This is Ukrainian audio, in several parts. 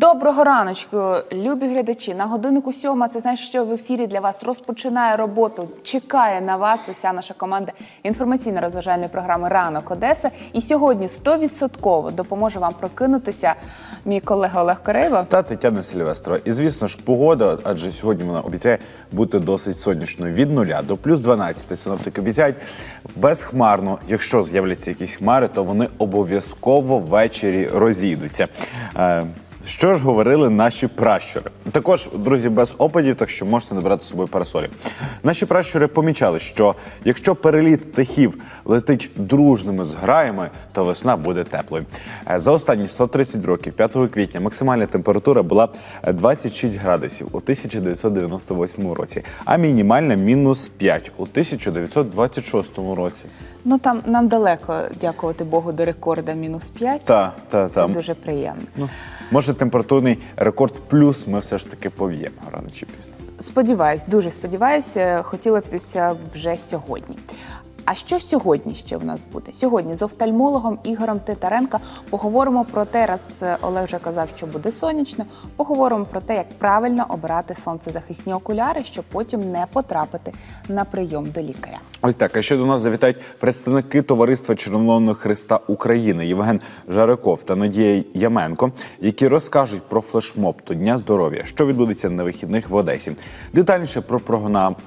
Доброго раночку, любі глядачі. На годиннику сьома. Це знаєш, що в ефірі для вас розпочинає роботу. Чекає на вас уся наша команда інформаційно-розважальної програми Ранок Одеса. І сьогодні 100% допоможе вам прокинутися мій колега Олег Корейва. Та Тетяна Сильвестрова. І звісно ж, погода, адже сьогодні вона обіцяє бути досить сонячною від нуля до плюс 12. Синоптики обіцяють безхмарно. Якщо з'являться якісь хмари, то вони обов'язково ввечері розійдуться. Е, що ж говорили наші пращури? Також, друзі, без опадів, так що можете набирати з собою парасолі. Наші пращури помічали, що якщо переліт птахів летить дружними зграями, то весна буде теплою. Е, За останні 130 років, 5 квітня, максимальна температура була е, 26 градусів у 1998 році, а мінімальна мінус 5 у 1926 році. Ну там нам далеко, дякувати Богу, до рекорда мінус 5. Та, та, Це дуже приємно. Ну, може, температурний рекорд плюс ми все ж таки пов'ємо рано чи пізно. Сподіваюсь, дуже сподіваюся, хотіла б вже сьогодні. А що сьогодні ще в нас буде? Сьогодні з офтальмологом Ігорем Титаренка поговоримо про те, раз е, Олег вже казав, що буде сонячно. Поговоримо про те, як правильно обирати сонцезахисні окуляри, щоб потім не потрапити на прийом до лікаря. Ось так. А ще до нас завітають представники товариства Червоного Христа України Євген Жариков та Надія Яменко, які розкажуть про флешмоб до Дня здоров'я, що відбудеться на вихідних в Одесі. Детальніше про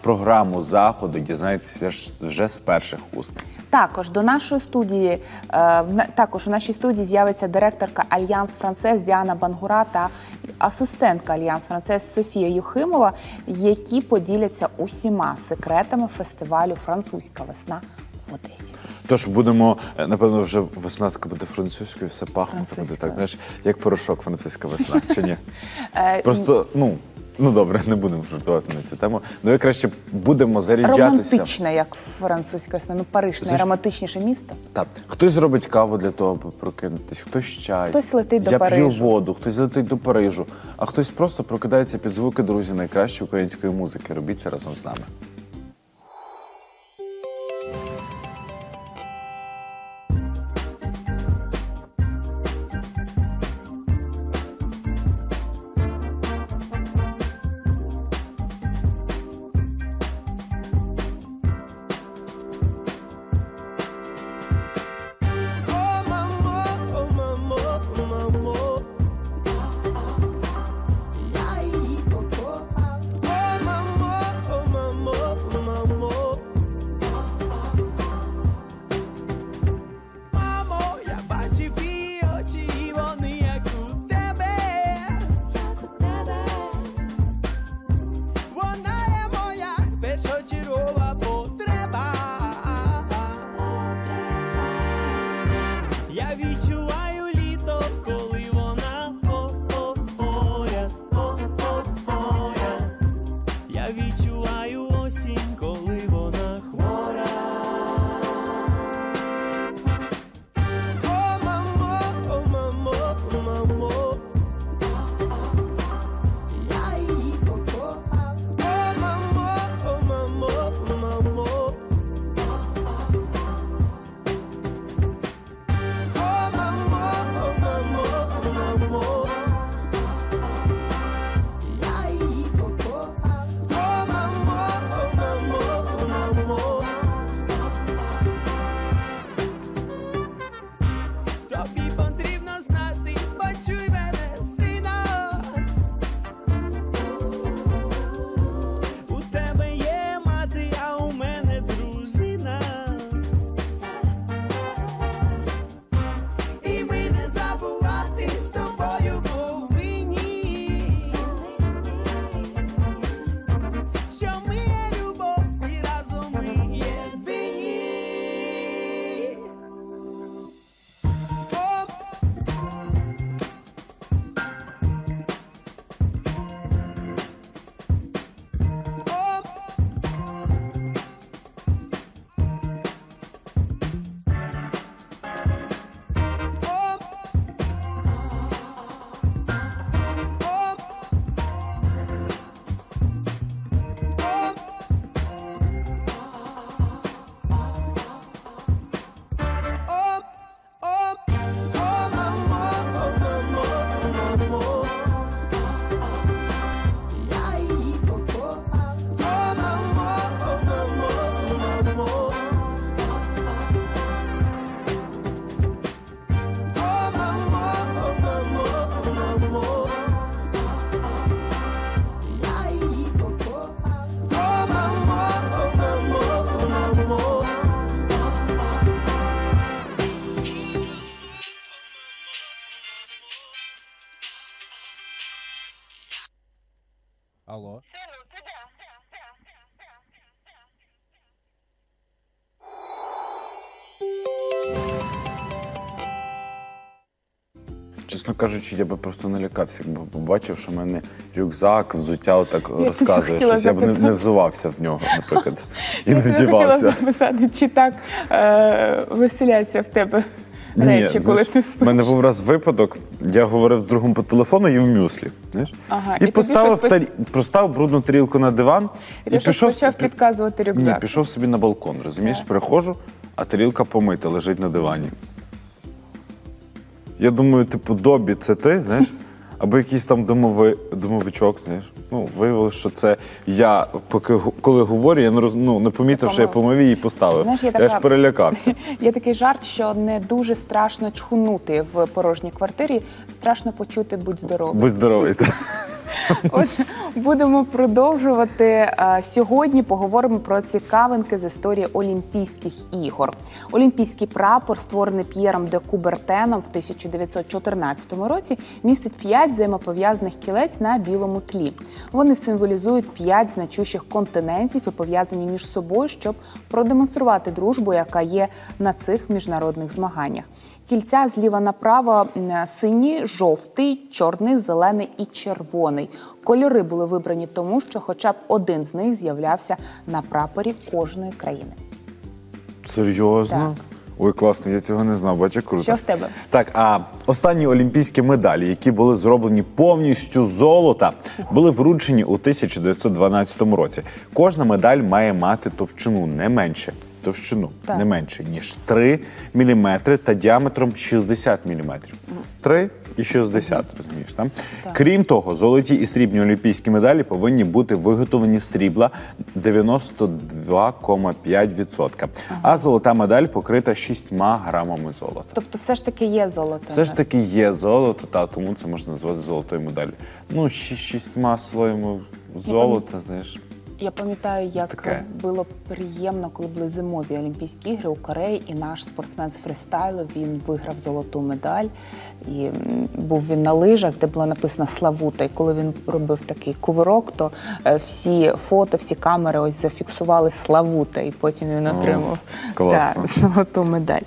програму заходу дізнаєтеся вже з перших уст. Також до нашої студії е, також у нашій студії з'явиться директорка Альянс Франсез Діана Бангура та асистентка Альянс Франсез Софія Юхимова, які поділяться усіма секретами фестивалю Французька весна в Одесі. Тож будемо, е, напевно, вже весна така буде французькою, все пахнути буде так, знаєш, як порошок французька весна, чи ні? Е, Просто, ну. Ну добре, не будемо жартувати на цю тему. Давай краще будемо заряджатися. Романтична, як французька сна. Ну, Париж Знаєш- найромантичніше місто. Так, хтось зробить каву для того, аби прокинутись, хтось чай. Хтось летить до Я Парижу. п'ю воду, хтось летить до Парижу, а хтось просто прокидається під звуки друзі найкращої української музики. Робіть це разом з нами. Кажучи, я би просто налякався, якби побачив, що в мене рюкзак, взуття отак розказує щось. Я б не, не взувався в нього, наприклад, і Я не вдівався. записати, чи так е, виселяться в тебе речі, коли знаєш, ти спиш. мене був раз випадок, я говорив з другом по телефону і в мюслі. Знаєш? Ага, і і поставив, щось- тарі... поставив брудну тарілку на диван І ти щось почав підказувати рюкзак. Ні, пішов собі на балкон, розумієш, Так. переходжу, а тарілка помита, лежить на дивані. Я думаю, типу, добі, це ти, знаєш? Або якийсь там домови, домовичок, знаєш. Ну, виявилося, що це я, поки коли говорю, я не роз, ну, не помітив, що я помив її поставив. Знаєш, є Я ж перелякався. Є такий жарт, що не дуже страшно чхунути в порожній квартирі, страшно почути будь здоровий. Будь здоровий. Отже, будемо продовжувати. Сьогодні поговоримо про цікавинки з історії Олімпійських ігор. Олімпійський прапор, створений П'єром де Кубертеном в 1914 році, містить п'ять взаємопов'язаних кілець на білому тлі. Вони символізують п'ять значущих континентів і пов'язані між собою, щоб продемонструвати дружбу, яка є на цих міжнародних змаганнях. Кільця зліва направо м, синій, жовтий, чорний, зелений і червоний. Кольори були вибрані тому, що хоча б один з них з'являвся на прапорі кожної країни. Серйозно? Так. Ой, класно, я цього не знав, бачиш, круто. Що в тебе? Так, а останні олімпійські медалі, які були зроблені повністю з золота, були вручені у 1912 році. Кожна медаль має мати товщину не менше. Товщину Так. не менше, ніж 3 мм та діаметром 60 мм. 3 і 60, розумієш, там? Крім того, золоті і срібні олімпійські медалі повинні бути виготовлені з срібла 92,5%. А золота медаль покрита 6 грамами золота. Тобто, все ж таки є золото. Все ж таки є золото, та тому це можна назвати золотою медаллю. Ну, ші- шістьма слоями золота, знаєш. Я пам'ятаю, як Таке. було приємно, коли були зимові Олімпійські ігри у Кореї, і наш спортсмен з фристайлу він виграв золоту медаль. І був він на лижах, де було написано Славута. І коли він робив такий кувирок, то е, всі фото, всі камери ось зафіксували Славута, і потім він отримав класно. Так, золоту медаль.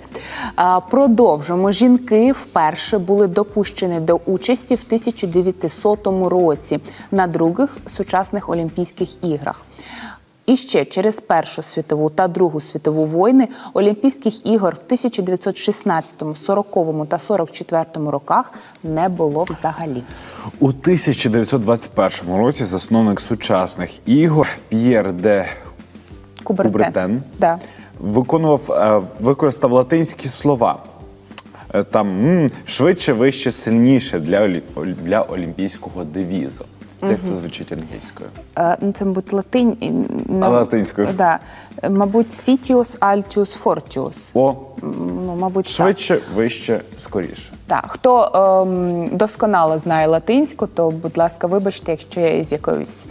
А, продовжимо. Жінки вперше були допущені до участі в 1900 році на других сучасних Олімпійських іграх. І ще через Першу світову та Другу світову війни Олімпійських ігор в 1916, 40 та 44 роках не було взагалі. У 1921 році засновник сучасних ігор П'єр де Кубертен. Кубертен Да. виконував, е, використав латинські слова. Е, Там швидше, вище, сильніше для, олі- для олімпійського девізу. Як це звучить англійською? Е, Ну, це, мабуть, латинь. і, ну, А латинською? Да. Е, Мабуть, Citius, Altius, Fortius. О, Ну, мабуть, так. швидше, вище, скоріше. Так, хто ем, досконало знає латинську, то, будь ласка, вибачте, якщо я з якоюсь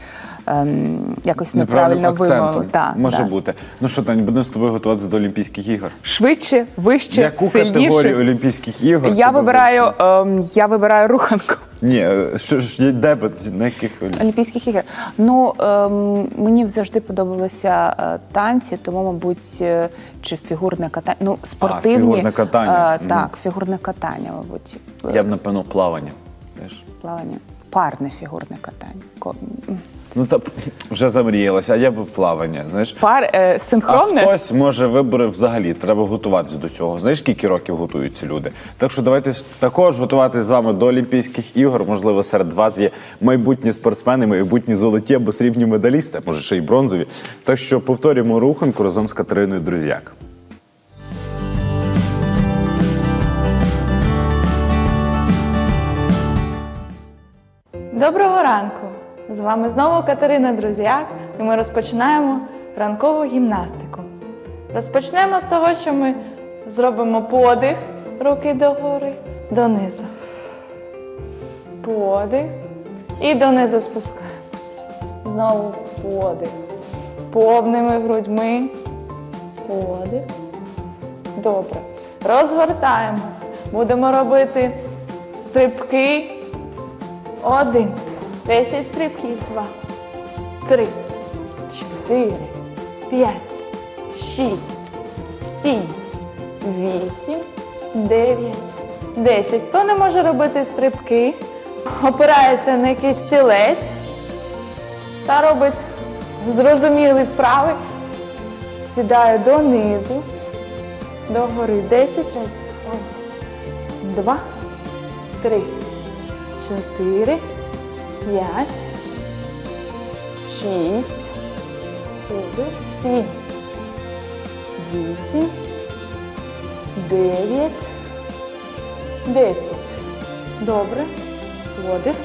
ем, якось неправильно Неправильним вимовила. акцентом. Так, Може так. бути. Ну що, Тань, будемо з тобою готуватися до Олімпійських ігор. Швидше, вище, Яку сильніше. категорію Олімпійських ігор? Я вибираю, ем, я вибираю руханку Ні, е, що ж де на яких Олімпійських ігор. Ну ем, мені завжди подобалися е, танці, тому, мабуть, е, чи фігурне катання. Ну, спортивні. фігурне катання. Е, так, фігурне катання, мабуть. Я б напевно плавання. Знаєш? Плавання. Парне фігурне катання. Ко- м. Ну та вже замріялася, а я б плавання. Знаєш, Пар е, а хтось може вибори взагалі. Треба готуватися до цього. Знаєш, скільки років готуються люди? Так що давайте також готуватися з вами до Олімпійських ігор. Можливо, серед вас є майбутні спортсмени, майбутні золоті або срібні медалісти, може ще й бронзові. Так що повторюємо руханку разом з Катериною Друзяк. Доброго ранку! З вами знову Катерина Друзяк, і ми розпочинаємо ранкову гімнастику. Розпочнемо з того, що ми зробимо подих, руки догори, донизу. Подих і донизу спускаємось. Знову подих. Повними грудьми. Подих. Добре. Розгортаємось. Будемо робити стрибки. Один. Десять стрибків. Два. Три. Чотири. П'ять. Шість. Сім. Вісім. Дев'ять. 10. Хто не може робити стрибки, опирається на якийсь стілець та робить зрозумілий вправи, сідає донизу, догори 10 разів. Один, два, три, чотири, п'ять, шість, сім, вісім, дев'ять, десять. Добре. Подих.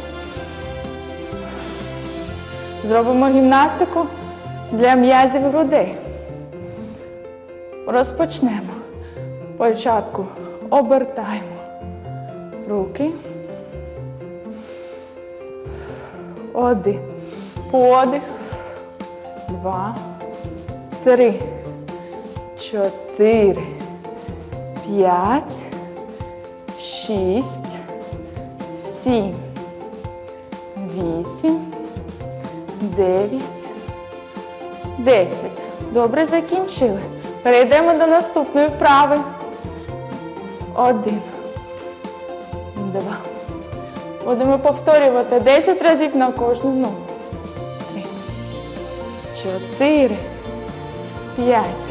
Зробимо гімнастику для м'язів грудей. Розпочнемо. Спочатку обертаємо руки. Один. Подих. Два. Три. Чотири. П'ять. Шість. Сім. Вісім. Дев'ять. Десять. Добре, закінчили. Перейдемо до наступної вправи. Один. Будемо повторювати 10 разів на кожну ногу. Три. Чотири. П'ять.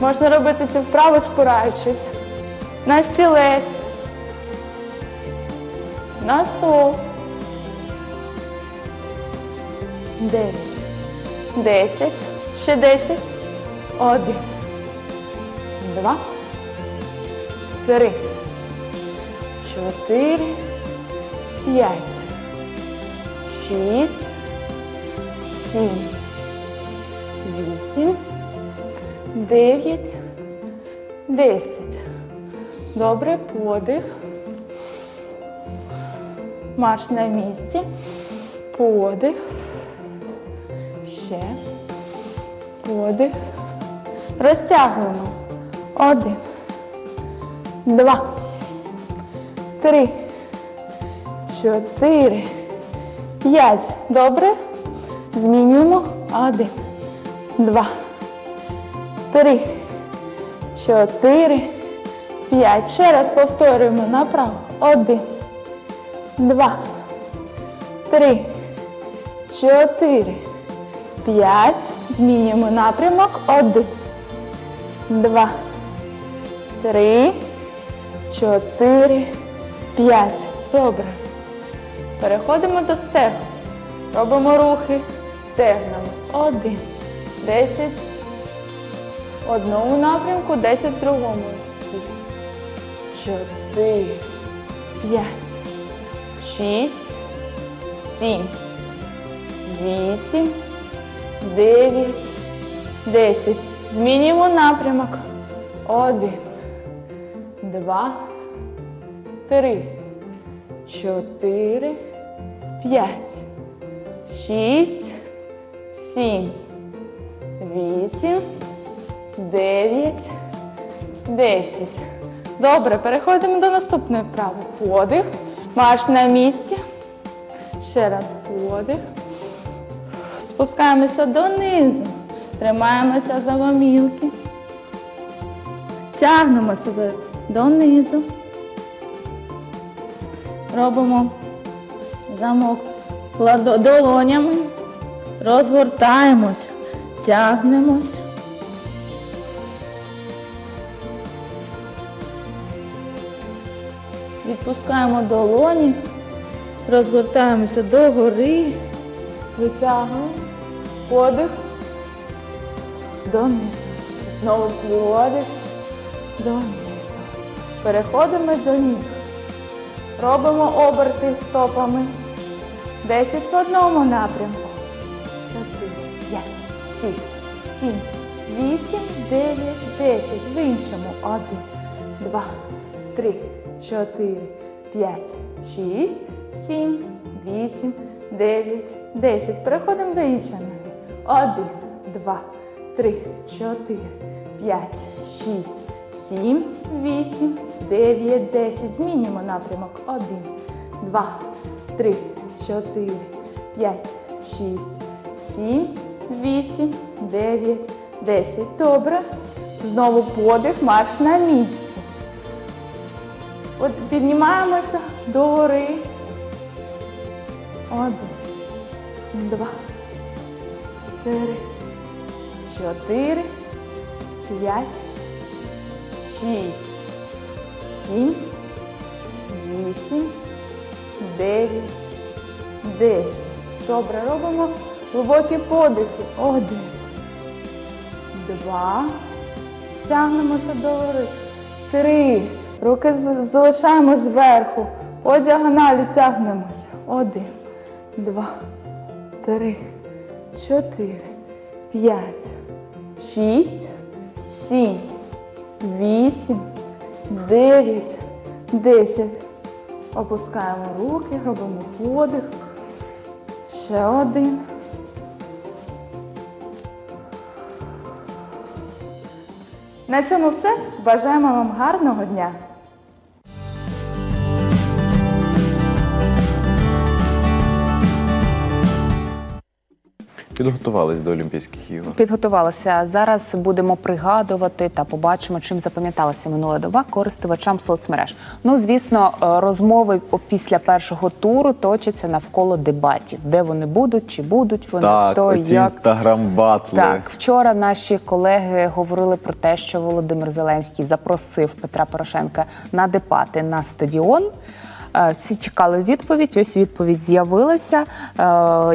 Можна робити цю вправу, спираючись. На стілець. На стол. Дев'ять. Десять. Ще десять. Один. Два. Три. Чотири. П'ять. Шість. Сім. Вісім. Дев'ять. Десять. Добре, подих. Марш на місці. Подих. Ще. Подих. Розтягуємось. Один. Два. Три. Чотири. П'ять. Добре. Змінюємо. Один. Два. Три. Чотири. П'ять. Ще раз повторюємо направо. Один. Два. Три. Чотири. П'ять. Змінюємо напрямок. Один. Два. Три. Чотири. П'ять. Добре. Переходимо до стегн. Робимо рухи стегнами. Один. Десять. Одному напрямку, десять другому. Чотири. П'ять. Шість. Сім. Вісім. Дев'ять. Десять. Змінюємо напрямок. Один. Два. Три. Чотири. П'ять. Шість. Сім. Вісім. Дев'ять. Десять. Добре, переходимо до наступної вправи. Подих. Марш на місці. Ще раз подих. Спускаємося донизу. Тримаємося за ломілки. Тягнемо себе донизу. Робимо замок долонями. Розгортаємось, тягнемось. Відпускаємо долоні, розгортаємося догори, витягуємось, подих, донизу. Знову подих, донизу. Переходимо до ніг. Робимо оберти стопами. 10 в одному напрямку. 4, 5, 6, 7, 8, 9, 10. В іншому. 1, 2, 3, 4, 5, 6, 7, 8, 9, 10. Переходимо до іншої ноги. 1, 2, 3, 4, 5, 6, 7, 8, 9, 10. Змінюємо напрямок. 1, 2, 3, 4, 5, 6, 7, 8, 9, 10. Добре. Знову подих, марш на місці. От піднімаємося догори. Один, два, три, чотири, п'ять, шість, сім, вісім, дев'ять, десять. Добре, робимо глибокі подихи. Один, два. Тягнемося до гори. Три. Руки залишаємо зверху. По діагоналі тягнемося. Один, два, три, чотири, п'ять, шість, сім, вісім, дев'ять, десять. Опускаємо руки, робимо подих. Ще один. На цьому все. Бажаємо вам гарного дня! Підготувались до Олімпійських ігор. Підготувалися. Зараз будемо пригадувати та побачимо, чим запам'яталася минула доба користувачам соцмереж. Ну, звісно, е, розмови після першого туру точаться навколо дебатів, де вони будуть, чи будуть вони, Так, хто як. інстаграм-батли. Так, вчора наші колеги говорили про те, що Володимир Зеленський запросив Петра Порошенка на дебати на стадіон. Е, Всі чекали відповідь. Ось відповідь з'явилася. Е,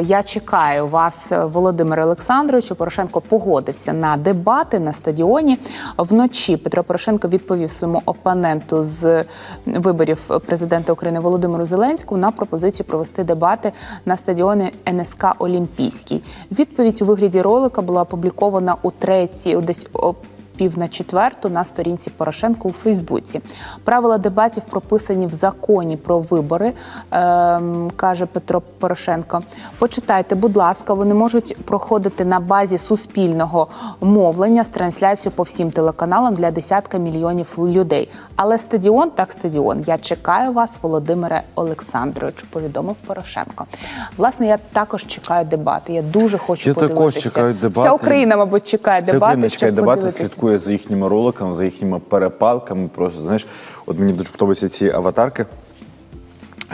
Я чекаю вас, Володимир Олександрович. Порошенко погодився на дебати на стадіоні. Вночі Петро Порошенко відповів своєму опоненту з виборів президента України Володимиру Зеленському на пропозицію провести дебати на стадіоні НСК Олімпійський. Відповідь у вигляді ролика була опублікована у третій, десь пів на четверту на сторінці Порошенка у Фейсбуці. Правила дебатів прописані в законі про вибори, ем, каже Петро Порошенко. Почитайте, будь ласка, вони можуть проходити на базі суспільного мовлення з трансляцією по всім телеканалам для десятка мільйонів людей. Але стадіон так стадіон. Я чекаю вас, Володимире Олександровичу, повідомив Порошенко. Власне, я також чекаю дебати. Я дуже хочу Я також подивитися. чекаю Вся дебати. Україна, мабуть, чекає Це дебати. Чекає дебати, подивитися. Слідкує за їхніми роликами, за їхніми перепалками. Просто знаєш, от мені дуже подобаються ці аватарки.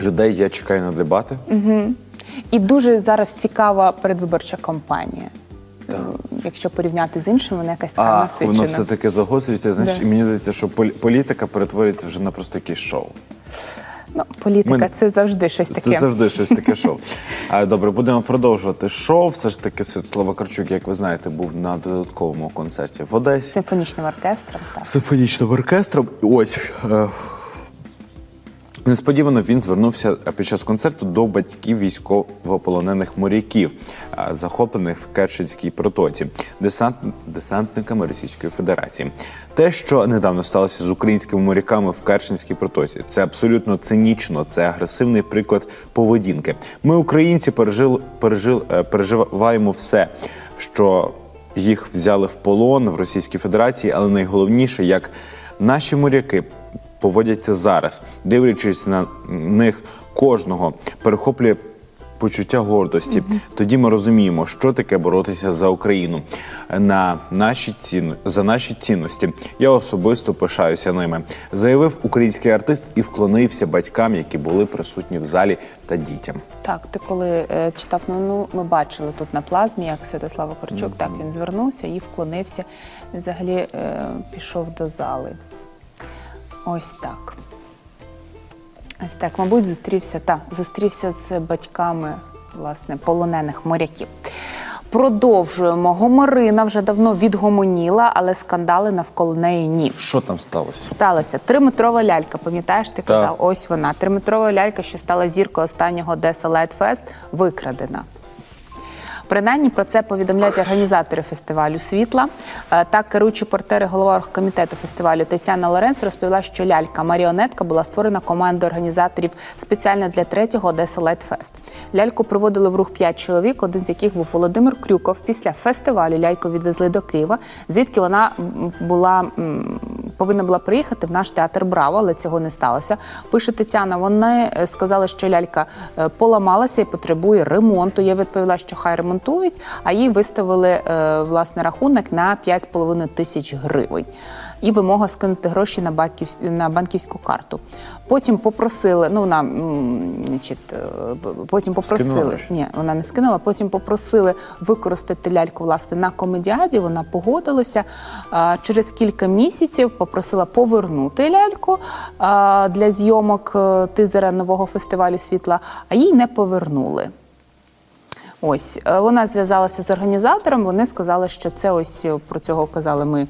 Людей я чекаю на дебати. І дуже зараз цікава передвиборча кампанія. Якщо порівняти з іншими, вона якась така Ах, воно все таки загострюється. Знаєш, Да. і мені здається, що політика перетворюється вже на просто якесь шоу. Ну, політика Ми- це завжди щось таке. Це завжди щось таке шоу. А, добре, будемо продовжувати шоу. Все ж таки, Світлова Карчук, як ви знаєте, був на додатковому концерті в Одесі. Симфонічним оркестром. Так. симфонічним оркестром. Ось. Е, Несподівано він звернувся під час концерту до батьків військовополонених моряків, е, захоплених в Керченській протоці, десант, десантниками Російської Федерації. Те, що недавно сталося з українськими моряками в Керченській протоці, це абсолютно цинічно, це агресивний приклад поведінки. Ми, українці, пережили, пережили, е, переживаємо все, що їх взяли в полон в Російській Федерації, але найголовніше, як наші моряки поводяться зараз, дивлячись на них кожного, перехоплює почуття гордості. Тоді ми розуміємо, що таке боротися за Україну на наші цін... за наші цінності. Я особисто пишаюся ними, заявив український артист і вклонився батькам, які були присутні в залі та дітям. Так, ти коли е, читав новину, ми бачили тут на плазмі, як Святослава Корчук, так він звернувся і вклонився. Взагалі е, пішов до зали. Ось так. Ось так, мабуть, зустрівся та зустрівся з батьками власне полонених моряків. Продовжуємо. Гуморина вже давно відгомоніла, але скандали навколо неї ні. Що там сталося? Сталося триметрова лялька. Пам'ятаєш, ти казав? Ось вона. Триметрова лялька, що стала зіркою останнього Одеса Light Fest, викрадена. Принаймні про це повідомляють організатори фестивалю світла. Е, Так, керуючий партнер і голова комітету фестивалю Тетяна Лоренц розповіла, що лялька Маріонетка була створена командою організаторів спеціально для третього Одеса Light Fest. Ляльку приводили в рух п'ять чоловік, один з яких був Володимир Крюков. Після фестивалю ляльку відвезли до Києва, звідки вона була повинна була приїхати в наш театр Браво, але цього не сталося. Пише Тетяна. Вони е, сказали, що лялька е, поламалася і потребує ремонту. Я відповіла, що хай ремонтують, а їй виставили е, власне рахунок на 5,5 тисяч гривень. І вимога скинути гроші на батьківсь... на банківську карту. Потім попросили, ну вона значить, е, потім попросили. гроші? Ні, вона не скинула. Потім попросили використати ляльку власне на комедіаді. Вона погодилася. Через кілька місяців попросила повернути ляльку для зйомок е, тизера нового фестивалю світла, а їй не повернули. Ось е, вона зв'язалася з організатором. Вони сказали, що це ось е, про цього казали ми.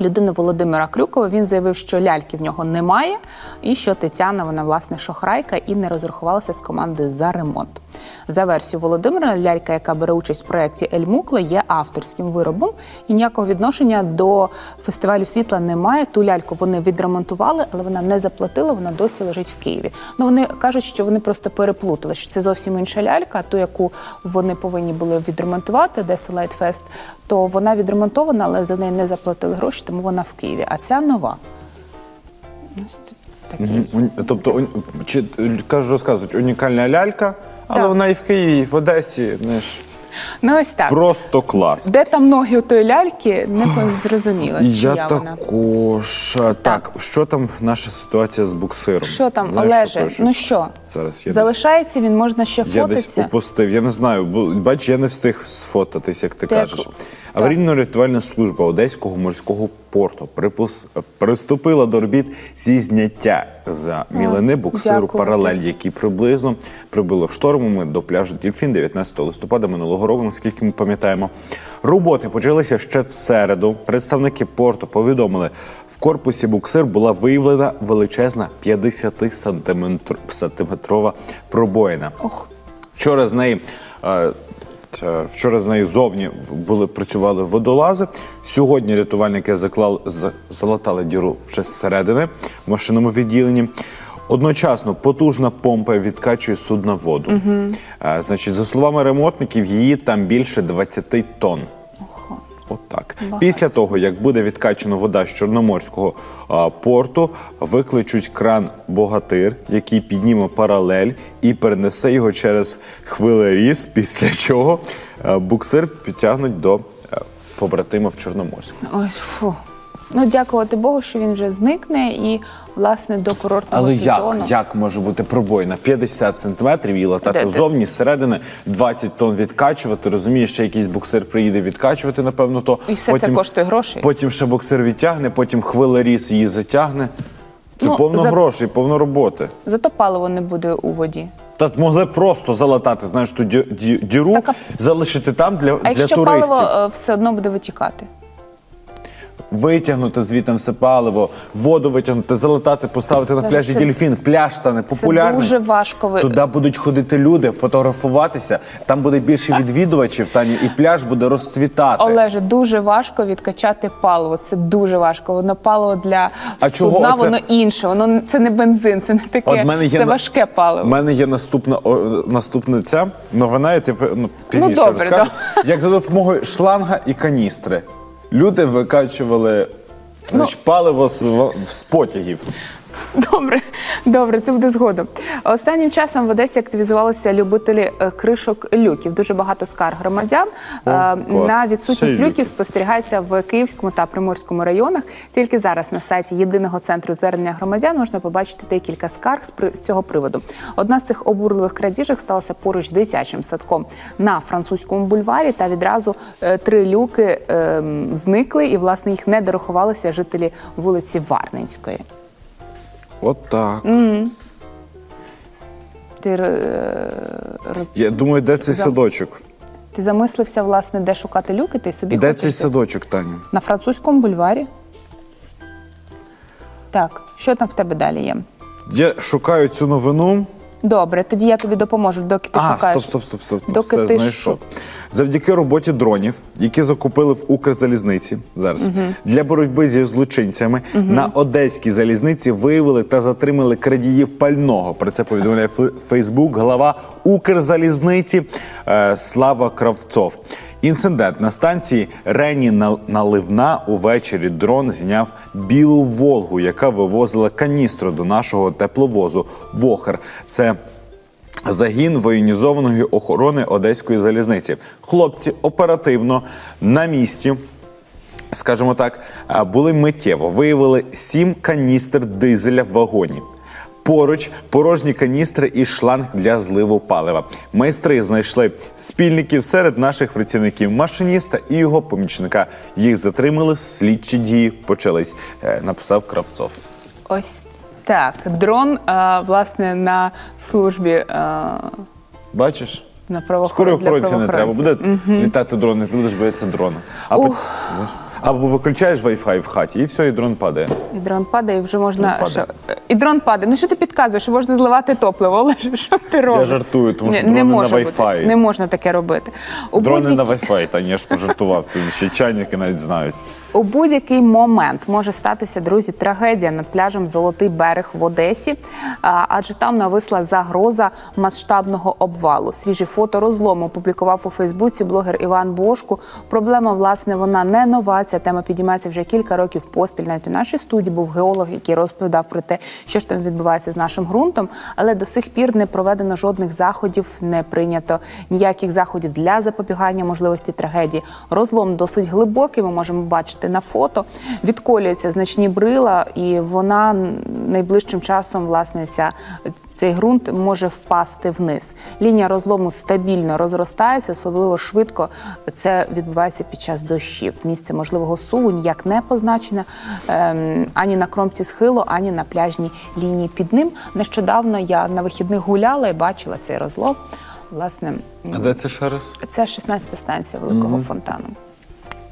Людину Володимира Крюкова він заявив, що ляльки в нього немає, і що Тетяна вона власне шохрайка і не розрахувалася з командою за ремонт. За версією Володимира, лялька, яка бере участь в проєкті Ель Мукла, є авторським виробом і ніякого відношення до фестивалю світла немає. Ту ляльку вони відремонтували, але вона не заплатила. Вона досі лежить в Києві. Ну вони кажуть, що вони просто переплутали, що це зовсім інша лялька, ту, яку вони повинні були відремонтувати, Одеса Light Fest, то вона відремонтована, але за неї не заплатили гроші, тому вона в Києві. А ця нова. Ось такий. Мгм. Тобто, чи кажуть, розказують, унікальна лялька, але Да. вона і в Києві, і в Одесі. Знаєш, Ну ось так. просто клас. Де там ноги у тої ляльки, не зрозуміло. І чия Я вона. також. Так. Так, що там наша ситуація з буксиром? Що там, Знаєш, Олеже? пишуть? ну що? Зараз я десь, Залишається він, можна ще я десь упустив. Я не знаю, бо бач, я не встиг сфотатись, як ти Ти як- кажеш. Аварійно-рятувальна служба Одеського морського порту припус... приступила до робіт зі зняття за мілини буксиру дякувати. паралель, який приблизно прибило штормами до пляжу Дільфін 19 листопада минулого року, наскільки ми пам'ятаємо. Роботи почалися ще в середу. Представники порту повідомили, в корпусі буксир була виявлена величезна 50-сантиметрова пробоїна. Ох. Вчора з неї. Е, Вчора з нею зовні були працювали водолази. Сьогодні рятувальники заклали залатали діру вже зсередини в машинному відділенні. Одночасно потужна помпа відкачує судна воду. Угу. Значить, за словами ремонтників, її там більше 20 тонн. Отак. Після того, як буде відкачана вода з Чорноморського а, порту, викличуть кран Богатир, який підніме паралель і перенесе його через хвилеріз, після чого а, буксир підтягнуть до а, побратима в Чорноморську. Ой, фу. Ну, дякувати Богу, що він вже зникне і, власне, до курортного Але як, сезону. як може бути пробоїна? 50 сантиметрів і латати ззовні, зсередини 20 тонн відкачувати. Розумієш, ще якийсь буксир приїде відкачувати, напевно, то І все це коштує грошей. Потім ще буксир відтягне, потім хвилеріз її затягне. Це Ну, повно за- грошей, повно роботи. Зато паливо не буде у воді. Та могли просто залатати, знаєш, ту ді- ді- діру, Так, а- залишити там для, А для якщо паливо е, все одно буде витікати? Витягнути звідти все паливо, воду витягнути, залатати, поставити на Даже пляжі це- дельфін. Пляж стане Це дуже важко. ви- Туди будуть ходити люди, фотографуватися. Там буде більше відвідувачів, Тані, і пляж буде розцвітати. Олеже, дуже важко відкачати паливо. Це дуже важко. Воно паливо для А чого судна, оце- воно інше. Воно не- це не бензин, це не таке. От в мене є це на- важке паливо. У мене є наступна о, наступна ця новина, я типу, ну, пізніше Ну, добре, розкажу. Як за допомогою шланга і каністри люди викачували Ну. паливо з, в- з потягів. Добре, добре, це буде згодом. Останнім часом в Одесі активізувалися любителі е, кришок люків. Дуже багато скарг громадян О, е, клас. на Ще й відсутність люки. люків спостерігається в Київському та Приморському районах. Тільки зараз на сайті єдиного центру звернення громадян можна побачити декілька скарг з при- з цього приводу. Одна з цих обурливих крадіжок сталася поруч з дитячим садком на французькому бульварі. Та відразу е, три люки е, м, зникли, і власне їх не дорахувалися жителі вулиці Варненської. От так. Ти, е, роз- Я думаю, де цей садочок? ти замислився, власне, де шукати люки, ти собі Де хочеш цей їх? садочок, Таня? На французькому бульварі. Так, що там в тебе далі є? Я шукаю цю новину. Добре, тоді я тобі допоможу, доки ти а, шукаєш. стоп, стоп, стоп, стоп. Доки Все ти знайшов. Завдяки роботі дронів, які закупили в Укрзалізниці зараз для боротьби зі злочинцями на одеській залізниці виявили та затримали крадіїв пального. Про це повідомляє Фе- Фейсбук глава Укрзалізниці е, Слава Кравцов. Інцидент на станції Рені На- Наливна увечері дрон зняв білу Волгу, яка вивозила каністру до нашого тепловозу Вохер. Це Загін воєнізованої охорони Одеської залізниці. Хлопці оперативно на місці. Скажімо так, були миттєво. Виявили сім каністр дизеля в вагоні. Поруч порожні каністри і шланг для зливу палива. Майстри знайшли спільників серед наших працівників машиніста і його помічника. Їх затримали. Слідчі дії почались. е, Написав Кравцов. Ось так. Дрон, е, власне, на службі е, Бачиш? на Скоро охоронця не треба. Буде літати дрон, ти будеш боятися дрона. А Ух. Або виключаєш Wi-Fi в хаті, і все, і дрон падає. І дрон падає, і вже можна. Що, і дрон падає. Ну що ти підказуєш, що можна зливати топливо? Олеже, що ти робиш? жартую, тому що не дрони на може бути. Wi-Fi. Не можна таке робити. У Дрони будь-якій- на Wi-Fi, та я ж пожартував. Це ще чайники навіть знають. У будь-який момент може статися, друзі, трагедія над пляжем Золотий берег в Одесі, а, адже там нависла загроза масштабного обвалу. Свіжі фото розлому опублікував у Фейсбуці блогер Іван Бошку. Проблема, власне, вона не нова. Ця тема підіймається вже кілька років поспіль. Навіть у нашій студії був геолог, який розповідав про те, що ж там відбувається з нашим ґрунтом. Але до сих пір не проведено жодних заходів, не прийнято ніяких заходів для запобігання можливості трагедії. Розлом досить глибокий. Ми можемо бачити на фото. Відколюються значні брила, і вона найближчим часом, власне, ця, цей ґрунт може впасти вниз. Лінія розлому стабільно розростається, особливо швидко це відбувається під час дощів. Місце можливого суву ніяк не позначено ем, ані на кромці схилу, ані на пляжній лінії під ним. Нещодавно я на вихідних гуляла і бачила цей розлом. Власне, А де це ще раз? це 16-та станція великого фонтану.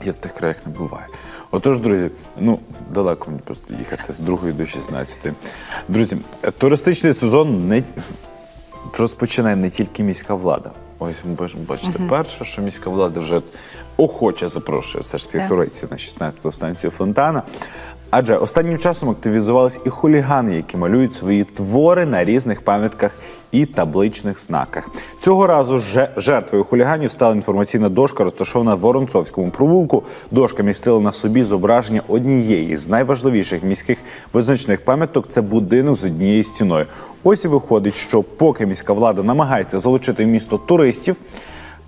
Я в тих краях не буваю. Отож, друзі, ну далеко мені просто їхати з 2 до 16. Друзі, туристичний сезон не розпочинає не тільки міська влада. Ось ми бачите, бачите, перше, що міська влада вже охоче запрошує все ж таки Так. на 16-ту станцію фонтана. Адже останнім часом активізувались і хулігани, які малюють свої твори на різних пам'ятках і табличних знаках. Цього разу же- жертвою хуліганів стала інформаційна дошка, розташована в Воронцовському провулку. Дошка містила на собі зображення однієї з найважливіших міських визначних пам'яток це будинок з однією стіною. Ось і виходить, що поки міська влада намагається залучити місто туристів.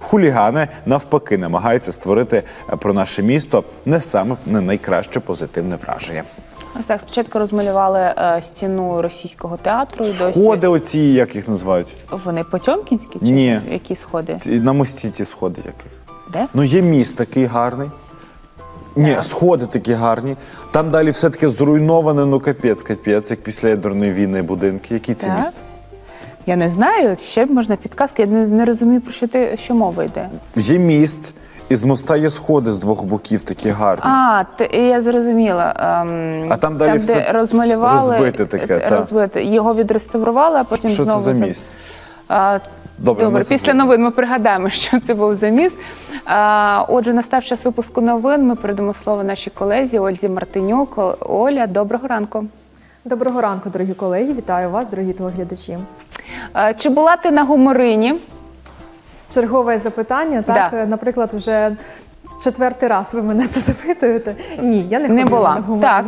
Хулігани навпаки намагаються створити е, про наше місто не саме не найкраще позитивне враження. Ось так спочатку розмалювали е, стіну російського театру. І досі Сходи, оці як їх називають? вони потьомкінські чи Ні. які сходи? Ці- На мості ті сходи яких. Де? Ну є міст такий гарний. Ні, сходи такі гарні. Там далі все таки зруйноване, ну капець, капець, як після ядерної війни будинки. Який це Так. міст? Я не знаю. Ще можна підказки. Я не, не розумію про що ти що мова йде. Є міст, і з моста є сходи з двох боків, такі гарні. А, те- я зрозуміла. Ем, А там далі де все розмалювали розбите таке, е, та. розбите. Його відреставрували, а потім Що це знову за за- міст? А, Добре, Добре, ми після забудемо. новин ми пригадаємо, що це був за міст. А, отже, настав час випуску новин. Ми передамо слово нашій колезі Ользі Мартинюк. Оля, доброго ранку. Доброго ранку, дорогі колеги. Вітаю вас, дорогі телеглядачі. Чи була ти на гуморині? Чергове запитання. Так, Да. Е, наприклад, вже четвертий раз ви мене це запитуєте. Ні, я не, Не була. на гумор. Так.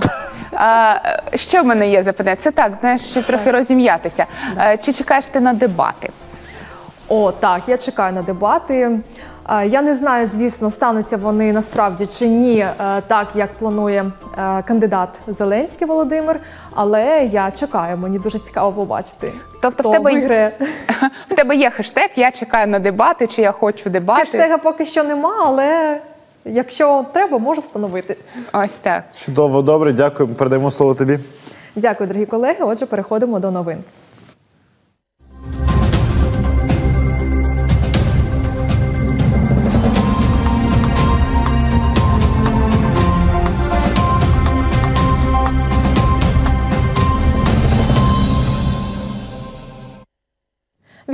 А, що в мене є запитання? Це так, знаєш, ще трохи розім'ятися. Чи чекаєш ти на дебати? О, так, я чекаю на дебати. Е, Я не знаю, звісно, стануться вони насправді чи ні, е, так як планує е, кандидат Зеленський Володимир. Але я чекаю, мені дуже цікаво побачити. Тобто в тебе виграє. В тебе є хештег Я чекаю на дебати, чи я хочу дебати. Хештега поки що нема, але якщо треба, можу встановити. Ось так. Чудово, добре, дякую. Передаємо слово тобі. Дякую, дорогі колеги. Отже, переходимо до новин.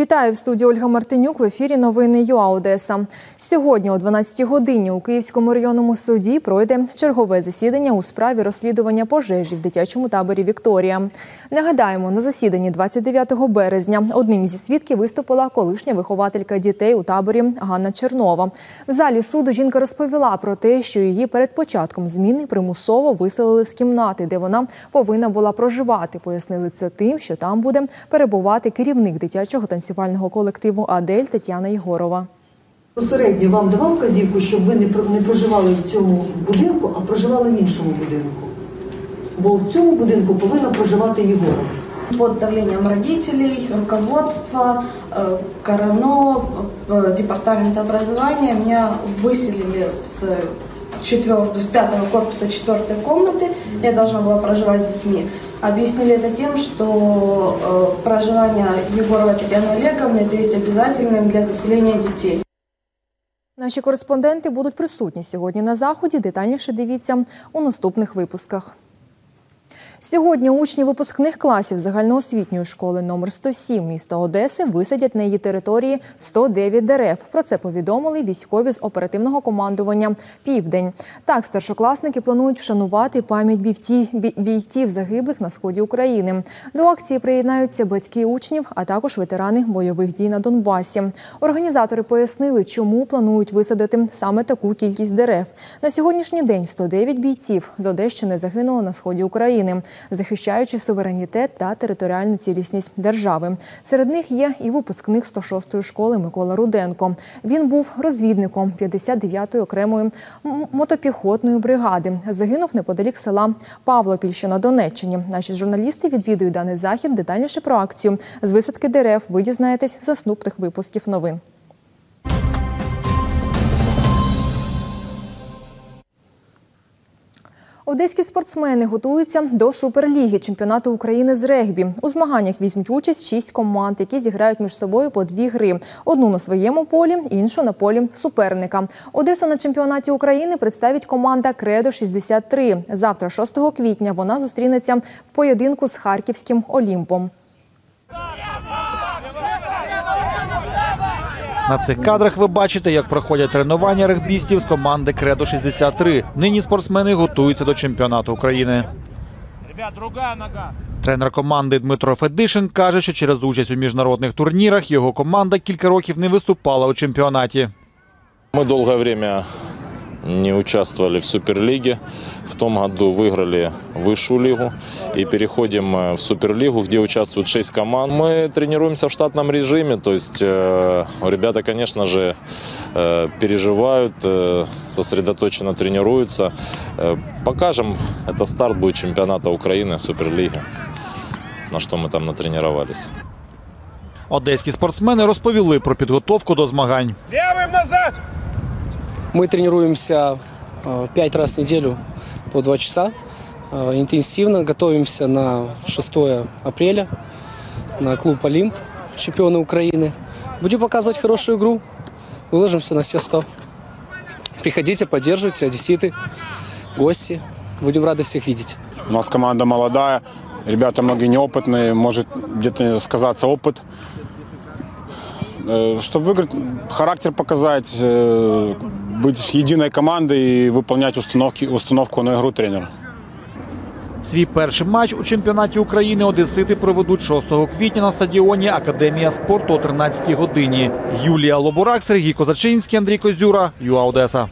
Вітаю в студії Ольга Мартинюк. В ефірі новини ЮА Одеса. Сьогодні о 12 годині у Київському районному суді пройде чергове засідання у справі розслідування пожежі в дитячому таборі Вікторія. Нагадаємо, на засіданні 29 березня одним зі свідків виступила колишня вихователька дітей у таборі Ганна Чернова. В залі суду жінка розповіла про те, що її перед початком зміни примусово виселили з кімнати, де вона повинна була проживати. Пояснили це тим, що там буде перебувати керівник дитячого танцювального колективу Адель Тетяна Єгорова. Посередньо вам давав вказівку, щоб ви не про- не проживали в цьому будинку, а проживали в іншому будинку. Бо в цьому будинку повинна проживати Єгорова. Под давлением родителей, руководства, э, КРНО, э, департамента образования меня выселили с, четвер- с пятого корпуса четвертой комнаты. Я должна была проживать с детьми. Объяснили это тем, что э, проживание Егорова Татьяны Олеговны это есть обязательным для заселения детей. Наші кореспонденти будуть присутні сьогодні на заході. Детальніше дивіться у наступних випусках. Сьогодні учні випускних класів загальноосвітньої школи номер 107 міста Одеси висадять на її території 109 дерев. Про це повідомили військові з оперативного командування Південь. Так, старшокласники планують вшанувати пам'ять бійці- бійців загиблих на сході України. До акції приєднаються батьки учнів, а також ветерани бойових дій на Донбасі. Організатори пояснили, чому планують висадити саме таку кількість дерев. На сьогоднішній день 109 бійців з Одещини загинуло на сході України, захищаючи суверенітет та територіальну цілісність держави. Серед них є і випускник 106-ї школи Микола Руденко. Він був розвідником 59-ї окремої мотопіхотної бригади. Загинув неподалік села Павлопіль, що на Донеччині. Наші журналісти відвідують даний захід. Детальніше про акцію з висадки дерев ви дізнаєтесь з наступних випусків новин. Одеські спортсмени готуються до суперліги чемпіонату України з регбі. У змаганнях візьмуть участь шість команд, які зіграють між собою по дві гри: одну на своєму полі, іншу на полі суперника. Одесу на чемпіонаті України представить команда Кредо 63 Завтра, 6 квітня, вона зустрінеться в поєдинку з харківським Олімпом. На цих кадрах ви бачите, як проходять тренування регбістів з команди Кредо 63 Нині спортсмени готуються до чемпіонату України. Тренер команди Дмитро Федишин каже, що через участь у міжнародних турнірах його команда кілька років не виступала у чемпіонаті. Ми довге время не участвовали в Суперлиге. В том году выиграли высшую лигу и переходим э, в Суперлигу, где участвуют 6 команд. Мы тренируемся в штатном режиме, то есть э, ребята, конечно же, э, переживают, э, сосредоточенно тренируются. Э, покажем, это старт будет чемпионата Украины, Суперлиги, на что мы там натренировались. Одеські спортсмени розповіли про підготовку до змагань. Мы тренируемся э, пять раз в неделю по два часа. Э, Интенсивно готовимся на 6 апреля на клуб «Олимп», чемпионы Украины. Будем показывать хорошую игру. Выложимся на все 100. Приходите, поддерживайте, одесситы, гости. Будем рады всех видеть. У нас команда молодая, ребята многие неопытные, может где-то сказаться опыт. Чтобы выиграть, характер показать, э, быть единой командой и выполнять установки, установку на игру тренера. Свій перший матч у чемпіонаті України одесити проведуть 6 квітня на стадіоні Академія спорту о 13 годині. Юлія Лобурак, Сергій Козачинський, Андрій Козюра, ЮА Одеса.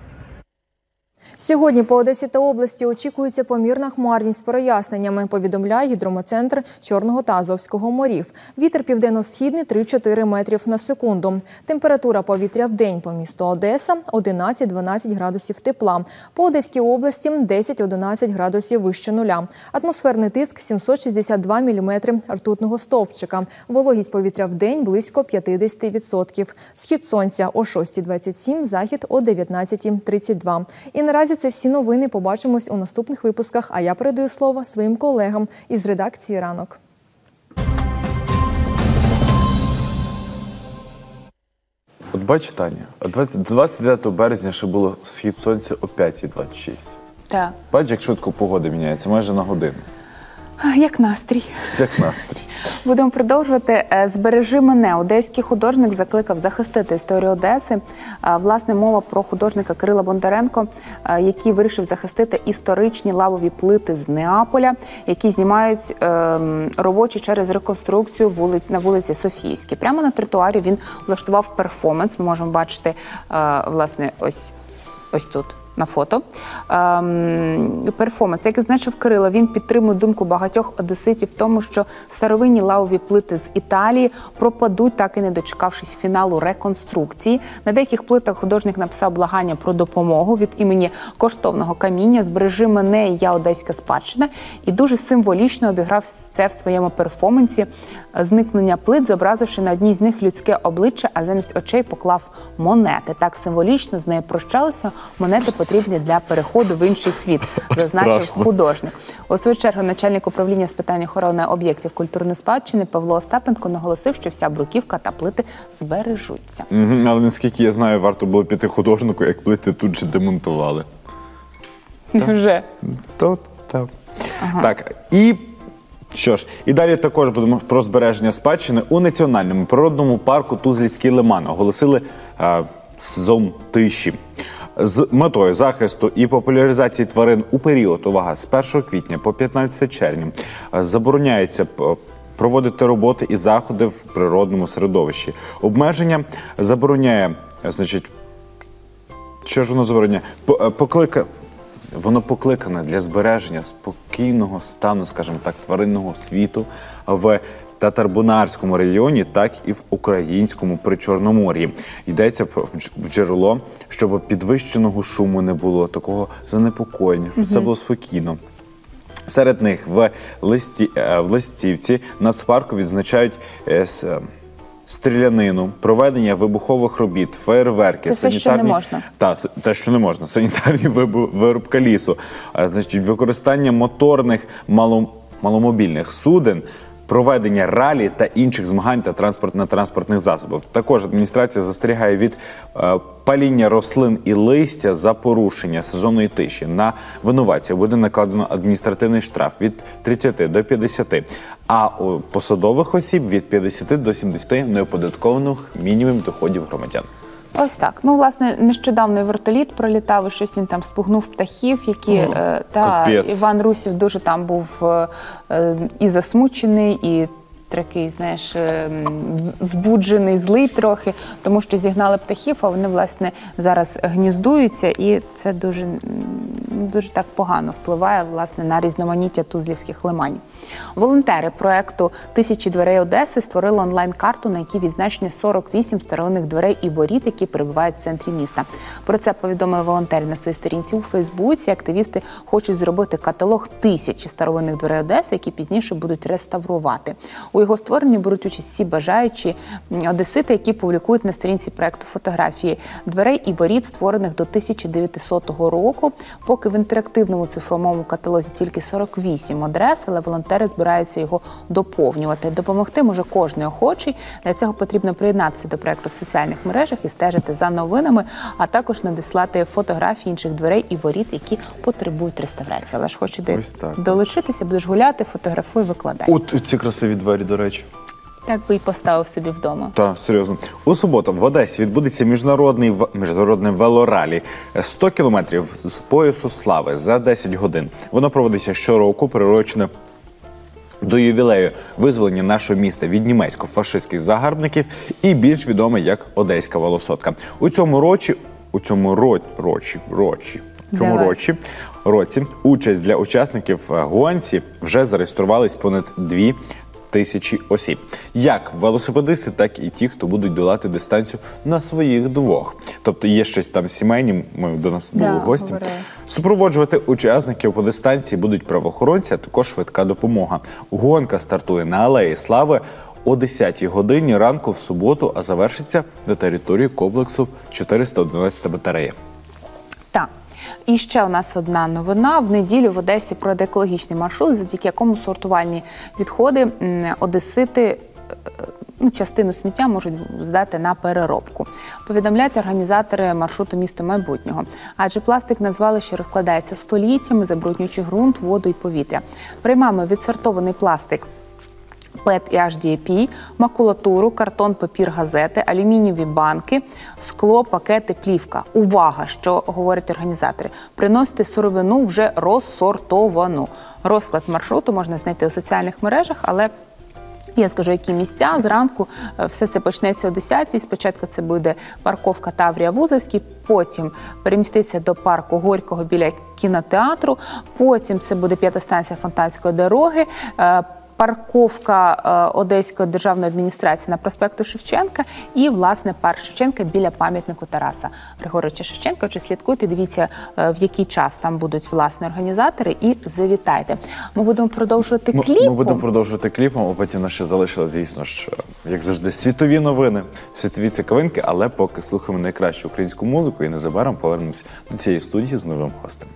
Сьогодні по Одесі та області очікується помірна хмарність з проясненнями, повідомляє гідромоцентр Чорного та Азовського морів. Вітер південно-східний 3-4 метрів на секунду. Температура повітря в день по місту Одеса 11-12 градусів тепла. По Одеській області 10-11 градусів вище нуля. Атмосферний тиск 762 міліметри ртутного стовпчика. Вологість повітря в день близько 50%. Схід сонця о 6.27, захід о 19.32. І наразі це всі новини. Побачимось у наступних випусках. А я передаю слово своїм колегам із редакції ранок. От бач, Таня, 29 березня ще було схід сонця о 5.26. Так. Бач, як швидко погода міняється, майже на годину. Як настрій? Як настрій? Будемо продовжувати. Е, Збережи мене. Одеський художник закликав захистити історію Одеси. Е, Власне, мова про художника Кирила Бондаренко, е, який вирішив захистити історичні лавові плити з Неаполя, які знімають ем, робочі через реконструкцію на вулиці Софійській. Прямо на тротуарі він влаштував перформанс. Ми можемо бачити власне ось ось тут. На фото ем, перформанс, як і зазначив Кирило, він підтримує думку багатьох одеситів в тому, що старовинні лавові плити з Італії пропадуть, так і не дочекавшись фіналу реконструкції. На деяких плитах художник написав благання про допомогу від імені коштовного каміння. Збережи мене, я одеська спадщина, і дуже символічно обіграв це в своєму перформансі. Зникнення плит, зобразивши на одній з них людське обличчя, а замість очей поклав монети. Так символічно з нею прощалися. Монети потрібні для переходу в інший світ, зазначив страшно. художник. У свою чергу начальник управління з питань охорони об'єктів культурної спадщини Павло Остапенко наголосив, що вся бруківка та плити збережуться. Мгм, Але наскільки я знаю, варто було піти художнику, як плити тут же демонтували. Вже То так. Так, і що ж, і далі також будемо про збереження спадщини у національному природному парку Тузлівський лиман оголосили е, сезон тиші. З метою захисту і популяризації тварин у період увага з 1 квітня по 15 червня е, забороняється проводити роботи і заходи в природному середовищі. Обмеження забороняє, е, значить, що ж воно забороняє? По- е, Поклика... Воно покликане для збереження спокійного стану, скажімо так, тваринного світу в Татарбунарському районі, так і в українському Причорномор'ї. Йдеться в джерело, щоб підвищеного шуму не було, такого занепокоєння, щоб все було спокійно. Серед них в листі е, в листівці нацпарку відзначають е, е, стрілянину, проведення вибухових робіт, фейерверки, Це все, що не можна. та те, що не можна, санітарні вибу- вирубка лісу, а, значить, використання моторних мало, маломобільних суден. Проведення ралі та інших змагань та транспортно-транспортних засобів. Також адміністрація застерігає від е, паління рослин і листя за порушення сезонної тиші. На винуватця буде накладено адміністративний штраф від 30 до 50, а у посадових осіб від 50 до 70 неоподаткованих мінімум доходів громадян. Ось так. Ну, власне, нещодавно вертоліт пролітав, і щось він там спугнув птахів, які е, та капець. Іван Русів дуже там був е, і засмучений, і такий, знаєш, е, м, з- збуджений, злий трохи, тому що зігнали птахів, а вони власне зараз гніздуються, і це дуже, дуже так погано впливає власне на різноманіття тузлівських лиманів. Волонтери проекту Тисячі дверей Одеси створили онлайн-карту, на якій відзначені 48 старовинних дверей і воріт, які перебувають в центрі міста. Про це повідомили волонтери на своїй сторінці у Фейсбуці. Активісти хочуть зробити каталог тисячі старовинних дверей Одеси, які пізніше будуть реставрувати. У його створенні беруть участь всі бажаючі одесити, які публікують на сторінці проекту фотографії дверей і воріт, створених до 1900 року. Поки в інтерактивному цифровому каталозі тільки 48 адрес, але волонтери збираються його доповнювати. Допомогти може кожний охочий. Для цього потрібно приєднатися до проекту в соціальних мережах і стежити за новинами, а також надіслати фотографії інших дверей і воріт, які потребують реставрації. Але ж хочу долучитися, будеш гуляти, фотографуй, викладай. От ці красиві двері, до речі. Так би і поставив собі вдома. Так, серйозно. У суботу в Одесі відбудеться міжнародний міжнародне велоралі 100 кілометрів з поясу слави за 10 годин. Воно проводиться щороку, приурочене до ювілею визволення нашого міста від німецько-фашистських загарбників і більш відоме як Одеська волосотка. У цьому році, у цьому ро, рочі, рочі, в цьому році, році участь для учасників е, Гуансі вже зареєструвались понад дві тисячі осіб. Як велосипедисти, так і ті, хто будуть долати дистанцію на своїх двох. Тобто є щось там сімейні. Ми до нас Да, гості. говорили. Супроводжувати учасників по дистанції будуть правоохоронці, а також швидка допомога. Гонка стартує на алеї Слави о 10-й годині ранку в суботу, а завершиться на території комплексу 411 батарея. І ще у нас одна новина. В неділю в Одесі пройде екологічний маршрут, завдяки якому сортувальні відходи одесити е, ну, частину сміття можуть здати на переробку. Повідомляють організатори маршруту місто майбутнього. Адже пластик на звалищі розкладається століттями, забруднюючи ґрунт, воду і повітря. Приймаємо відсортований пластик. ПЕТ і HDPE, макулатуру, картон, папір, газети, алюмінієві банки, скло, пакети, плівка. Увага, що говорять організатори. Приносите сировину вже розсортовану. Розклад маршруту можна знайти у соціальних мережах, але я скажу, які місця зранку е, все це почнеться о 10 Спочатку це буде парковка Таврія Вузовський, потім переміститься до парку Горького біля кінотеатру. Потім це буде п'ята станція Фонтанської дороги. Е, Парковка е, Одеської державної адміністрації на проспекту Шевченка і власне парк Шевченка біля пам'ятнику Тараса Григоровича Шевченка. Чи слідкуйте, дивіться в який час там будуть власне організатори, і завітайте. Ми будемо продовжувати кліпом. ми будемо продовжувати кліпом, а потім нас ще залишилось, звісно ж, як завжди, світові новини, світові цікавинки, але поки слухаємо найкращу українську музику і незабаром повернемося до цієї студії з новим гостем.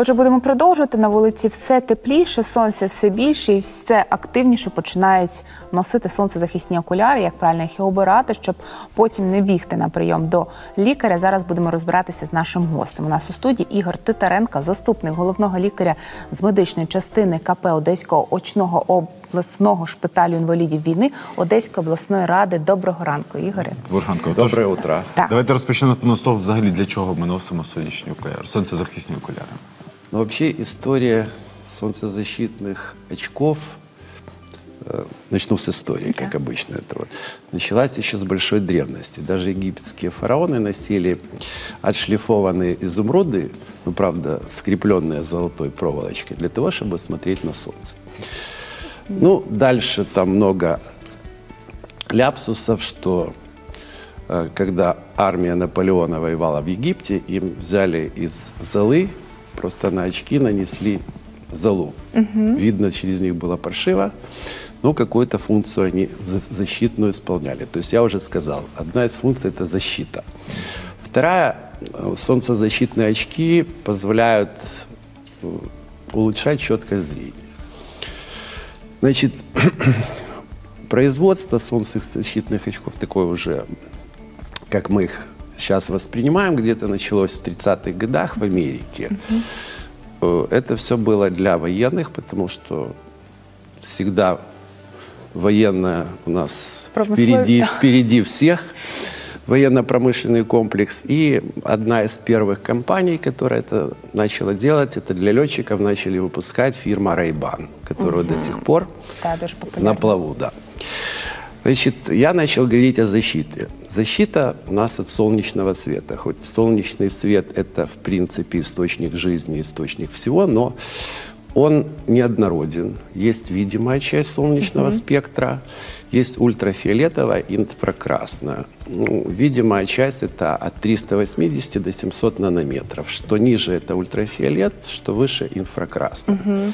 Отже, будемо продовжувати на вулиці все тепліше, сонце все більше і все активніше починають носити сонцезахисні окуляри, як правильно їх і обирати, щоб потім не бігти на прийом до лікаря. Зараз будемо розбиратися з нашим гостем. У нас у студії Ігор Титаренко, заступник головного лікаря з медичної частини КП Одеського очного обласного шпиталю інвалідів війни Одеської обласної ради. Доброго ранку, Ігоре. Ворханко, Доброе утро. Так. Давайте розпочнемо з того, взагалі для чого ми носимо сонячні окуляри, сонцезахисні окуляри. Но вообще история солнцезащитных очков, э, начну с истории, как обычно это вот, началась еще с большой древности. Даже египетские фараоны носили отшлифованные изумруды, ну, правда, скрепленные золотой проволочкой, для того, чтобы смотреть на солнце. Ну, дальше там много ляпсусов, что э, когда армия Наполеона воевала в Египте, им взяли из золы, просто на очки нанесли золу. Видно, через них было паршиво, но какую-то функцию они за- защитную исполняли. То есть я уже сказал, одна из функций – это защита. Вторая, э, солнцезащитные очки позволяют э, улучшать четкое зрение. Значит, производство солнцезащитных очков такое уже, как мы их сейчас воспринимаем, где-то началось в 30-х годах в Америке. Э, Это все было для военных, потому что всегда военная у нас впереди, впереди всех военно-промышленный комплекс. И одна из первых компаний, которая это начала делать, это для летчиков начали выпускать фирма Ray-Ban, которая до сих пор популярна. на плаву, да. Значит, я начал говорить о защите. Защита у нас от солнечного света. Хоть солнечный свет – это, в принципе, источник жизни, источник всего, но он неоднороден. Есть видимая часть солнечного спектра, есть ультрафиолетовая инфракрасная. Ну, видимая часть – это от 380 до 700 нанометров. Что ниже – это ультрафиолет, что выше – инфракрасная.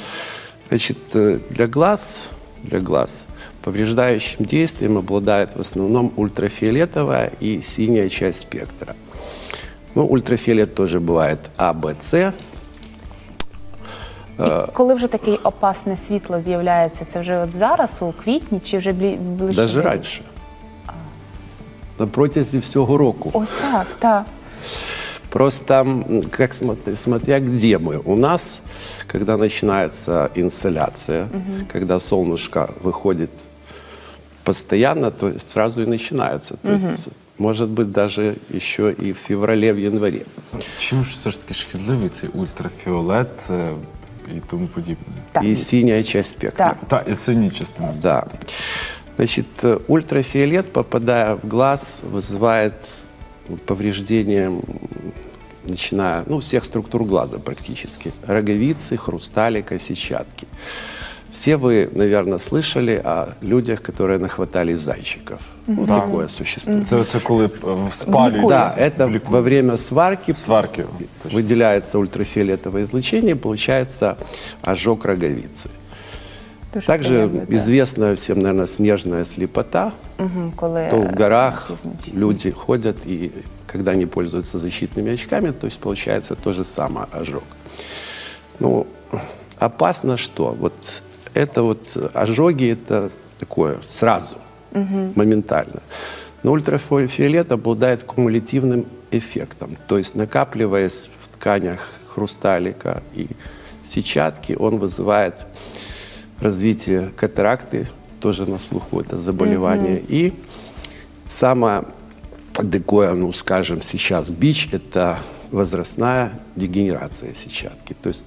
Значит, э, для глаз, для глаз повреждающим действием обладает в основном ультрафиолетовая и синяя часть спектра. Ну, ультрафиолет тоже бывает А, Б, С. І коли вже таке опасне світло з'являється, це вже от зараз, у квітні, чи вже блі- ближче? Даже до- раньше. На протязі всього року. Ось так, так. Просто, м, как смотря, смотря где мы. У нас, когда начинается инсоляция, когда солнышко выходит постоянно, то есть сразу и начинается. То есть, может быть, даже еще и в феврале, в январе. Чим ж все ж таки шкідливий цей ультрафіолет е, і тому подібне? Так. И синяя часть спектра. Так. Та, і сині частина. Да. Значит, э, ультрафиолет, попадая в глаз, вызывает повреждение, м, начиная, ну, всех структур глаза практически. Роговицы, хрусталика, сетчатки. Все вы, наверное, слышали о людях, которые нахватали зайчиков. Вот Так. такое существует. Це оце коли е, спалюють. Да, это блікують. во время сварки сварки. точно. выделяется ультрафиолетовое излучение, и получается ожог роговицы. Дуже Также приємно, да. известная всем, наверное, снежная слепота. Мгм, коли То в горах е, північ. люди ходят и когда не пользуются защитными очками, то есть получается то же самое ожог. Ну, опасно что? Вот это вот ожоги, это такое сразу, моментально. Но ультрафиолет обладает кумулятивным эффектом, то есть накапливаясь в тканях хрусталика и сетчатки, он вызывает развитие катаракты, тоже на слуху это заболевание. И самое такое, ну, скажем, сейчас бич – это возрастная дегенерация сетчатки. То есть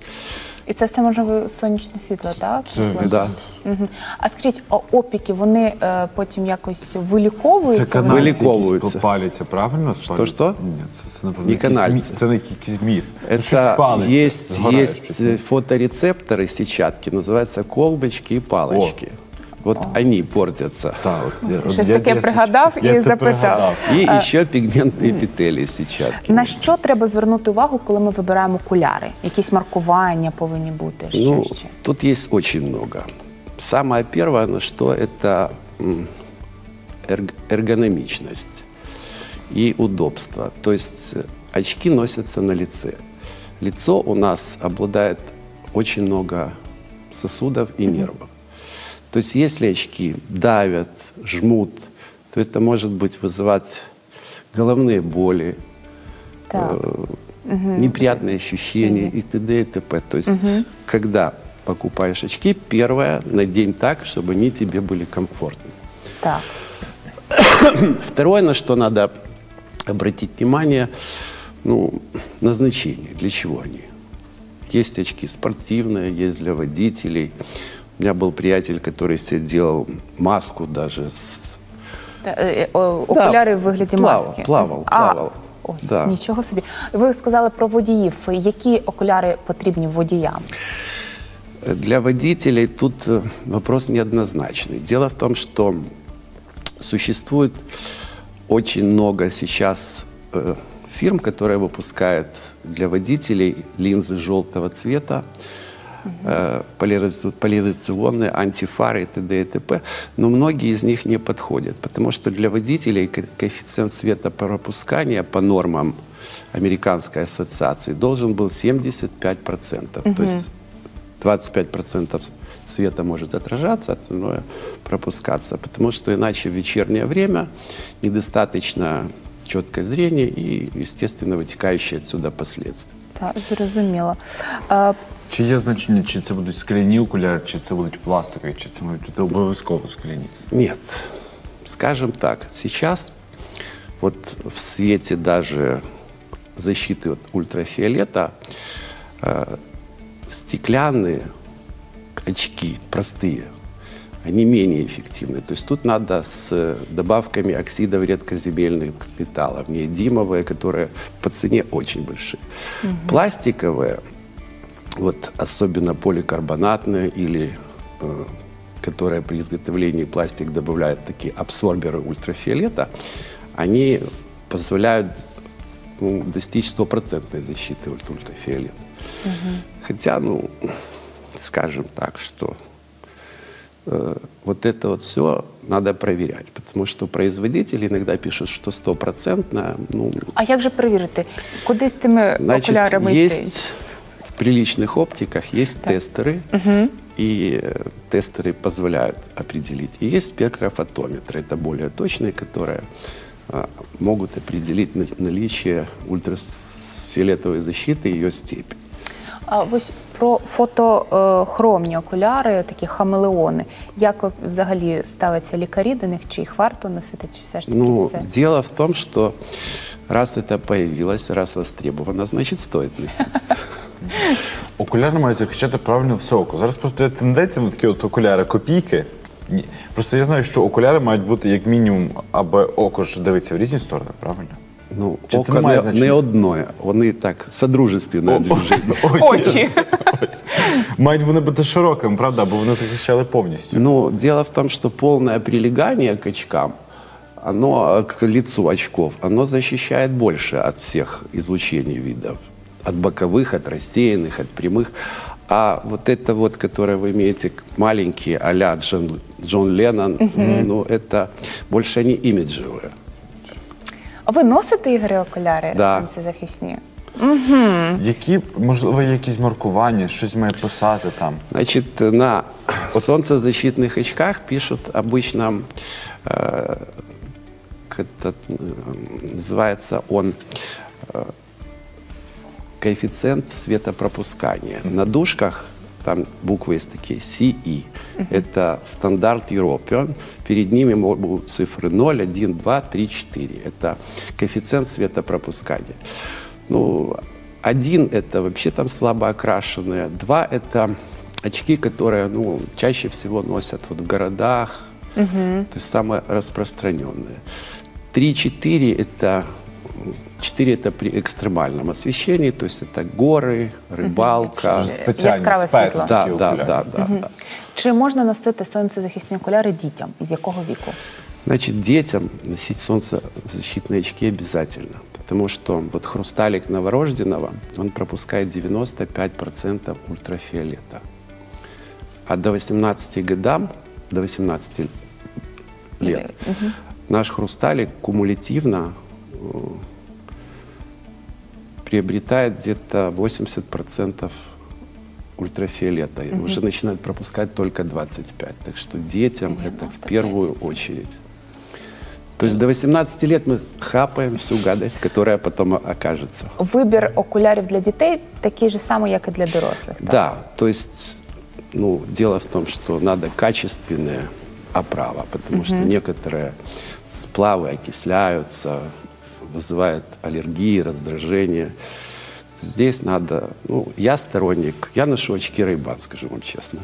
І це все можливо сонячне світло, так? Це від- Да. Мгм. А скажіть, а опіки вони е, потім якось виліковуються? Це канальці якісь Виліковуються. попаляться, правильно? Спалюються? що? Ні, це, це напевно, Не якийсь канальці. міф. Це не якийсь міф. Ну, щось это палиться, есть, згорає есть щось. э, фоторецепторы сетчатки, называются колбочки и палочки. Вот они портятся. Та, от, я- от щось я- таке я- пригадав я і це запитав. пригадав. И еще пигментные эпителии сетчатки. На що треба звернути увагу, коли ми вибираємо окуляри? Якісь маркування повинні бути? Що Ну, ще? тут есть очень много. Самое первое, на что это м, эрг- эргономичность и удобство. То есть э, очки носятся на лице. Лицо у нас обладает очень много сосудов и нервов. То есть если очки давят, жмут, то это может быть вызывать головные боли, Так. неприятные ощущения и т.д. и т.п. То есть, когда покупаешь очки, первое, надень так, чтобы они тебе были комфортны. Так. Второе, на что надо обратить внимание, ну, назначение, для чего они. Есть очки спортивные, есть для водителей. У меня был приятель, который себе делал маску даже с Та, е, о, окуляри в вигляді плавав, маски. плавав, А, плавав. Ось, Да. нічого собі. Ви сказали про водіїв. Які окуляри потрібні водіям? Для водителей тут э, вопрос неоднозначный. Дело в том, что существует очень много сейчас э, фирм, которые выпускают для водителей линзы желтого цвета, э, поляриза- поляризационные, антифары и т.д. и т.п. Но многие из них не подходят, потому что для водителей ко- коэффициент светопропускания по нормам Американской ассоциации должен был 75%. То есть 25% света может отражаться, остальное пропускаться, потому что иначе в вечернее время недостаточно четкое зрение и, естественно, вытекающие отсюда последствия. Так, зрозуміло. Е, Чи є значення, чи це будуть скляні окуляри, чи це будуть пластикові, чи це мають бути обов'язково скляні? Нет. Скажем так, сейчас вот в свете даже защиты от ультрафиолета э, стеклянные очки простые, они менее эффективны. То есть тут надо с добавками оксидов редкоземельных металлов, неодимовые, которые по цене очень большие. Пластиковые, вот особенно поликарбонатные или э, которые при изготовлении пластик добавляют такие абсорберы ультрафиолета, они позволяют ну, достичь стопроцентной защиты от ультрафиолета. Хотя, ну, скажем так, что вот это вот все надо проверять, потому что производители иногда пишут, что стопроцентно, ну, А як же перевірити, куди з тими Значит, окулярами есть в приличных оптиках есть тестеры, и э, тестеры позволяют определить. И есть спектрофотометры, это более точные, которые а, могут определить на- наличие ультрафиолетовой защиты и ее степень. А ось про фотохромні окуляри, такі хамелеони. Як взагалі ставляться лікарі до них? Чи їх варто носити, чи все ж таки Ну, це? дело в том, что раз это появилось, раз востребовано, значит, стоит носить. Окуляри мають захищати правильно все око. Зараз просто є тенденція на такі от окуляри копійки. Ні. Просто я знаю, що окуляри мають бути як мінімум, аби око ж дивиться в різні сторони, правильно? Ну, Чи це око не має не, значення? не одно, вони так содружественно движуть. Очі. Мають вони бути широкими, правда, бо вони захищали повністю. Ну, дело в том, что полное прилегание к очкам, оно э, к лицу очков, оно защищает больше от всех излучений видов. От боковых, от рассеянных, от прямых. А вот это вот, которое вы имеете, к- маленькие а-ля Джон, Джон Леннон, ну, это больше они имиджевые. А ви носите Ігорі окуляри Да. сонцезахисні? Які, можливо, якісь маркування, щось має писати там. Значит, на солнцезащитных очках пишут обычно, э, как это э, называется он, э, коэффициент светопропускания. На дужках там буквы есть такие CE. Это стандарт European. Перед ними быть цифры 0, 1, 2, 3, 4. Это коэффициент светопропускания. Ну, один – это вообще там слабо окрашенные. Два – это очки, которые ну, чаще всего носят вот в городах, то есть самые распространенные. Три-четыре – это Четыре это при экстремальном освещении, то есть это горы, рыбалка. Вже Спеціальні, яскраве спец світло. Да, такі да, окуляри. да, да, да. Чи можна носити сонцезахисні окуляри дітям? Із якого віку? Значит, детям носить солнцезащитные очки обязательно, потому что вот хрусталик новорожденного, он пропускает 95% ультрафиолета. А до 18 годам, до 18 лет, наш хрусталик кумулятивно э, приобретает где-то 80% ультрафиолета. И Уже начинает пропускать только 25. Так что детям это в первую очередь. То есть до 18 лет мы хапаем всю гадость, которая потом о- окажется. Вибір окулярів для дітей такий же самий, як і для дорослих. Так? Да, то есть, ну, дело в том, что надо качественная оправа, потому что некоторые сплавы окисляются, вызывают аллергии, раздражение. Здесь надо, ну, я сторонник, я ношу очки Рейбан, скажу вам честно.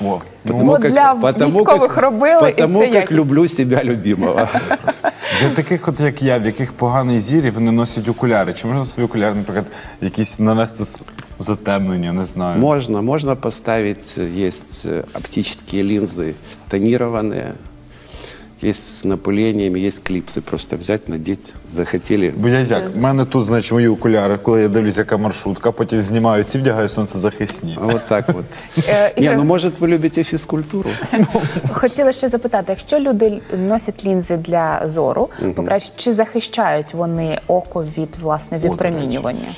О, Ну, для військових робили, і потому це как якість. люблю себя любимого. Для таких, от як я, в яких поганий зір, і вони носять окуляри. Чи можна свої окуляри, наприклад, якісь нанести с- затемнення, не знаю. Можно, можно поставить, э, есть э, оптические линзы тонированные, есть с напылениями, есть клипсы. Просто взять, надеть, захотели. Бо я як? У мене тут, значить, мої окуляри, коли я дивлюся, яка маршрутка, потім знімаю ці вдягаю сонцезахисні. А вот так вот. Е, Не, Ігор, ну может вы любите физкультуру? Хотіла ще запитати, якщо люди носять лінзи для зору, покраще, чи захищають вони око від власне відпромінювання?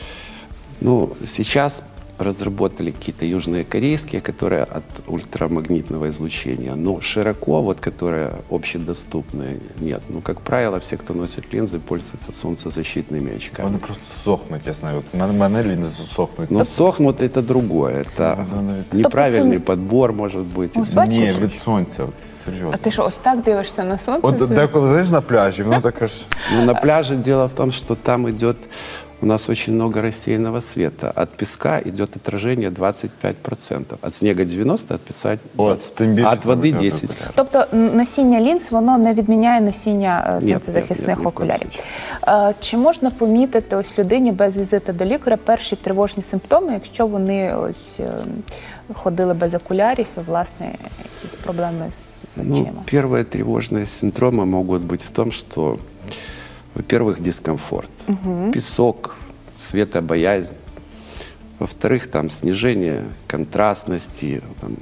Ну, сейчас разработали какие-то южные корейские, которые от ультрамагнитного излучения, но широко, вот которые общедоступные, нет. Ну, как правило, все, кто носит линзы, пользуются солнцезащитными очками. Вони просто сохнуть, я знаю. От в мене, в мене лінзи сохнуть. Но сохнут это другое, это Ну, навіть- неправильный Тобто подбор, может быть. и Ось всё. бачиш? Ні, від сонця, от, А серйозно. ти що, ось так дивишся на сонце? От деколи знаєш на пляжі, воно таке ж. Но на пляже дело в том, что там идет у нас очень много рассеянного света. От песка идет отражение 25%. От снега 90, от песка 20. От, тим більше а от воды треба 10. окуляри. Тобто н- носіння лінз воно не відміняє носіння е, Ні, сонцезахисних ні, ні, ні в коєму окулярів. Е, Чи можна помітити ось людині без візиту до лікаря перші тривожні симптоми, якщо вони ось е, ходили без окулярів і власне якісь проблеми з Ну, очима? первые тревожные синдромы могут быть в том, что, во-первых, дискомфорт, песок, светобоязнь, во-вторых, там снижение контрастности, там,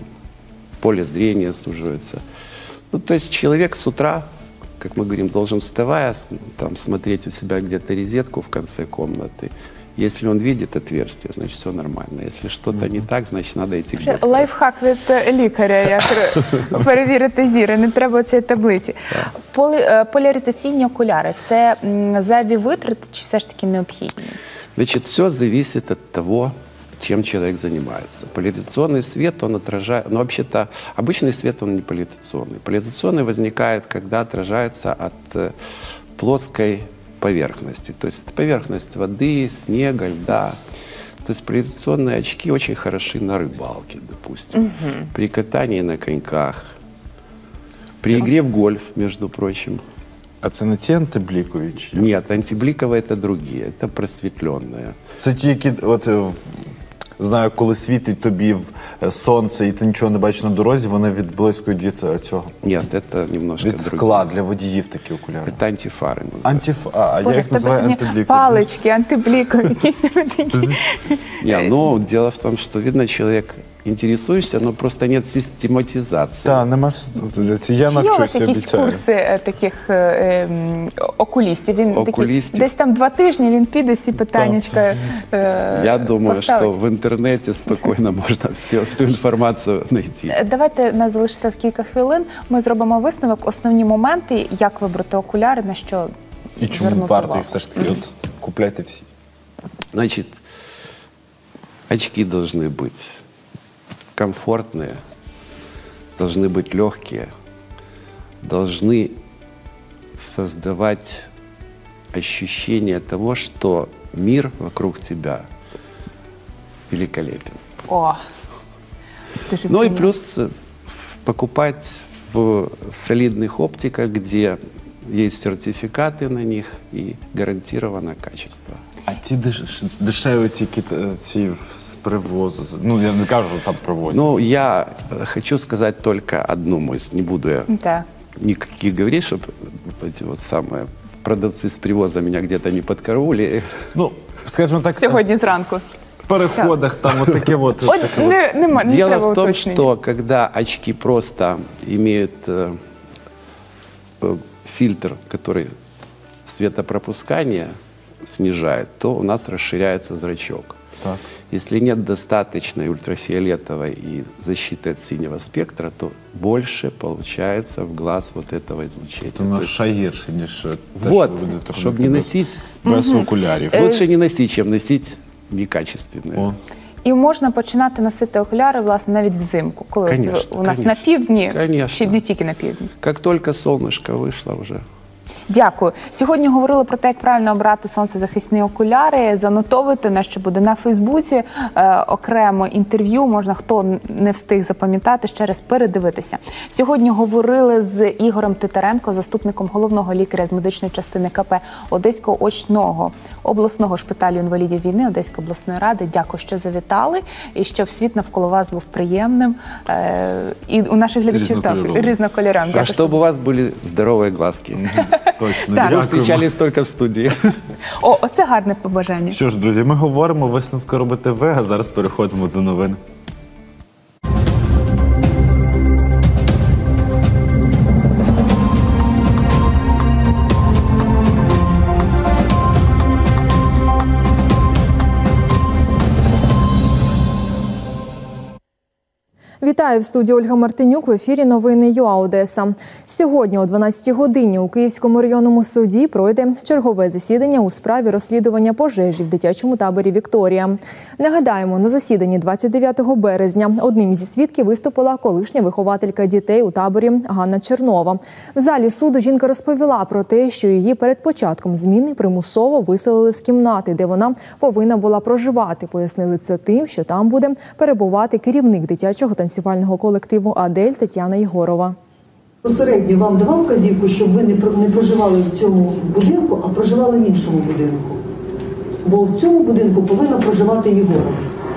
поле зрения суживается. Ну, то есть человек с утра, как мы говорим, должен вставая, там, смотреть у себя где-то розетку в конце комнаты. Если он видит отверстие, значит все нормально. Если что-то не так, значит надо идти к доктору. Лайфхак від е, лікаря, як ре- перевірити зіри, не треба цієї таблиці. Полі, е, поляризаційні окуляри це м, зайві витрати чи все ж таки необхідність? Значит, все зависит от того, чем человек занимается. Поляризационный свет, он отражает... Ну, вообще-то, обычный свет, он не поляризационный. Поляризационный возникает, когда отражается от э, плоской поверхности. То есть это поверхность воды, снега, льда. То есть поляризационные очки очень хороши на рыбалке, допустим, при катании на коньках, при игре в гольф, между прочим. А це не ці антиблікові чи? Нет, антибликовые это другие, это просветленные. Це ті, які от е, в- знаю, коли світить тобі в е, сонце і ти нічого не бачиш на дорозі, вони відблискують від е, цього. Нет, это немножко Від скла для водіїв такі окуляри. Это антифары. называются. Антиф... А, а я Боже, їх в тебе називаю сьогодні антиблікові. палички, антиблікові, якісь не такі. Не, ну, дело в том, что, видно, человек интересуешься, но просто нет систематизации. Так, нема с- от, я Чи є у вас якісь обіцяю. курси е, таких е, окулістів? Він Окулістів? такий, десь там два тижні він піде всі питаннячка. е, Я думаю, поставить. что в интернете спокойно можно все, всю информацию найти. Е, Давайте нас залишиться кілька хвилин. Ми зробимо висновок, основні моменти, як вибрати окуляри, на що І чому звернути варто увагу. їх все ж таки от, купляйте всі. Значит, очки должны быть комфортные, должны быть легкие, должны создавать ощущение того, что мир вокруг тебя великолепен. О, дуже Ну и плюс э, покупать в солидных оптиках, где есть сертификаты на них и гарантировано качество. А ті деш... дешеві ці, кит- ці з привозу, з- ну я не кажу там привозять. Ну, я э, хочу сказать только одну мысль, не буду я Так. никаких говорить, чтобы эти вот самые продавцы с привоза меня где-то не подкараулили. Ну, скажімо так, Сьогодні з- зранку. з переходах там от таке от. От таке от. не, нема, не Дело треба в том, уточнення. что когда очки просто имеют э, э, фильтр, который светопропускание снижает, то у нас расширяется зрачок. Так. Если нет достаточной ультрафиолетовой и защиты от синего спектра, то больше получается в глаз вот этого излучения. То То на есть ще гірше, ніж е, те, Вот, що ви будете щоб робити не без- носить. без окулярів. лучше не носить, чем носить некачественные. О. І можна починати носити окуляри, власне, навіть взимку, коли ось Конечно, у нас конечно. на півдні, Конечно. чи не тільки на півдні. Как только солнышко вышло уже, Дякую. Сьогодні говорили про те, як правильно обрати сонцезахисні окуляри. Занотовуйте на що буде на Фейсбуці е, окремо інтерв'ю. Можна хто не встиг запам'ятати ще раз передивитися. Сьогодні говорили з Ігорем Титаренко, заступником головного лікаря з медичної частини КП Одеського очного обласного шпиталю інвалідів війни Одеської обласної ради. Дякую, що завітали, і щоб світ навколо вас був приємним. Е, і у наших глядачів так Різнокольоровим. різнокольорам. А Дякую. чтобы у вас были здоровые глазки. Точно, Так. Вы дякуємо. встречались только в студії. О, оце гарне побажання. Що ж, друзі, ми говоримо, висновки робите ви, а зараз переходимо до новин. Вітаю в студії Ольга Мартинюк. В ефірі новини ЮА Одеса. Сьогодні о 12-й годині у Київському районному суді пройде чергове засідання у справі розслідування пожежі в дитячому таборі Вікторія. Нагадаємо, на засіданні 29 березня одним зі свідків виступила колишня вихователька дітей у таборі Ганна Чернова. В залі суду жінка розповіла про те, що її перед початком зміни примусово виселили з кімнати, де вона повинна була проживати. Пояснили це тим, що там буде перебувати керівник дитячого танцювального колективу Адель Тетяна Єгорова. Посередньо вам давав вказівку, щоб ви не про- не проживали в цьому будинку, а проживали в іншому будинку. Бо в цьому будинку повинна проживати Єгорова.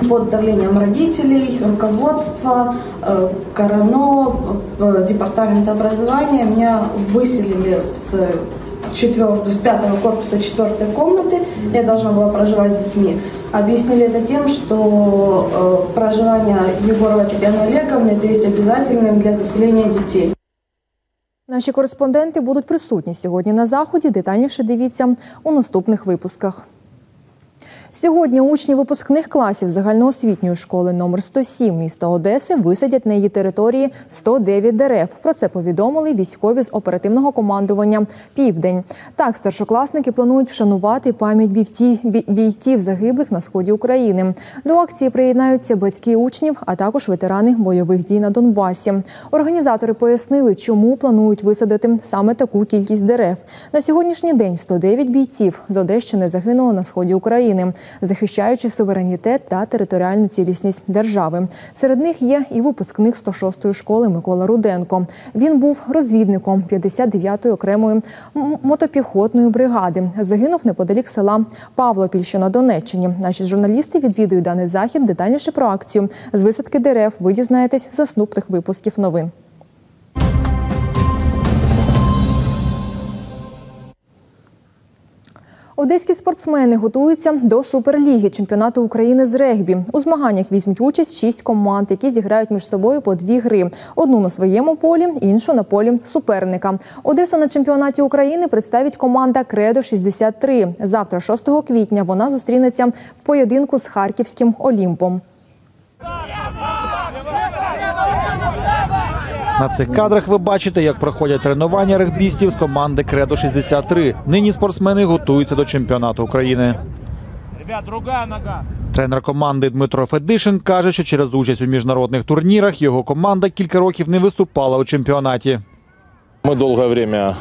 Под давлением родителей, руководства, э, Карано, э, департамента образования меня выселили с четвертого, с пятого корпуса четвертой комнаты. Я должна была проживать с детьми. Объяснили это тем, что э, проживание Егорова Татьяны Олеговны это есть обязательным для заселения детей. Наші кореспонденти будуть присутні сьогодні на заході. Детальніше дивіться у наступних випусках. Сьогодні учні випускних класів загальноосвітньої школи номер 107 міста Одеси висадять на її території 109 дерев. Про це повідомили військові з оперативного командування Південь. Так, старшокласники планують вшанувати пам'ять бійці- бійців загиблих на сході України. До акції приєднаються батьки учнів, а також ветерани бойових дій на Донбасі. Організатори пояснили, чому планують висадити саме таку кількість дерев. На сьогоднішній день 109 бійців з Одещини загинуло на сході України, захищаючи суверенітет та територіальну цілісність держави. Серед них є і випускник 106-ї школи Микола Руденко. Він був розвідником 59-ї окремої мотопіхотної бригади. Загинув неподалік села Павлопіль, на Донеччині. Наші журналісти відвідують даний захід. Детальніше про акцію з висадки дерев ви дізнаєтесь з випусків новин. Одеські спортсмени готуються до суперліги чемпіонату України з регбі. У змаганнях візьмуть участь шість команд, які зіграють між собою по дві гри: одну на своєму полі, іншу на полі суперника. Одесу на чемпіонаті України представить команда Кредо 63 Завтра, 6 квітня, вона зустрінеться в поєдинку з харківським Олімпом. На цих кадрах ви бачите, як проходять тренування регбістів з команди Кредо 63 Нині спортсмени готуються до чемпіонату України. Тренер команди Дмитро Федишин каже, що через участь у міжнародних турнірах його команда кілька років не виступала у чемпіонаті. Ми довге время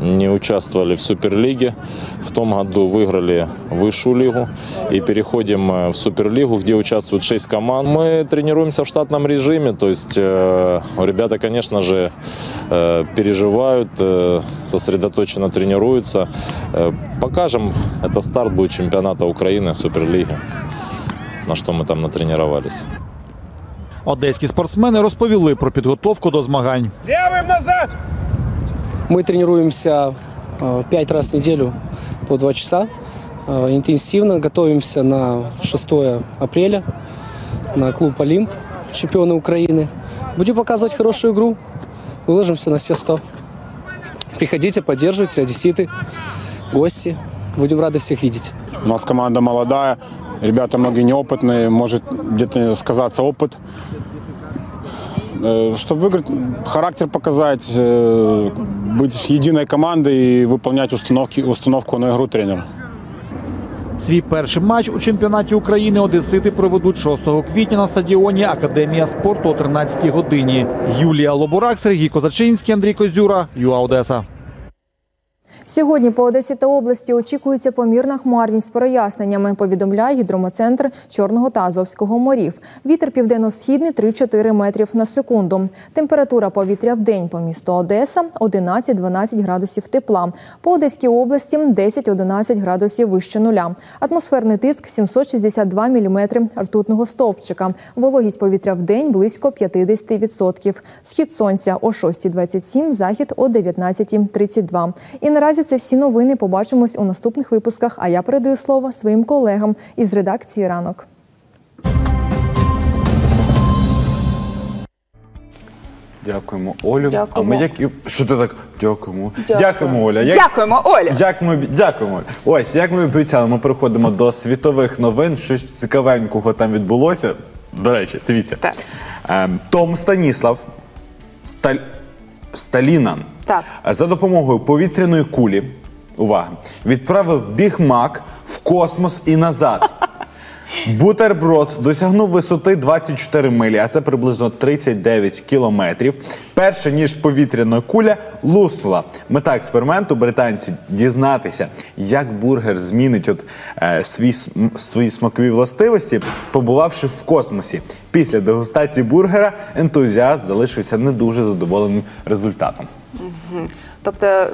не участвовали в Суперлиге. В том году выиграли высшую лигу и переходим э, в Суперлигу, где участвуют 6 команд. Мы тренируемся в штатном режиме, то есть э, ребята, конечно же, э, переживают, э, сосредоточенно тренируются. Э, покажем, это старт будет чемпионата Украины, Суперлиги, на что мы там натренировались. Одеські спортсмени розповіли про підготовку до змагань. Левым назад! Мы тренируемся э, пять раз в неделю по два часа. Э, Интенсивно готовимся на 6 апреля на клуб «Олимп», чемпионы Украины. Будем показывать хорошую игру. Выложимся на все 100. Приходите, поддерживайте, одесситы, гости. Будем рады всех видеть. У нас команда молодая, ребята многие неопытные, может где-то сказаться опыт. Чтобы выиграть, характер показать, э, быть единой командой и выполнять установки, установку на игру тренера. Свій перший матч у чемпіонаті України одесити проведуть 6 квітня на стадіоні Академія спорту о 13 годині. Юлія Лобурак, Сергій Козачинський, Андрій Козюра, ЮА Одеса. Сьогодні по Одесі та області очікується помірна хмарність з проясненнями, повідомляє гідромоцентр Чорного та Азовського морів. Вітер південно-східний 3-4 метрів на секунду. Температура повітря в день по місту Одеса 11-12 градусів тепла. По Одеській області 10-11 градусів вище нуля. Атмосферний тиск 762 міліметри ртутного стовпчика. Вологість повітря в день близько 50%. Схід сонця о 6.27, захід о 19.32. І наразі це всі новини. Побачимось у наступних випусках. А я передаю слово своїм колегам із редакції ранок. Дякуємо, Олю. Дякуємо. А ми як що ти так? Дякуємо. Дякуємо, Оля. Як... Дякуємо, Оля. Як ми дякуємо. Ось як ми обіцяли, ми переходимо до світових новин. Щось цікавенького там відбулося. До речі, дивіться. Так. Ем, Том Станіслав Сталь... Сталінан Так. за допомогою повітряної кулі. Увага! Відправив Біг Мак в космос і назад. Бутерброд досягнув висоти 24 милі, а це приблизно 39 кілометрів. Перше ніж повітряна куля луснула. Мета експерименту британці дізнатися, як бургер змінить от, е, свій, свої смакові властивості, побувавши в космосі. Після дегустації бургера ентузіаст залишився не дуже задоволеним результатом. Тобто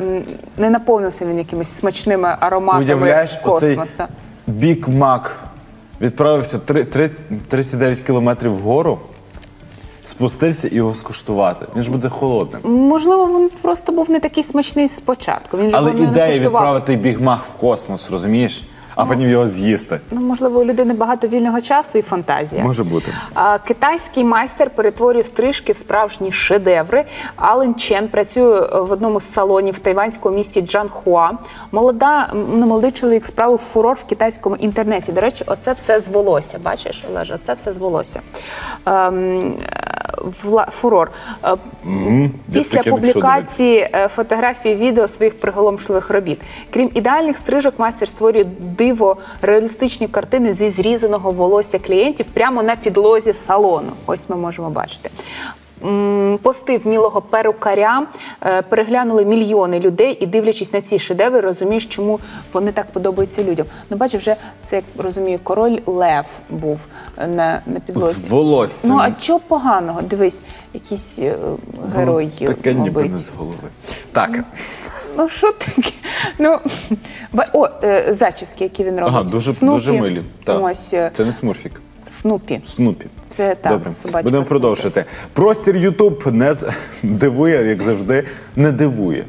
не наповнився він якимись смачними ароматами Уявляєш, космоса. Бік Мак відправився три- три- 39 кілометрів вгору, спустився і його скуштувати. Він ж буде холодним. Можливо, він просто був не такий смачний спочатку. Він же Але його не ідея куштував. відправити бігмах в космос, розумієш? А потім його з'їсти. Ну, можливо, у людини багато вільного часу і фантазія. Може бути. А, Китайський майстер перетворює стрижки в справжні шедеври. Ален Чен працює в одному з салонів в тайванському місті Джанхуа. Молода ну, молодий чоловік справив фурор в китайському інтернеті. До речі, оце все з волосся. Бачиш, Олеже, оце все з волосся. Ем, е, вла- фурор. Е, Після публікації е, фотографій, відео своїх приголомшливих робіт. Крім ідеальних стрижок, майстер створює диво реалістичні картини зі зрізаного волосся клієнтів прямо на підлозі салону. Ось ми можемо бачити. М, Пости вмілого перукаря е, переглянули мільйони людей і, дивлячись на ці шедеври, розумієш, чому вони так подобаються людям. Ну, бачиш, вже це як розумію, король Лев був е, на, на підлозі. З волоссям. Ну а чого поганого? Дивись, якийсь е, герой. Ну, Таке ніби не з голови. Так. Ну що таке? Ну о, е, зачіски, які він робить. Ага, дуже, Снупі. дуже милі. Так. Ось Це не смурфік. Снупі. Снупі. Це так, Добре, собачка будемо Снупі. продовжувати. Простір Ютуб не з- дивує, як завжди, не дивує.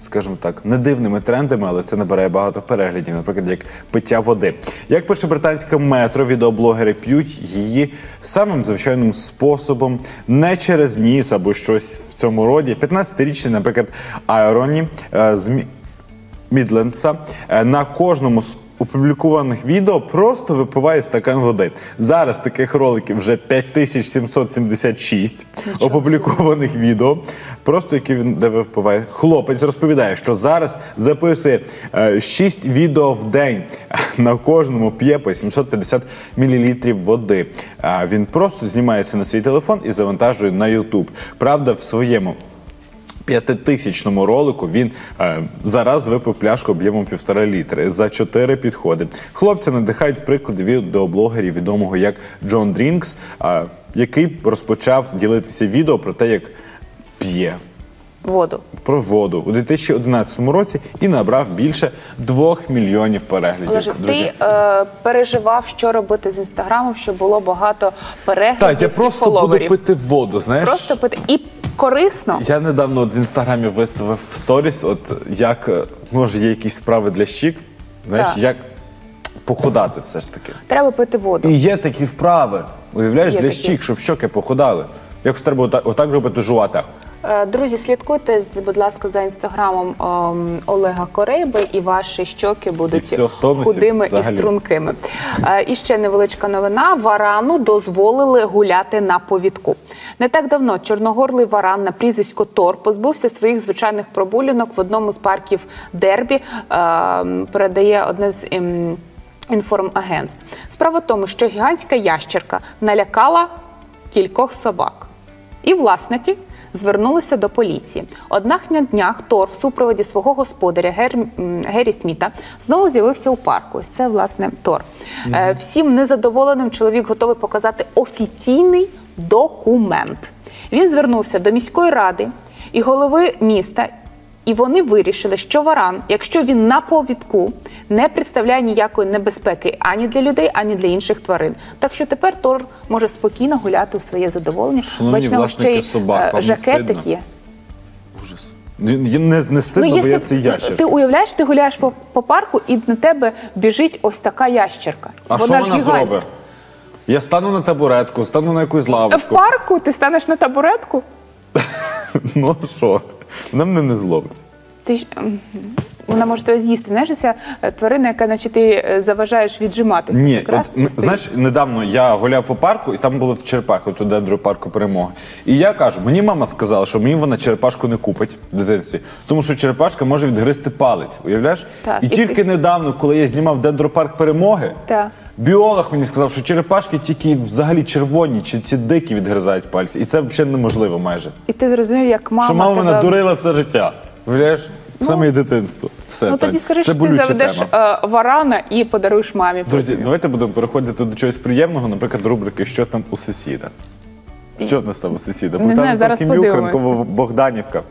Скажімо так, не дивними трендами, але це набирає багато переглядів, наприклад, як пиття води. Як пише британське метро, відеоблогери п'ють її самим звичайним способом, не через ніс або щось в цьому роді. 15-річний, наприклад, Айроні е, з Мі- Мідлендса е, на кожному з опублікованих відео просто випиває стакан води. Зараз таких роликів вже 5776 опублікованих відео, просто які він де випиває. Хлопець розповідає, що зараз записує 6 відео в день. На кожному п'є по 750 мл води. А Він просто знімається на свій телефон і завантажує на YouTube. Правда, в своєму п'ятитисячному ролику він е, зараз випив пляшку об'ємом півтора літри за чотири підходи. Хлопця надихають приклади відеоблогерів відомого як Джон Дрінкс, е, який розпочав ділитися відео про те, як п'є. Воду. Про воду у 2011 році і набрав більше двох мільйонів переглядів. Олеже, Друзі, ти е, переживав, що робити з інстаграмом, щоб було багато переглядів так, я і просто буду фоловерів. пити воду. Знаєш, Просто пити і корисно. Я недавно от в інстаграмі виставив сторіс, от як е, може є якісь справи для щік, знаєш, Так. як похудати все ж таки. Треба пити воду. І є такі вправи, уявляєш, Є для такі. щік, щоб щоки похудали. Якось треба отак, отак робити жувати. Е, Друзі, слідкуйте, будь ласка, за інстаграмом ем, Олега Корейби, і ваші щоки будуть все в тонусі худими взагалі. і стрункими. Е, І ще невеличка новина: варану дозволили гуляти на повідку. Не так давно чорногорлий варан на прізвисько Тор позбувся своїх звичайних прогулянок в одному з парків Дербі. Ем, Передає одне з. ем, Інформагентств. Справа в тому, що гігантська ящерка налякала кількох собак. І власники звернулися до поліції. Однак на днях Тор в супроводі свого господаря Гер... м, Геррі Сміта знову з'явився у парку. Ось це власне Тор. Е, Всім незадоволеним чоловік готовий показати офіційний документ. Він звернувся до міської ради і голови міста. І вони вирішили, що варан, якщо він на повідку, не представляє ніякої небезпеки ані для людей, ані для інших тварин. Так що тепер Тор може спокійно гуляти у своє задоволення. Шановні ще й собак, е, жакетик є. Не, не, не стидно, бо я цей ящер. Ти уявляєш, ти гуляєш по, по парку, і на тебе біжить ось така ящерка. А вона що ж вона зробить? Я стану на табуретку, стану на якусь В парку ти станеш на табуретку. Ну що? Вона мене не зловить. Ти ж вона може тебе з'їсти. Знаєш, ця е, тварина, яка наче ти е, заважаєш віджиматися. Ні, Якраз от, стоїть. знаєш, недавно я гуляв по парку, і там були в черепахи, от у дендропарку перемоги. І я кажу, мені мама сказала, що мені вона черепашку не купить в дитинстві, тому що черепашка може відгризти палець. Уявляєш? Так, і, і тільки ти- недавно, коли я знімав дендропарк перемоги, Так. Біолог мені сказав, що черепашки тільки взагалі червоні чи ці дикі відгризають пальці. І це взагалі неможливо майже. І ти зрозумів, як мама що мама тебе... мене дурила все життя. Уявляєш? Саме дитинство. Все, Ну тоді скажи, що ти заведеш е, варана і подаруєш мамі. Друзі, давайте будемо переходити до чогось приємного, наприклад, рубрики Що там у сусіда. Що в нас там у сусіда? Не знаю, Богдан зараз подивимось. Ранкова Богданівка.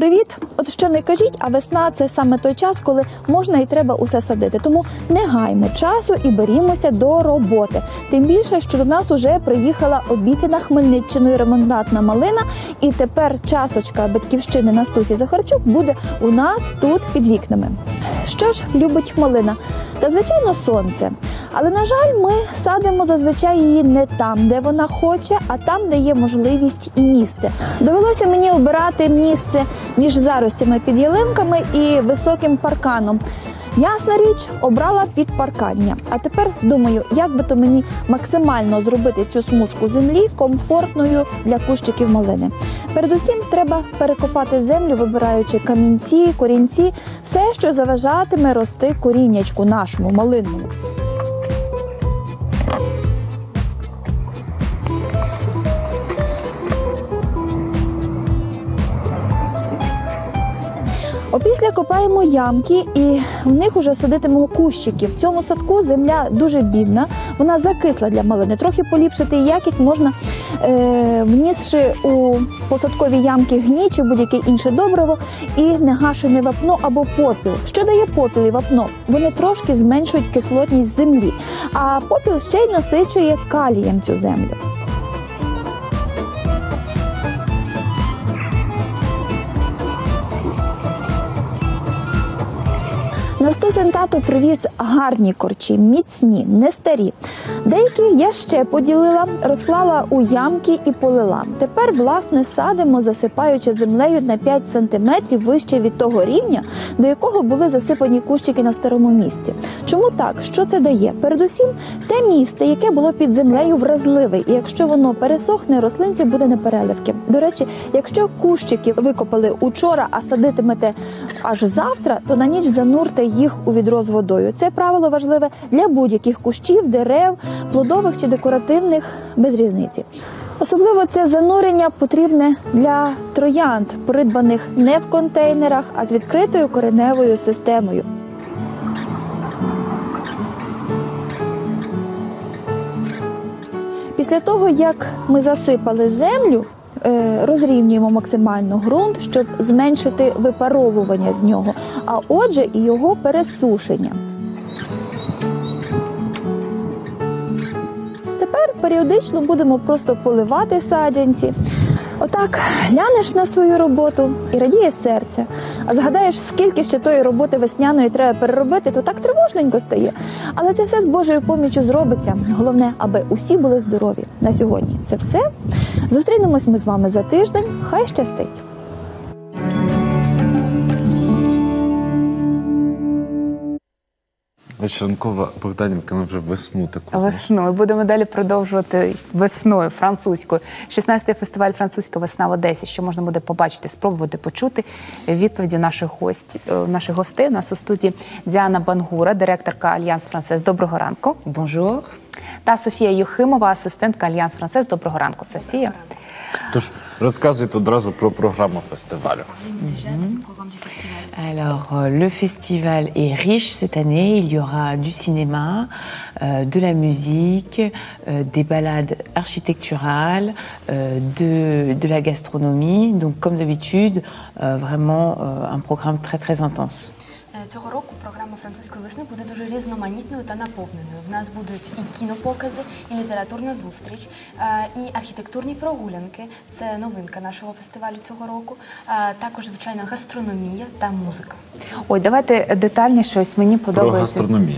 Привіт! От що не кажіть, а весна це саме той час, коли можна і треба усе садити. Тому не гаймо часу і берімося до роботи. Тим більше, що до нас уже приїхала обіцяна Хмельниччиною ремонтатна малина, і тепер часточка батьківщини Настусі Захарчук буде у нас тут під вікнами. Що ж любить малина? Та звичайно сонце. Але на жаль, ми садимо зазвичай її не там, де вона хоче, а там, де є можливість і місце. Довелося мені обирати місце між заростями під ялинками і високим парканом. Ясна річ, обрала під паркання. А тепер думаю, як би то мені максимально зробити цю смужку землі комфортною для кущиків малини. Передусім, треба перекопати землю, вибираючи камінці, корінці, все, що заважатиме рости коріннячку нашому малинному. Опісля копаємо ямки і в них уже садитимемо кущики. В цьому садку земля дуже бідна, вона закисла для малини. Трохи поліпшити якість можна, е, внісши у посадкові ямки гні чи будь-яке інше добриво і негашене вапно або попіл. Що дає попіл і вапно? Вони трошки зменшують кислотність землі, а попіл ще й насичує калієм цю землю. Настусин тато привіз гарні корчі, міцні, не старі. Деякі я ще поділила, розклала у ямки і полила. Тепер, власне, садимо, засипаючи землею на 5 сантиметрів вище від того рівня, до якого були засипані кущики на старому місці. Чому так? Що це дає? Передусім, те місце, яке було під землею, вразливе, і якщо воно пересохне, рослинці буде непереливки. До речі, якщо кущики викопали учора, а садитимете аж завтра, то на ніч занурте їх у відро з водою. Це правило важливе для будь-яких кущів, дерев, плодових чи декоративних без різниці. Особливо це занурення потрібне для троянд, придбаних не в контейнерах, а з відкритою кореневою системою. Після того, як ми засипали землю, розрівнюємо максимально ґрунт, щоб зменшити випаровування з нього, а отже, і його пересушення. Тепер періодично будемо просто поливати саджанці. Отак глянеш на свою роботу і радіє серце. А згадаєш, скільки ще тої роботи весняної треба переробити, то так тривожненько стає. Але це все з Божою поміччю зробиться. Головне, аби усі були здорові. На сьогодні це все. Зустрінемось ми з вами за тиждень. Хай щастить! Бачиш, ранкова Богданівка вона вже весну таку. Весною. Будемо далі продовжувати весною французькою. 16-й фестиваль Французька весна в Одесі. Що можна буде побачити, спробувати почути відповіді наших гостей, наших гостей. У нас у студії Діана Бангура, директорка Альянс Францез. Доброго ранку. Bonjour. Та Софія Юхимова, асистентка Альянс Францез. Доброго ранку, Софія. Тож розказуйте одразу про програму фестивалю. Alors, euh, le festival est riche cette année. Il y aura du cinéma, euh, de la musique, euh, des balades architecturales, euh, de, de la gastronomie. Donc, comme d'habitude, euh, vraiment euh, un programme très très intense. Е, Цього року програма Французької весни буде дуже різноманітною та наповненою. В нас будуть і кінопокази, і літературна зустріч, е, і архітектурні прогулянки. Це новинка нашого фестивалю цього року. Е, Також, звичайно, гастрономія та музика. Ой, давайте детальніше. Ось мені Про подобається. гастрономію.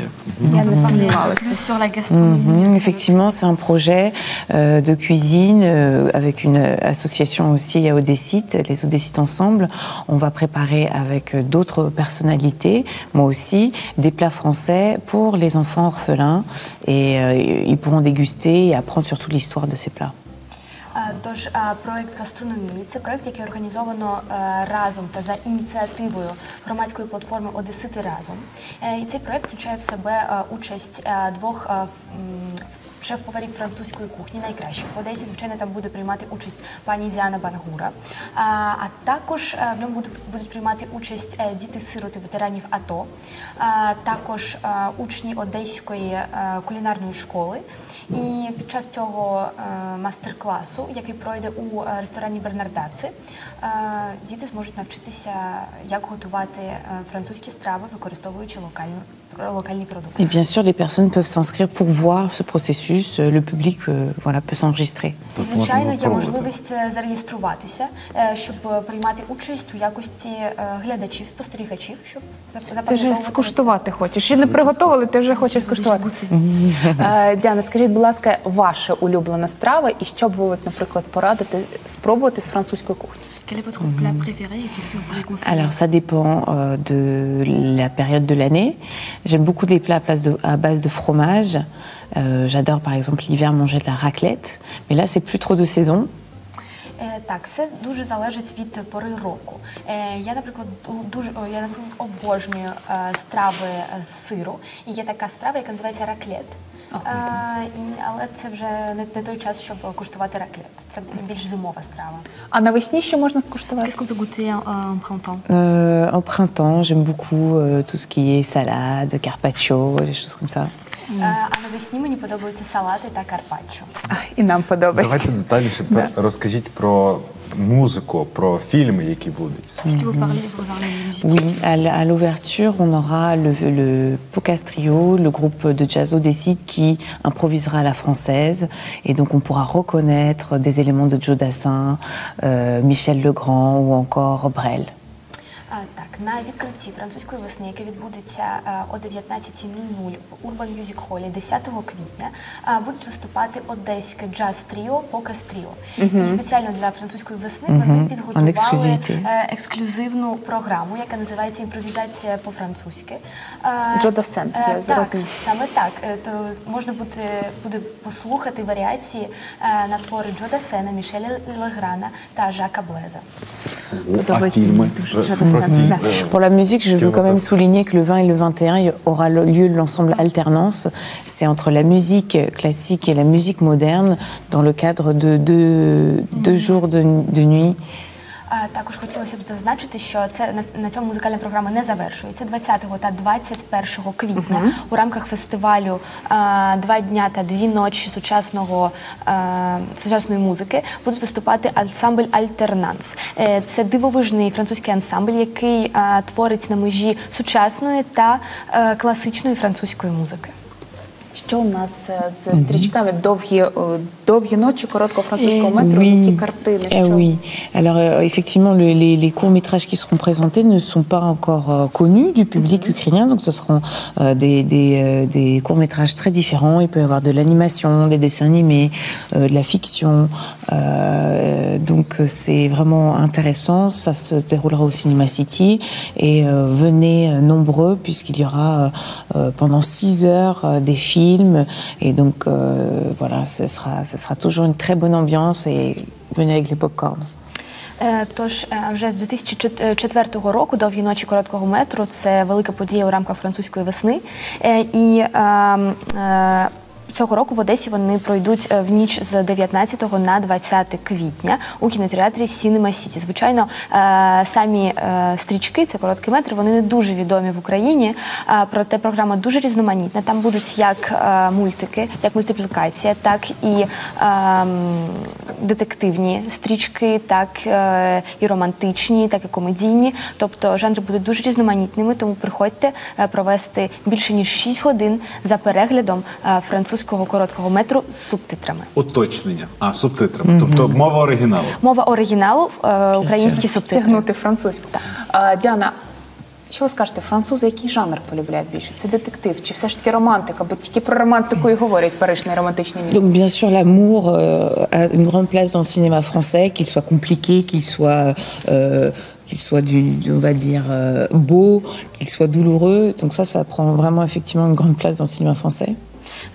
Я не сумнівалася. Plus sur la gastronomie. Mhm, effectivement, c'est un projet euh, de cuisine euh, avec une association aussi à Odessite, les Odessites Ensemble. On va préparer avec euh, d'autres personnalités, moi aussi, des plats français pour les enfants orphelins et euh, ils pourront déguster et apprendre surtout l'histoire de ces plats. Е, Тож е, проект гастрономії це проект, який організовано е, разом та за ініціативою громадської платформи Одесити разом. І цей проект включає в себе участь двох шеф-поварів французької кухні, найкращих в Одесі. Звичайно, там буде приймати участь пані Діана Бангура. А, також в ньому будуть, приймати участь діти-сироти ветеранів АТО, також учні Одеської кулінарної школи. І під час цього е, мастер-класу, який пройде у е, ресторані Бернардаци, е, діти зможуть навчитися, як готувати французькі страви, використовуючи локальну, продукти. Et bien sûr, les personnes peuvent s'inscrire pour voir ce processus. Euh, Le public euh, voilà, peut s'enregistrer. Звичайно, є можливість е, зареєструватися, е, щоб е, приймати участь у якості глядачів, спостерігачів, щоб Ти вже скуштувати хочеш. Ще не приготували, ти вже хочеш скуштувати. Діана, скажіть, будь ласка, ваша улюблена страва і що б ви, наприклад, порадите спробувати з французької кухні? Quel est votre plat préféré et qu'est-ce que vous pouvez conseiller Alors, ça dépend euh, de la période de l'année. J'aime beaucoup des plats à, place de- à base de fromage. Euh, J'adore, par exemple, l'hiver manger de la raclette. Mais là, c'est plus trop de saison. Е, Так, все дуже залежить від пори року. Е, Я, наприклад, ду- дуже о, я наприклад обожнюю е, страви з сиру. І є така страва, яка називається раклет. Е, і- Але це вже не, не той час, щоб куштувати ракет. Це більш зимова страва. А навесні що можна скуштувати? Qu'est-ce qu'on peut goûter en, en printemps Euh, en printemps, j'aime beaucoup euh, tout ce qui est salade, carpaccio, des choses comme ça. Е, А навесні мені подобаються салати та карпаччо. І нам подобається. Давайте детальніше тепер розкажіть про музику, про фільми, які будуть. Est-ce que vous parlez, vous parlez de musique Oui, à l- à l'ouverture, on aura le, le Pocas Trio, le groupe de jazz Odessite qui improvisera à la française. Et donc, on pourra reconnaître des éléments de Joe Dassin, euh, Michel Legrand ou encore Brel. На відкритті французької весни, яке відбудеться е, о 19.00 в Urban Music Hall 10 квітня, е, будуть виступати одеське джаз-тріо Покас Тріо. Мгм. І спеціально для французької весни Мгм. вони підготували е, ексклюзивну програму, яка називається імпровізація по-французьки. Джо Дассен, е, я Так, саме так. То можна буде, буде послухати варіації на твори Джо Дассена, Мішеля Леграна та Жака Блеза. А фільми? Про фільм. Pour la musique, je veux quand même souligner que le 20 et le 21 il y aura lieu l'ensemble alternance. C'est entre la musique classique et la musique moderne dans le cadre de deux, deux jours de, de nuit. Також хотілося б зазначити, що це на, цьому музикальна програма не завершується 20 та 21 квітня Мгм. у рамках фестивалю два дня та дві ночі сучасного сучасної музики будуть виступати ансамбль Альтернанс. Е, Це дивовижний французький ансамбль, який творить на межі сучасної та е, класичної французької музики. Що у нас е, з стрічками довгі, е, довгі ночі короткого французького метру? Oui. Які картини? Eh Що? oui. Alors euh, effectivement, le- les, les courts-métrages qui seront présentés ne sont pas encore euh, connus du public ukrainien, donc ce seront euh, des, des, euh, des courts-métrages très différents. Il peut y avoir de l'animation, des dessins animés, euh, de la fiction. Euh, donc euh, c'est vraiment intéressant. Ça se déroulera au Cinema City et euh, venez euh, nombreux puisqu'il y aura euh, euh, pendant six heures euh, des films et donc euh, voilà, ce sera, ce sera toujours une très bonne ambiance et venez avec les pop-corn. Е, Тож е, вже з 2004 року довгі ночі короткого метру це велика подія у рамках французької весни. Е, І е, е, цього року в Одесі вони пройдуть е, в ніч з 19 на 20 квітня у кінотеатрі Cinema Сіті. Звичайно, е, самі е, стрічки, це короткий метр, вони не дуже відомі в Україні. Проте програма дуже різноманітна. Там будуть як мультики, як мультиплікація, так і е, детективні стрічки, так і романтичні, так і комедійні. Тобто жанри будуть дуже різноманітними, тому приходьте провести більше ніж 6 годин за переглядом е, французького короткого метру з субтитрами. Уточнення. А, субтитрами. Тобто мова оригіналу. Мова оригіналу, е, українські субтитри. Тягнути французьку. А, Діана, що ви скажете, французи який жанр полюбляють більше? Це детектив чи все ж таки романтика? Бо тільки про романтику і говорять Париж найромантичне місто. Donc bien sûr, l'amour euh, a une grande place dans le cinéma français, qu'il soit compliqué, qu'il soit, euh, qu'il soit du, on va dire, euh, beau, qu'il soit douloureux. Donc ça, ça prend vraiment effectivement une grande place dans le cinéma français.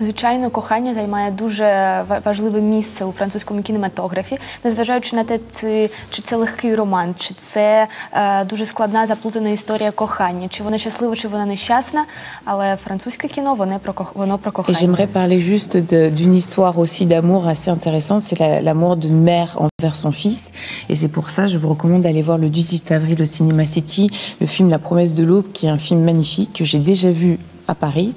Звичайно, кохання займає дуже ва- важливе місце у французькому кінематографі, незважаючи на те, чи, чи це легкий роман, чи це е, дуже складна заплутана історія кохання, чи вона щаслива, чи вона нещасна. Але французьке кіно воно про кох- воно про Et кохання. j'aimerais parler juste de- d'une histoire aussi d'amour assez intéressante, c'est la- l'amour d'une mère envers son fils. Et c'est pour ça, je vous recommande d'aller voir le 18 avril au Cinéma City, le film La promesse de l'aube, qui est un film magnifique que j'ai déjà vu à Paris.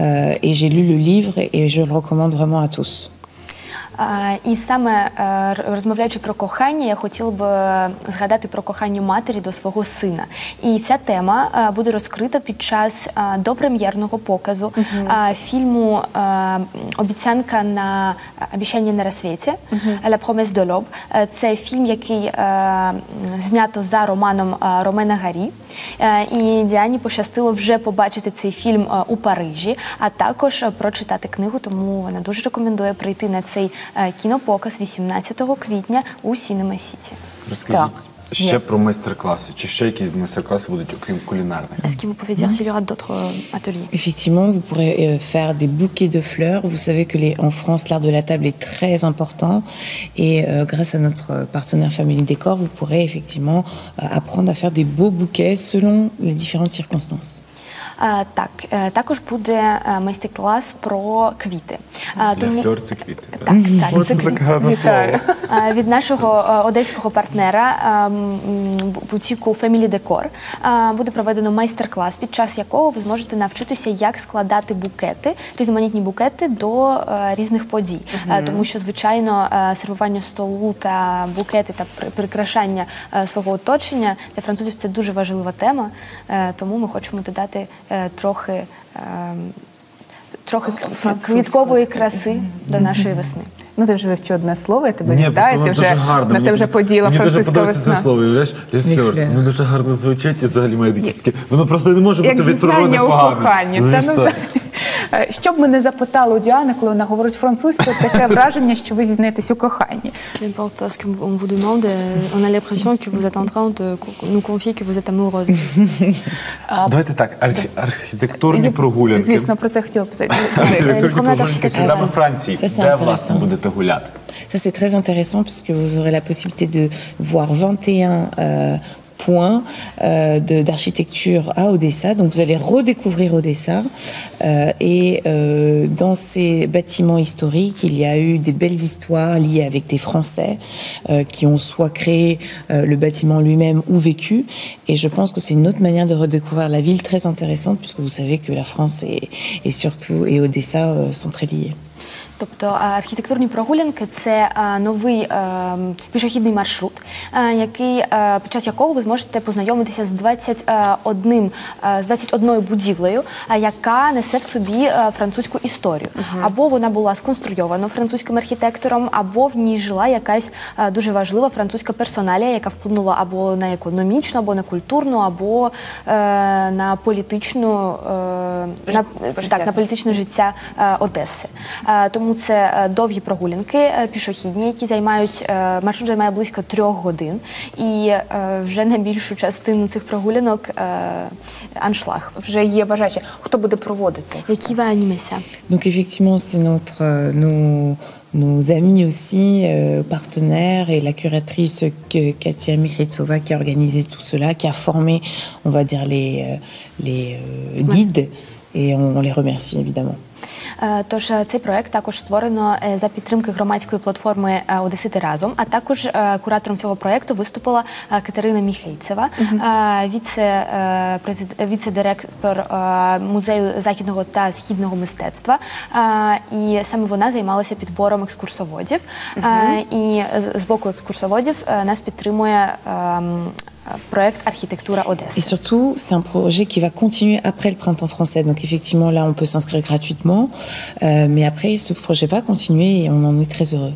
Euh, et j'ai lu le livre et je le recommande vraiment à tous. І саме е, розмовляючи про кохання, я хотіла б е, згадати про кохання матері до свого сина. І ця тема е, буде розкрита під час допрем'єрного показу фільму Обіцянка на обіцяння на розсвіті La promesse de l'aube». Це фільм, який знято за романом Ромена Гарі. І Діані пощастило вже побачити цей фільм у Парижі, а також прочитати книгу. Тому вона дуже рекомендує прийти на цей кінопоказ 18 квітня у Cinema City. Розкажіть Так. ще про майстер-класи. Чи ще якісь майстер-класи будуть, окрім кулінарних? Est-ce que vous pouvez dire s'il y aura d'autres euh, ateliers Effectivement, vous pourrez euh, faire des bouquets de fleurs. Vous savez que les, en France, l'art de la table est très important. Et euh, grâce à notre partenaire Family Décor, vous pourrez effectivement euh, apprendre à faire des beaux bouquets selon les différentes circonstances. Е, Так, е, також буде е, майстер-клас про квіти. Тому- фльор це квіти. Так, так, це квіти. гарне слово. Е, Від нашого е, одеського партнера е, м, бутіку Family Decor е, буде проведено майстер-клас, під час якого ви зможете навчитися, як складати букети, різноманітні букети до е, різних подій. Е, Тому що, звичайно, е, сервування столу та букети та при- прикрашання е, свого оточення для французів це дуже важлива тема. Е, Тому ми хочемо додати трохи. е, Трохи квіткової краси до нашої весни. Ну ти вже вивчив одне слово, я тебе вітаю. Ти вже дуже гарно. на те вже поділа Мені дуже подобається весна. це слово, уявляєш? Ліфлер. Ну дуже гарно звучить і взагалі має якісь такі. Воно просто не може Як бути від природи зізнання у коханні. Е, Що б ми не запитали у Діани, коли вона говорить французькою, таке враження, що ви зізнаєтесь у коханні. N'importe ce qu'on vous demande, euh, on a l'impression que vous êtes en train de nous confier que vous êtes amoureuse. Давайте так, архі- архітектурні прогулянки. Звісно, про це хотіла б Архітектурні прогулянки саме Франції. Де, власне, будете гуляти? Ça, c'est très intéressant puisque vous aurez la possibilité de voir 21 euh, points euh, d'architecture à Odessa. Donc, vous allez redécouvrir Odessa. Euh, et euh, dans ces bâtiments historiques, il y a eu des belles histoires liées avec des Français euh, qui ont soit créé euh, le bâtiment lui-même ou vécu. Et je pense que c'est une autre manière de redécouvrir la ville très intéressante puisque vous savez que la France et, surtout et Odessa euh, sont très liés. Тобто е, архітектурні прогулянки це е, новий е, пішохідний маршрут, який, під час якого ви зможете познайомитися з 21, е, з 21 будівлею, яка несе в собі французьку історію. Або вона була сконструйована французьким архітектором, або в ній жила якась дуже важлива французька персоналія, яка вплинула або на економічну, або на культурну, або на політичну на, так, на політичне життя Одеси. Е, тому це е, довгі прогулянки е, пішохідні, які займають е, маршрут займає близько трьох годин. І е, вже на більшу частину цих прогулянок е, аншлаг. Вже є бажачі. Хто буде проводити? Які animer ça Donc effectivement, c'est notre, euh, nos, nos amis aussi, euh, partenaires, et la curatrice que- Katia Mikhetsova qui a organisé tout cela, qui a formé, on va dire, les, euh, les euh, guides, et on, on les remercie évidemment. Е, Тож е, цей проект також створено е, за підтримки громадської платформи Одесити разом. А також куратором цього проекту виступила Катерина Міхейцева, віце, віце-директор музею західного та східного мистецтва. І саме вона займалася підбором екскурсоводів. І з- боку екскурсоводів нас підтримує Et surtout, c'est un projet qui va continuer après le printemps français. Donc effectivement, là, on peut s'inscrire gratuitement. Euh, mais après, ce projet va continuer et on en est très heureux.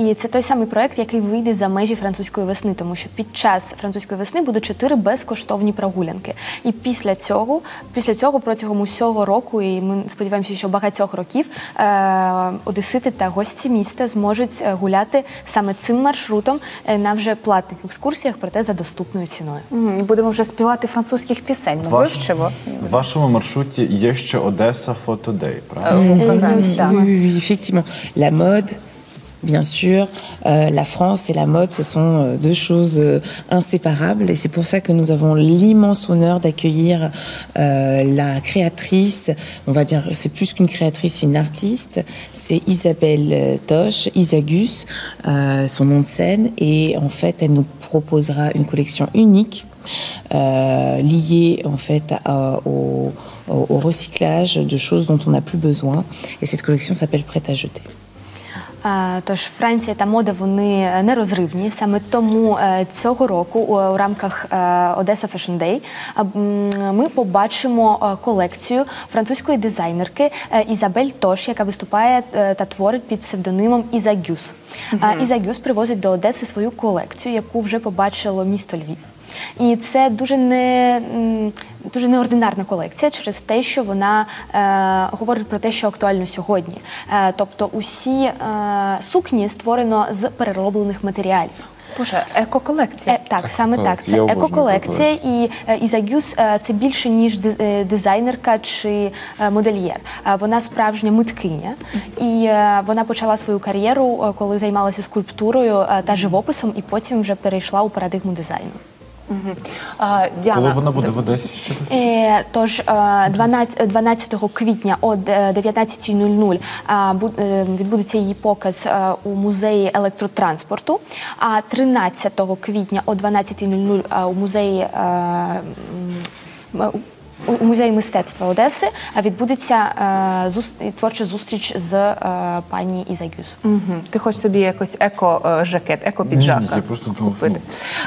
І це той самий проект, який вийде за межі французької весни, тому що під час французької весни буде чотири безкоштовні прогулянки. І після цього, після цього протягом усього року, і ми сподіваємося, що багатьох років е- одесити та гості міста зможуть е, гуляти саме цим маршрутом е, на вже платних екскурсіях, проте за доступною ціною. М, Будемо вже співати французьких пісень. Ми Ваш- вивчимо. В вашому маршруті є ще Одеса Фотодей? Е, oui, oui, effectivement. La mode, bien sûr, euh, la France et la mode, ce sont euh, deux choses euh, inséparables. Et c'est pour ça que nous avons l'immense honneur d'accueillir euh, la créatrice. On va dire, c'est plus qu'une créatrice, une artiste. C'est Isabelle euh, Toche, Isagus, euh, son nom de scène. Et en fait, elle nous proposera une collection unique. euh, liée en fait au- au recyclage de choses dont on n'a plus besoin. Et cette collection s'appelle Prête à jeter. Е, Тож Франція та мода вони нерозривні. Саме тому е, цього року у, рамках е, Одеса Fashion Day е, ми побачимо е, колекцію французької дизайнерки е, Ізабель Тош, яка виступає е, та творить під псевдонимом Іза Гюс. Е, Іза Гюс привозить до Одеси свою колекцію, яку вже побачило місто Львів. І це дуже не дуже неординарна колекція через те, що вона е, говорить про те, що актуально сьогодні. Е, тобто усі е, сукні створено з перероблених матеріалів. Боже, екоколекція. Е, так, саме так. Це екоколекція, і е, Ізагюс е, це більше ніж е, дизайнерка чи е, модельєр. Е, Вона справжня миткиня, і е, вона почала свою кар'єру, е, коли займалася скульптурою е, та живописом, і потім вже перейшла у парадигму дизайну. Мгм. А, Діана, Коли вона буде в Одесі? Ще раз? Е, Тож е, 12, 12 квітня о де- 19.00 а, бу- е, відбудеться її показ е, у музеї електротранспорту. А 13 квітня о 12.00 е, у музеї. е, м, у- музеї мистецтва Одеси е, відбудеться е, зус- творча зустріч з е, пані Ізагюс. Ти хочеш собі якось еко-жакет, еко-піджак Ні, ні, я просто думав, купити.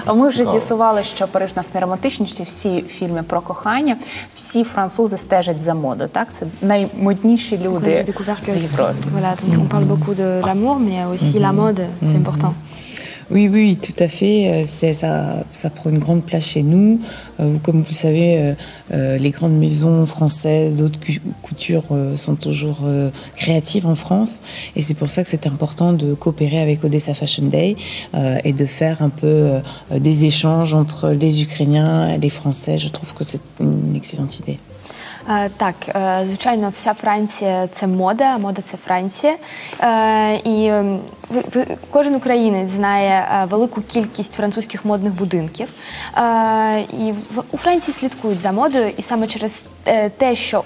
ну, Ми вже цікаво. з'ясували, що Париж нас найромантичніші, всі фільми про кохання, всі французи стежать за модою, так? Це наймодніші люди в Європі. voilà, donc on parle beaucoup de l'amour, mais aussi la mode, c'est important. Oui, oui, tout à fait. Euh, Ça, prend une grande place chez nous. Euh, Comme vous le savez, euh, les grandes maisons françaises d'autres coutures sont toujours créatives en France. Et c'est pour ça que c'est important de coopérer avec Odessa Fashion Day et de faire un peu des échanges entre les Ukrainiens et les Français. Je trouve que c'est une excellente idée. Е, Так, е, звичайно, вся Франція це мода, а мода це Франція. Е, І кожен українець знає велику кількість французьких модних будинків. І у Франції слідкують за модою, і саме через те, що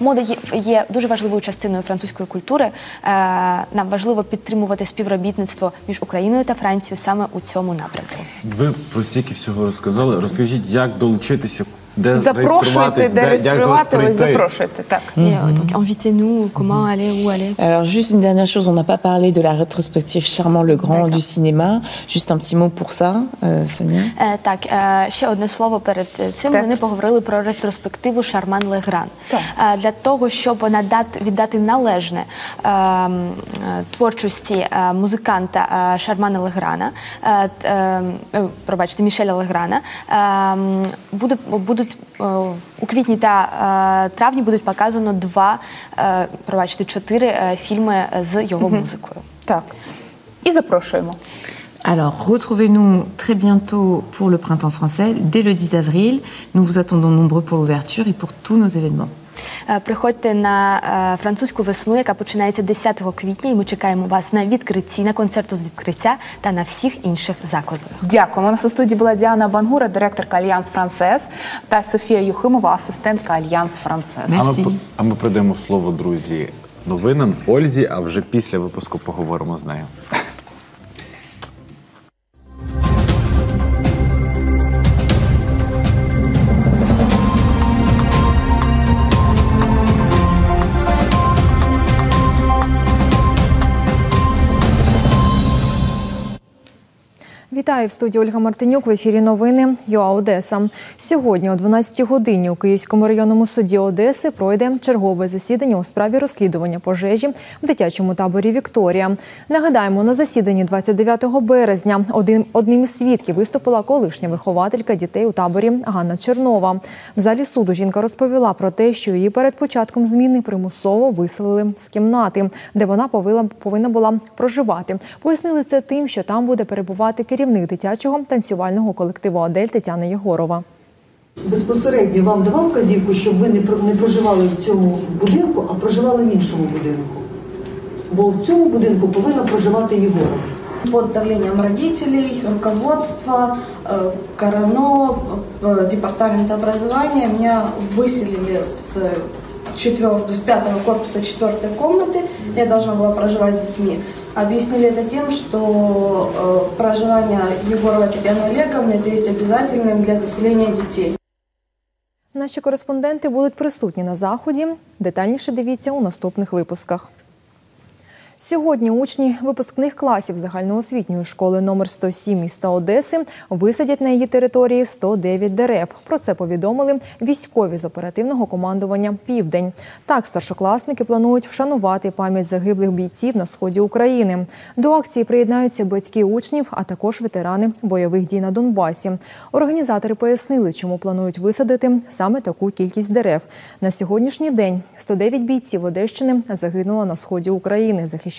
Мода є, дуже важливою частиною французької культури. Нам важливо підтримувати співробітництво між Україною та Францією саме у цьому напрямку. Ви про стільки всього розказали. Розкажіть, як долучитися де Запрошуйте, де реєструвати, запрошуйте. Так. Invitez-nous, comment aller, où aller. Alors juste une dernière chose, on n'a pas parlé de la rétrospective Charmant le Grand du cinéma. Juste un petit mot pour ça, euh, Sonia. Е, Так, е, ще одне слово перед цим. Так. Ми не поговорили про ретроспективу Шарман Легран. Е, Для того, щоб надати віддати належне е, е, творчості е, музиканта е, Шармана Леграна, е, е, е, пробачте, Мішеля Леграна, е, м, буде будуть е, у квітні та е, травні будуть показано два, е, пробачте, чотири е, фільми з його Мгм. музикою. Так. І запрошуємо. Alors, retrouvez-nous très bientôt pour le printemps français, dès le 10 avril. Nous vous attendons nombreux pour l'ouverture et pour tous nos événements. Е, Приходьте на е, французьку весну, яка починається 10 квітня, і ми чекаємо вас на відкритті, на концерту з відкриття та на всіх інших заходах. Дякуємо. У нас у студії була Діана Бангура, директорка Alliance Française, та Софія Юхимова, асистентка Alliance Française. А ми, по- а ми передаємо слово, друзі, новинам Ользі, а вже після випуску поговоримо з нею. Вітаю в студії Ольга Мартинюк. В ефірі новини ЮА Одеса. Сьогодні о 12-й годині у Київському районному суді Одеси пройде чергове засідання у справі розслідування пожежі в дитячому таборі Вікторія. Нагадаємо, на засіданні 29 березня один одним із свідків виступила колишня вихователька дітей у таборі Ганна Чернова. В залі суду жінка розповіла про те, що її перед початком зміни примусово виселили з кімнати, де вона повинна, була проживати. Пояснили це тим, що там буде перебувати керівник дитячого танцювального колективу Адель Тетяна Єгорова. Безпосередньо вам давав вказівку, щоб ви не про- не проживали в цьому будинку, а проживали в іншому будинку. Бо в цьому будинку повинна проживати Єгорова. Под давлением родителей, руководства, э, Карано, э, департамента образования меня выселили с четвертого, с пятого корпуса четвертой комнаты. Я должна была проживать с детьми. Объяснили это тем, что э, проживание Егорова Татьяны Олеговны это есть обязательным для заселения детей. Наші кореспонденти будуть присутні на заході. Детальніше дивіться у наступних випусках. Сьогодні учні випускних класів загальноосвітньої школи номер 107 міста Одеси висадять на її території 109 дерев. Про це повідомили військові з оперативного командування Південь. Так, старшокласники планують вшанувати пам'ять загиблих бійців на сході України. До акції приєднаються батьки учнів, а також ветерани бойових дій на Донбасі. Організатори пояснили, чому планують висадити саме таку кількість дерев. На сьогоднішній день 109 бійців Одещини загинуло на сході України, захищаючи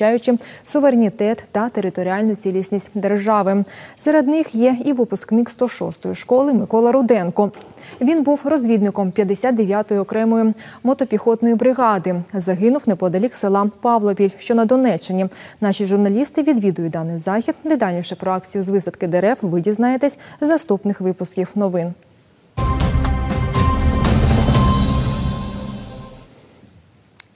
суверенітет та територіальну цілісність держави. Серед них є і випускник 106-ї школи Микола Руденко. Він був розвідником 59-ї окремої мотопіхотної бригади. Загинув неподалік села Павлопіль, що на Донеччині. Наші журналісти відвідують даний захід. Детальніше про акцію з висадки дерев ви дізнаєтесь з наступних випусків новин.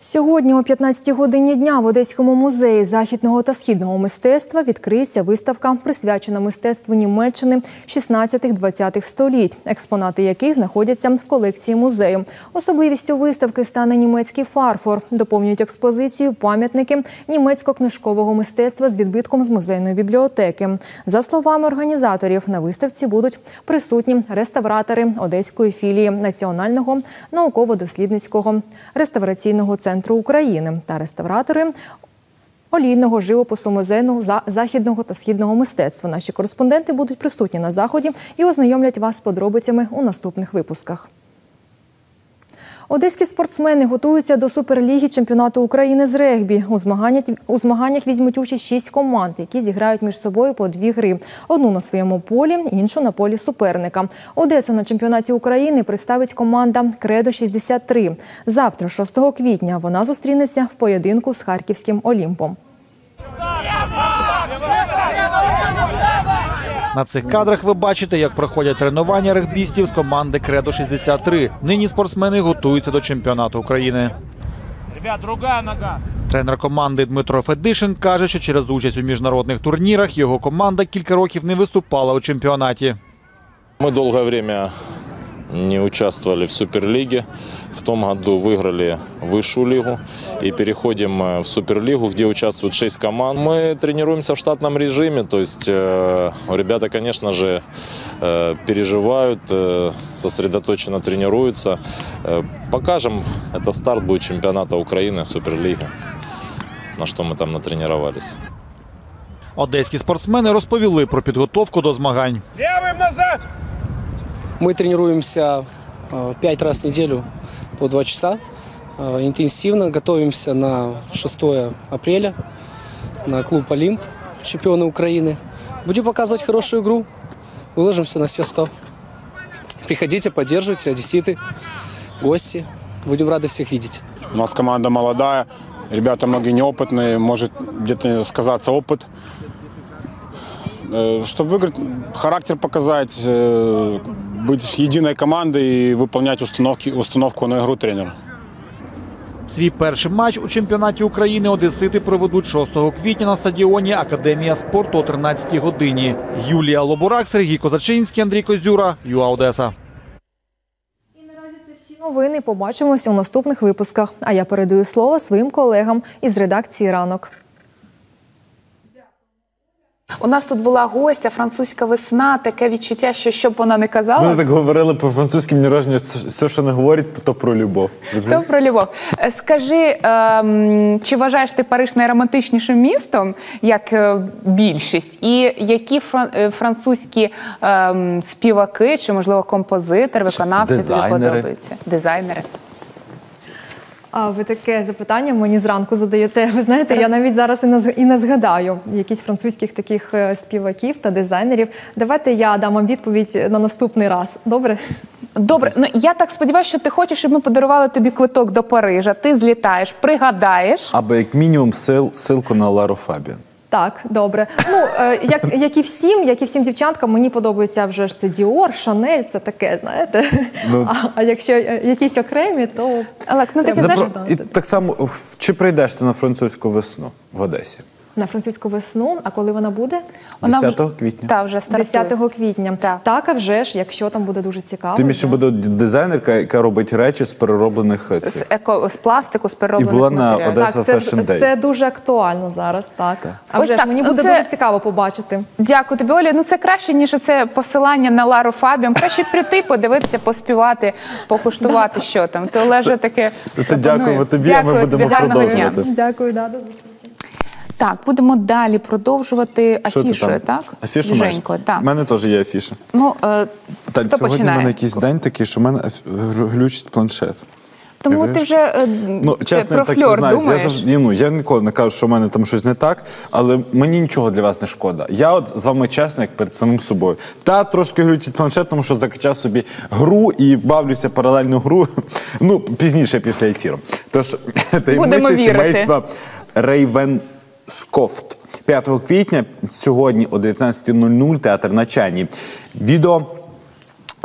Сьогодні о 15 годині дня в Одеському музеї західного та східного мистецтва відкриється виставка, присвячена мистецтву Німеччини 16-20 століть, експонати яких знаходяться в колекції музею. Особливістю виставки стане німецький фарфор. Доповнюють експозицію пам'ятники німецько-книжкового мистецтва з відбитком з музейної бібліотеки. За словами організаторів, на виставці будуть присутні реставратори одеської філії Національного науково-дослідницького реставраційного центру України та реставратори олійного живопису музейного західного та східного мистецтва. Наші кореспонденти будуть присутні на заході і ознайомлять вас з подробицями у наступних випусках. Одеські спортсмени готуються до суперліги чемпіонату України з регбі. У змаганнях, у змаганнях візьмуть участь шість команд, які зіграють між собою по дві гри: одну на своєму полі, іншу на полі суперника. Одесу на чемпіонаті України представить команда Кредо 63 Завтра, 6 квітня, вона зустрінеться в поєдинку з харківським Олімпом. На цих кадрах ви бачите, як проходять тренування регбістів з команди Кредо 63. Нині спортсмени готуються до чемпіонату України. Ребят, нога. Тренер команди Дмитро Федишин каже, що через участь у міжнародних турнірах його команда кілька років не виступала у чемпіонаті. Ми довге время не участвовали в Суперлиге. В том году выиграли высшую лигу и переходим э, в Суперлигу, где участвуют 6 команд. Мы тренируемся в штатном режиме, то есть э, ребята, конечно же, э, переживают, э, сосредоточенно тренируются. Э, покажем, это старт будет чемпионата Украины, Суперлиги, на что мы там натренировались. Одеські спортсмени розповіли про підготовку до змагань. Левым назад! Мы тренируемся э, пять раз в неделю по два часа. Э, Интенсивно готовимся на 6 апреля на клуб «Олимп», чемпионы Украины. Будем показывать хорошую игру, выложимся на все 100. Приходите, поддерживайте, одесситы, гости. Будем рады всех видеть. У нас команда молодая, ребята многие неопытные, может где-то сказаться опыт. Чтобы выиграть, характер показать, э, быть единой командой и выполнять установки, установку на игру тренера. Свій перший матч у чемпіонаті України одесити проведуть 6 квітня на стадіоні Академія спорту о 13 годині. Юлія Лобурак, Сергій Козачинський, Андрій Козюра, ЮА Одеса. І наразі це Всі новини побачимось у наступних випусках. А я передаю слово своїм колегам із редакції ранок. У нас тут була гостя, французька весна, таке відчуття, що щоб вона не казала. Вони так говорили по французьким мені враження, все, що не говорять, то про любов. То про любов. Е, Скажи, ем, чи вважаєш ти Париж найромантичнішим містом, як е, більшість? І які фран- е, французькі ем, співаки, чи можливо композитори, виконавці тобі Дизайнери. подобаються? Дизайнери. А ви таке запитання мені зранку задаєте. Ви знаєте, я навіть зараз і не і не згадаю якісь французьких таких е, співаків та дизайнерів. Давайте я дам вам відповідь на наступний раз. Добре? Добре, ну я так сподіваюся, що ти хочеш, щоб ми подарували тобі квиток до Парижа. Ти злітаєш, пригадаєш. Або як мінімум сил, силку на Лару Фабіан. Так, добре. Ну е, як, як і всім, як і всім дівчаткам, мені подобається вже ж це Діор, Шанель, це таке, знаєте. Ну. А, а якщо е, якісь окремі, то Але ну треба Запро- І так само, чи прийдеш ти на французьку весну в Одесі? На французьку весну. А коли вона буде? 10 квітня. Та вже стартує. 10 квітня. Так. а вже ж, якщо там буде дуже цікаво. Тим більше буде дизайнерка, яка робить речі з перероблених е, З еко з пластику, з перероблених І була на. Одеса Так, це, Fashion Day. це дуже актуально зараз, так. А Ось вже ж мені буде це- дуже цікаво побачити. Дякую тобі, Олі. Ну це краще, ніж це посилання на Лару Фабіан. Краще прийти, подивитися, поспівати, покуштувати, що там. Ти Олеже таке. Це дякуємо тобі, а ми будемо гарного дня. продовжувати. Дякую, да, до зустрічі. Так, будемо далі продовжувати Що ти афішою, там? так? Афішу маєш? Так. У мене теж є афіша. Ну, е, Та, хто сьогодні в починає? мене якийсь день такий, що в мене аф- глючить планшет. Тому ти вже е, Ну, це чесно, про я так не фльор знаю. Я, завжди, ну, я ніколи не кажу, що в мене там щось не так, але мені нічого для вас не шкода. Я от з вами чесно, як перед самим собою. Та трошки глючить планшет, тому що закачав собі гру і бавлюся паралельну гру. Ну, пізніше після ефіру. Тож, вірити. сімейства Рейвенскофт. 5 квітня сьогодні о 19.00 театр на чайні. Відео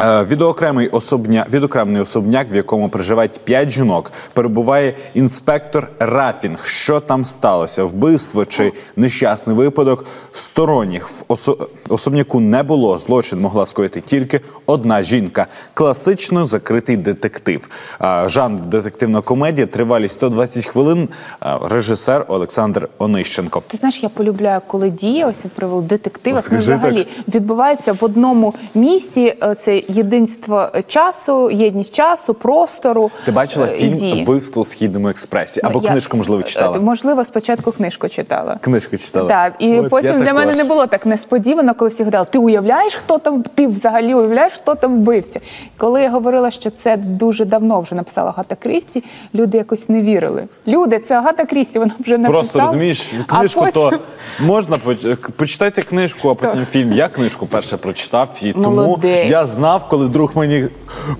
Відокремий особня, відокремний особняк, в якому проживають п'ять жінок, перебуває інспектор Рафінг. Що там сталося? Вбивство чи нещасний випадок? Сторонніх в осо- особняку не було. Злочин могла скоїти тільки одна жінка. Класично закритий детектив. Е, Жанр детективна комедія, тривалість 120 хвилин. Е, Режисер Олександр Онищенко. Ти знаєш, я полюбляю, коли дія, ось привел детектива. Взагалі відбувається в одному місті. е, Це єдинство часу, єдність часу, простору. Ти бачила е, фільм дії. Вбивство в східному експресі або Ну, я- книжку, можливо, читала. Е, Можливо, спочатку книжку читала. Книжку читала. Так, і От, потім для мене не було так несподівано, коли всі гадали, ти уявляєш, хто там, ти взагалі уявляєш, хто там вбивця. Коли я говорила, що це дуже давно вже написала Агата Крісті, люди якось не вірили. Люди, це Агата Крісті, вона вже написала. Просто розумієш, а книжку потім- то можна поч- почитайте книжку, а потім фільм. Я книжку перше прочитав, і тому Молодець. я знав, коли друг мені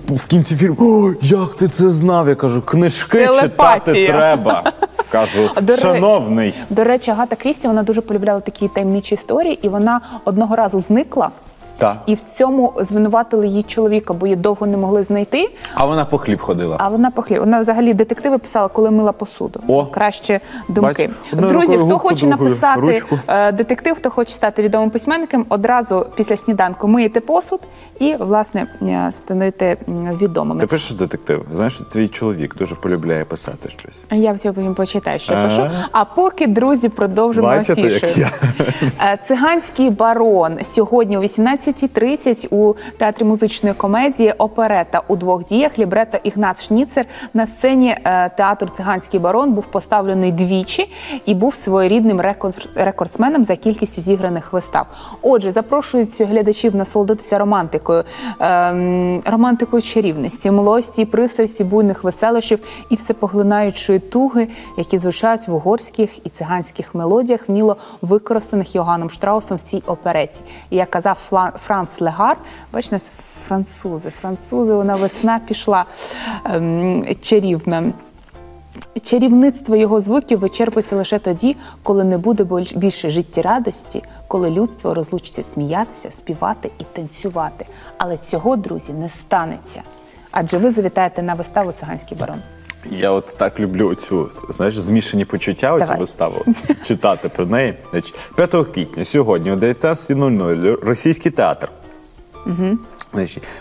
в кінці фільму О, як ти це знав? Я кажу, книжки читати Телепатія. треба. Кажу, До ре- шановний. До речі, Агата Крісті вона дуже полюбляла такі таємничі історії, і вона одного разу зникла. Так. І в цьому звинуватили її чоловіка, бо її довго не могли знайти. А вона по хліб ходила. А вона похлі. Вона взагалі детективи писала, коли мила посуду. О. Краще думки. Бач, Друзі, хто губку, хоче другою написати ручку. е, детектив, хто хоче стати відомим письменником, одразу після сніданку миєте посуд і, власне, е, станете відомими. Ти пишеш детектив. Знаєш, твій чоловік дуже полюбляє писати щось. А Я всього потім почитаю, що Ага. пишу. А поки, друзі, продовжимо Бачите, як я. Е, Циганський барон сьогодні о 18.30 у театрі музичної комедії Оперета у двох діях. Лібрето Ігнат Шніцер на сцені е, театру Циганський барон був поставлений двічі і був своєрідним рекорд- рекордсменом за кількістю зіграних вистав. Отже, запрошують глядачів насолодитися романтикою, ем, романтикою чарівності, милості, пристрасті, буйних веселощів і всепоглинаючої туги, які звучать в угорських і циганських мелодіях, вміло використаних Йоганном Штраусом в цій опереті. І як казав Франц Легар, бачите, нас французи, французи, вона весна пішла ем, чарівна. Чарівництво його звуків вичерпується лише тоді, коли не буде більше життєрадості, коли людство розлучиться сміятися, співати і танцювати. Але цього, друзі, не станеться. Адже ви завітаєте на виставу Циганський барон. Я от так люблю цю, знаєш, змішані почуття, оцю Давай. виставу читати про неї. Значить, 5 квітня сьогодні о 19.00 російський театр. Угу.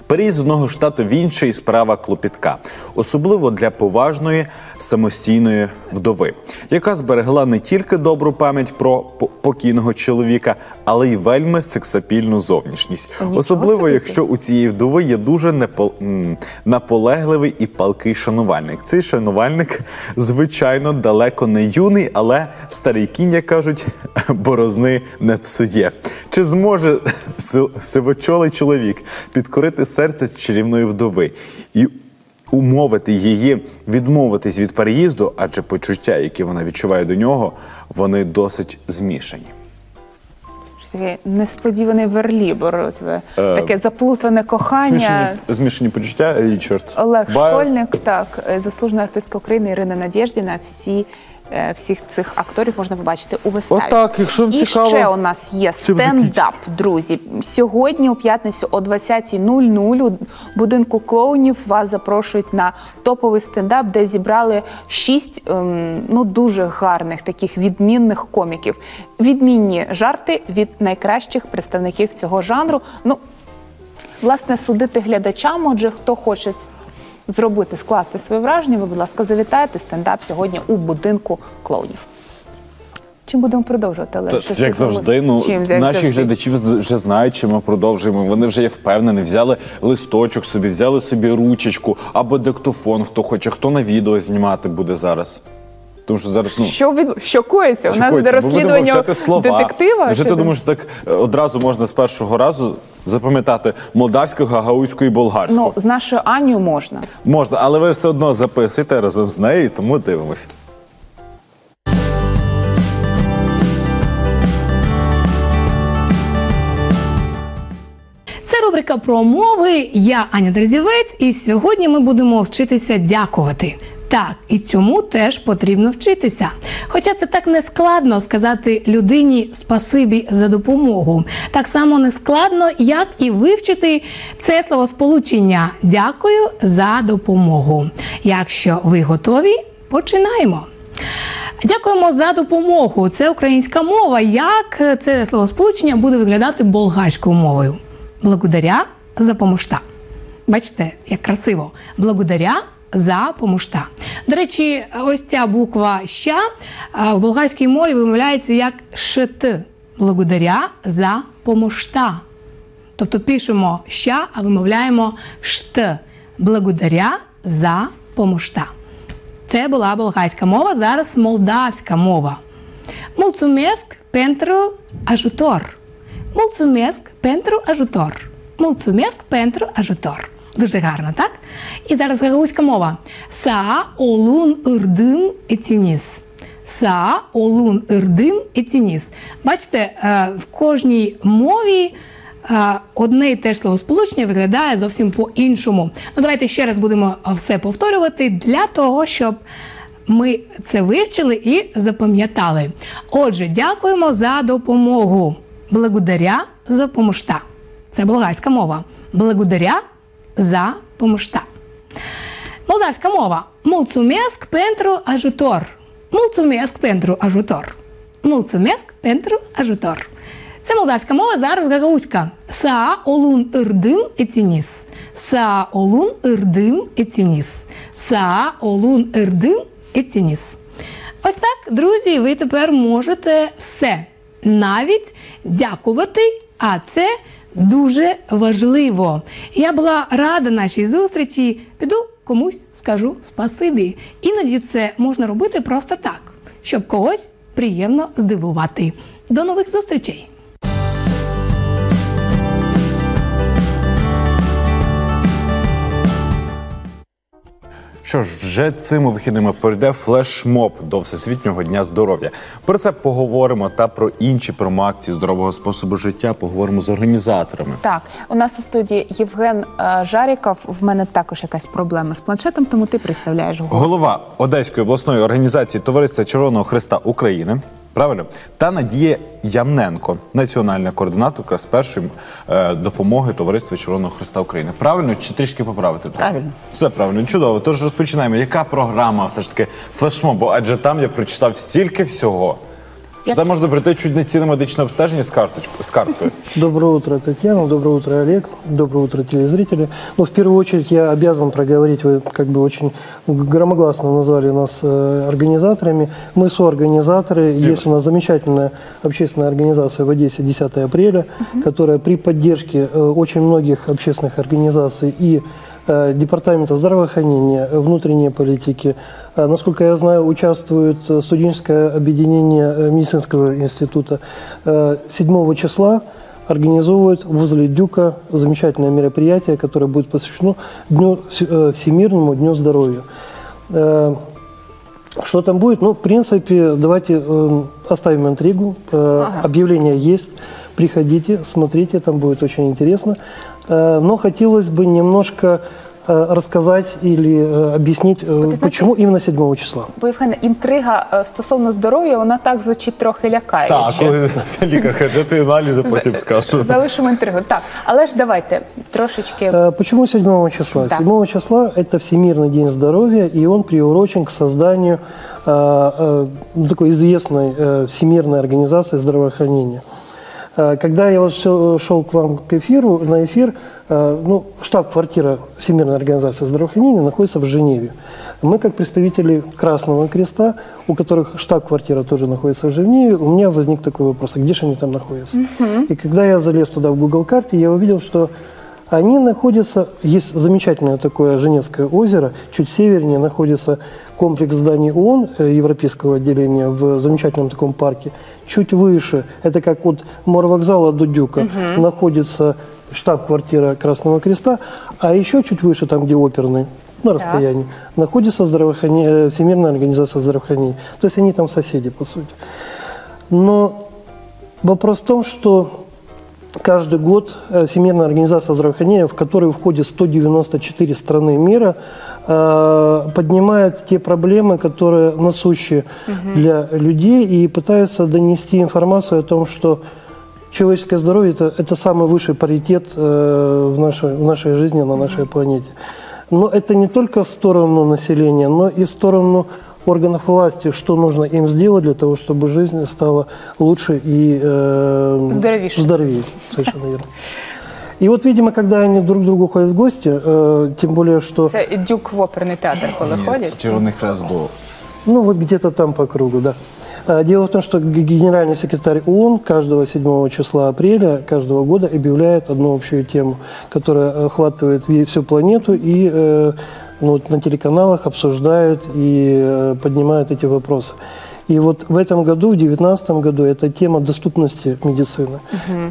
Переїзд з одного штату в інший справа клопітка, особливо для поважної самостійної вдови, яка зберегла не тільки добру пам'ять про покійного чоловіка, але й вельми сексапільну зовнішність. Нічого особливо, собі. якщо у цієї вдови є дуже непо- м, наполегливий і палкий шанувальник. Цей шанувальник, звичайно, далеко не юний, але старий кінь, як кажуть, борозни не псує. Чи зможе сивочолий чоловік підкорити серце чарівної вдови і умовити її відмовитись від переїзду, адже почуття, які вона відчуває до нього, вони досить змішані. Таке несподіваний верлібор, Е, таке заплутане кохання. Змішані, змішані почуття і чорт. Олег Баю. Школьник, так, е, заслужена артистка України Ірина Надєждіна. Всі всіх цих акторів можна побачити у виставі. Отак, якщо вам І цікаво, ще у нас є стендап, друзі. Сьогодні, у п'ятницю о 20.00 у будинку клоунів вас запрошують на топовий стендап, де зібрали шість ем, ну дуже гарних таких відмінних коміків. Відмінні жарти від найкращих представників цього жанру. Ну, власне, судити глядачам, отже, хто хоче зробити, скласти своє враження, ви, будь ласка, завітайте стендап сьогодні у будинку клоунів. Чим будемо продовжувати? але Та, як завжди, ну Чим, як наші завжди? глядачі вже знають, що ми продовжуємо. Вони вже є впевнені, взяли листочок собі, взяли собі ручечку або диктофон, хто хоче, хто на відео знімати буде зараз. Тому що зараз ну Що від що коїться? У нас бо будемо розслідування слова. детектива. Вже ти думаєш, так е, одразу можна з першого разу запам'ятати молдавську, гагаузьку і болгарську. Ну, з нашою Аню можна. Можна, але ви все одно записуєте разом з нею, тому дивимося. Це рубрика про мови. Я Аня Дерзівець, і сьогодні ми будемо вчитися дякувати. Так, і цьому теж потрібно вчитися. Хоча це так не складно сказати людині спасибі за допомогу. Так само не складно, як і вивчити це словосполучення дякую за допомогу. Якщо ви готові, починаємо. Дякуємо за допомогу. Це українська мова. Як це словосполучення буде виглядати болгарською мовою? Благодаря за помощта. Бачите, як красиво. Благодаря за помощта. До речі, ось ця буква ща в болгарській мові вимовляється як шт. Благодаря за помощта. Тобто пишемо ща, а вимовляємо шт. Благодаря за помощта. Це була болгарська мова, зараз молдавська мова. Mulțumesc pentru ajutor. Mulțumesc pentru ajutor. Mulțumesc pentru ajutor. Дуже гарно, так? І зараз гагаузька мова. Са олун ырдым етініс. Са олун ырдым етініс. Бачите, е, в кожній мові е, одне і те ж словосполучення виглядає зовсім по-іншому. Ну, давайте ще раз будемо все повторювати для того, щоб ми це вивчили і запам'ятали. Отже, дякуємо за допомогу. Благодаря за помощта. це болгарська мова. Благодаря за помощта. Молдавська мова. Mulțumesc pentru ajutor. Mulțumesc pentru ajutor. Mulțumesc pentru ajutor. Це молдавська мова, зараз гагаузька. Са олун ырдым етініс. Са олун ырдым етініс. Са олун ырдым етініс. Ось так, друзі, ви тепер можете все. Навіть дякувати, а це дуже важливо. Я була рада нашій зустрічі. Піду комусь скажу спасибі. Іноді це можна робити просто так, щоб когось приємно здивувати. До нових зустрічей! Що ж, вже цими вихідними пройде флешмоб до Всесвітнього дня здоров'я. Про це поговоримо та про інші промоакції здорового способу життя. Поговоримо з організаторами. Так, у нас у студії Євген е, Жаріков. В мене також якась проблема з планшетом, тому ти представляєш. Голова Одеської обласної організації Товариства Червоного Христа України. Правильно, та Надія Ямненко, національна координаторка з першої е, допомоги Товариства Червоного Христа України. Правильно чи трішки поправити? треба? Правильно. Все правильно, чудово. Тож розпочинаємо. Яка програма все ж таки флешмобу? Адже там я прочитав стільки всього. Що там можна пройти чуть не ціле медичне обстеження з карточкою з карткою. Доброе утро, Татьяна. Доброе утро, Олег. Доброе утро, телезрители. Ну, в первую очередь, я обязан проговорить, вы как бы очень громогласно назвали нас э, организаторами. Мы соорганизаторы. Есть у нас замечательная общественная организация в Одессе 10 апреля, которая при поддержке э, очень многих общественных организаций и Департамента здравоохранения, э, внутренней политики. Э, Насколько я знаю, участвует э, студенческое объединение э, медицинского института. Э, 7 числа организовывают возле Дюка замечательное мероприятие, которое будет посвящено Дню, э, Всемирному Дню здоровья. Что там будет? Ну, в принципе, давайте э, оставим интригу. Э, Объявление есть. Приходите, смотрите, там будет очень интересно. Э, но хотелось бы немножко рассказать или э, объяснить, э, почему именно 7 числа. Бо Євгене, інтрига е, стосовно здоров'я, вона так звучить трохи лякаюче. Так, коли лікар каже, ти аналізи потім скажу. Залишимо інтригу. Так, але ж давайте трошечки. Э, Почему 7 числа? Да. 7 числа – это Всемирный день здоровья, и он приурочен к созданию э, э, ну, такой известной э, всемирной организации здравоохранения. Э, Когда я вот всё- шел к вам к эфиру, на эфир, э, ну, штаб-квартира Всемирной организации здравоохранения находится в Женеве. Мы, как представители Красного Креста, у которых штаб-квартира тоже находится в Женеве, у меня возник такой вопрос, а где же они там находятся? И когда я залез туда в Google карте, я увидел, что они находятся, есть замечательное такое Женевское озеро, чуть севернее находится комплекс зданий ООН, э, европейского отделения в замечательном таком парке. Чуть выше, это как от морвокзала до Дюка, Мгм. находится штаб-квартира Красного Креста, а еще чуть выше, там где оперный, на расстоянии, находится здравоохране- э, Всемирная организация здравоохранения. То есть они там соседи, по сути. Но вопрос в том, что каждый год э, Всемирная организация здравоохранения, в которую входит 194 страны мира, э, поднимает те проблемы, которые насущи для людей и пытается донести информацию о том, что человеческое здоровье это, это самый высший паритет э, в, нашей, в нашей жизни на нашей планете. Но это не только в сторону населения, но и в сторону органов власти, что нужно им сделать для того, чтобы жизнь стала лучше и э, здоровее. Совершенно верно. И вот, видимо, когда они друг к другу ходят в гости, э, тем более, что... Це дюк в оперний театр, коли ходять. Червоний хрест був. Ну, вот где-то там по кругу, да. А, Дело в том, что генеральный секретарь ООН каждого 7 числа апреля каждого года объявляет одну общую тему, которая охватывает всю планету и э, ну, вот на телеканалах обсуждают и э, поднимают эти вопросы. И вот в этом году, в 2019 году, это тема доступности медицины.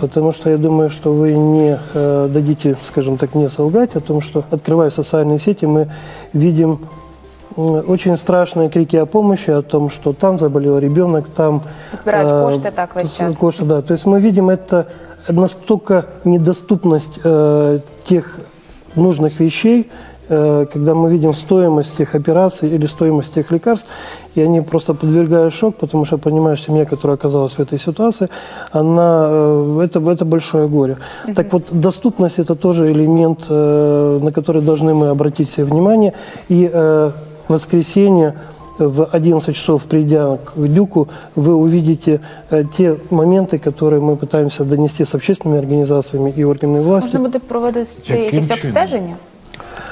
Потому что я думаю, что вы не э, дадите, скажем так, мне солгать о том, что, открывая социальные сети, мы видим очень страшные крики о помощи, о том, что там заболел ребенок, там... Збирають э, кошти так весь с- час. Кошти, да. То есть мы видим это настолько недоступность э, тех нужных вещей когда мы видим стоимость тех операций или стоимость тех лекарств, и они просто подвергают шок, потому что понимаешь, семья, которая оказалась в этой ситуации, она, э, это, это большое горе. Так вот, доступность – это тоже элемент, э, на который должны мы обратить все внимание. И э, в воскресенье в 11 часов, придя к Дюку, вы увидите э, те моменты, которые мы пытаемся донести с общественными организациями и органами власти. Можна буде проводити Яким якесь чином? обстеження?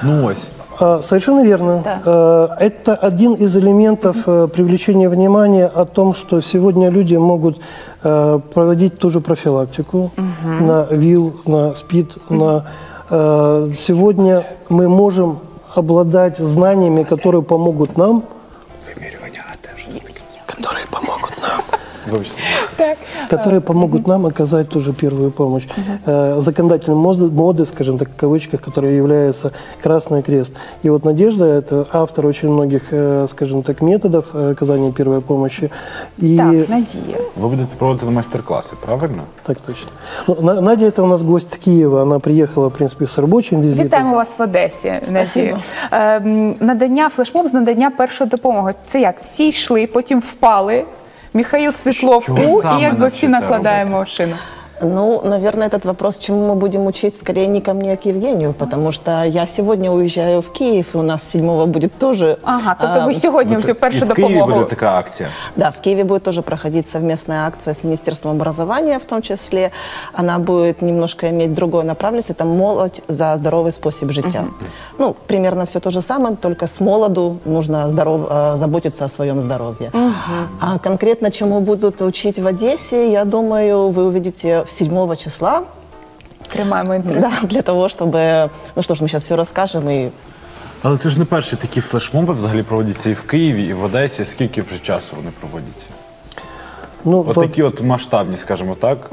Ну ось. А, Совершенно верно. Э, Это один из элементов э, привлечения внимания о том, что сегодня люди могут э, проводить ту же профилактику на ВИЛ, на СПИД. На, э, сегодня мы можем обладать знаниями, которые помогут нам которые помогут нам Вибачте. которые помогут нам оказать ту же первую помощь. Э, Законодателем моды, моды, скажем так, в кавычках, который является Красный Крест. И вот Надежда – это автор очень многих, э, скажем так, методов э, оказания первой помощи. И... Так, Надія. Ви будете проводити майстер-класи, правильно? Так точно. Ну, На- Надя – это у нас гость Киева. Она приехала, в принципе, с рабочим визитом. Вітаємо вас в Одесі. Надія. Ем, надання флешмоб з надання першої допомоги. Це як? Всі йшли, потім впали. Михаїл Світлов Чого у, саме і якби всі накладаємо накладаємо шину. Ну, наверное, этот вопрос, чему мы будем учить, скорее не ко мне, а к Евгению, потому что я сегодня уезжаю в Киев, и у нас седьмого будет тоже... Ага, тобто ви сьогодні всю першу І в Києві допомогу. буде така акція. Да, в Киеве будет тоже проходить совместная акция с Министерством образования, в том числе. Она будет немножко иметь другую направленность. Это молодь за здоровый способ життя. Ну, примерно все то же самое, только с молоду нужно здоров, э, заботиться о своем здоровье. А конкретно чему будут учить в Одессе, я думаю, вы увидите 7 числа. Тримаємо інтерес. Да, для того, щоб... Ну що ж, ми зараз все розкажемо і Але це ж не перші такі флешмоби взагалі проводяться і в Києві, і в Одесі. Скільки вже часу вони проводяться? Ну, От такі от масштабні, скажімо так.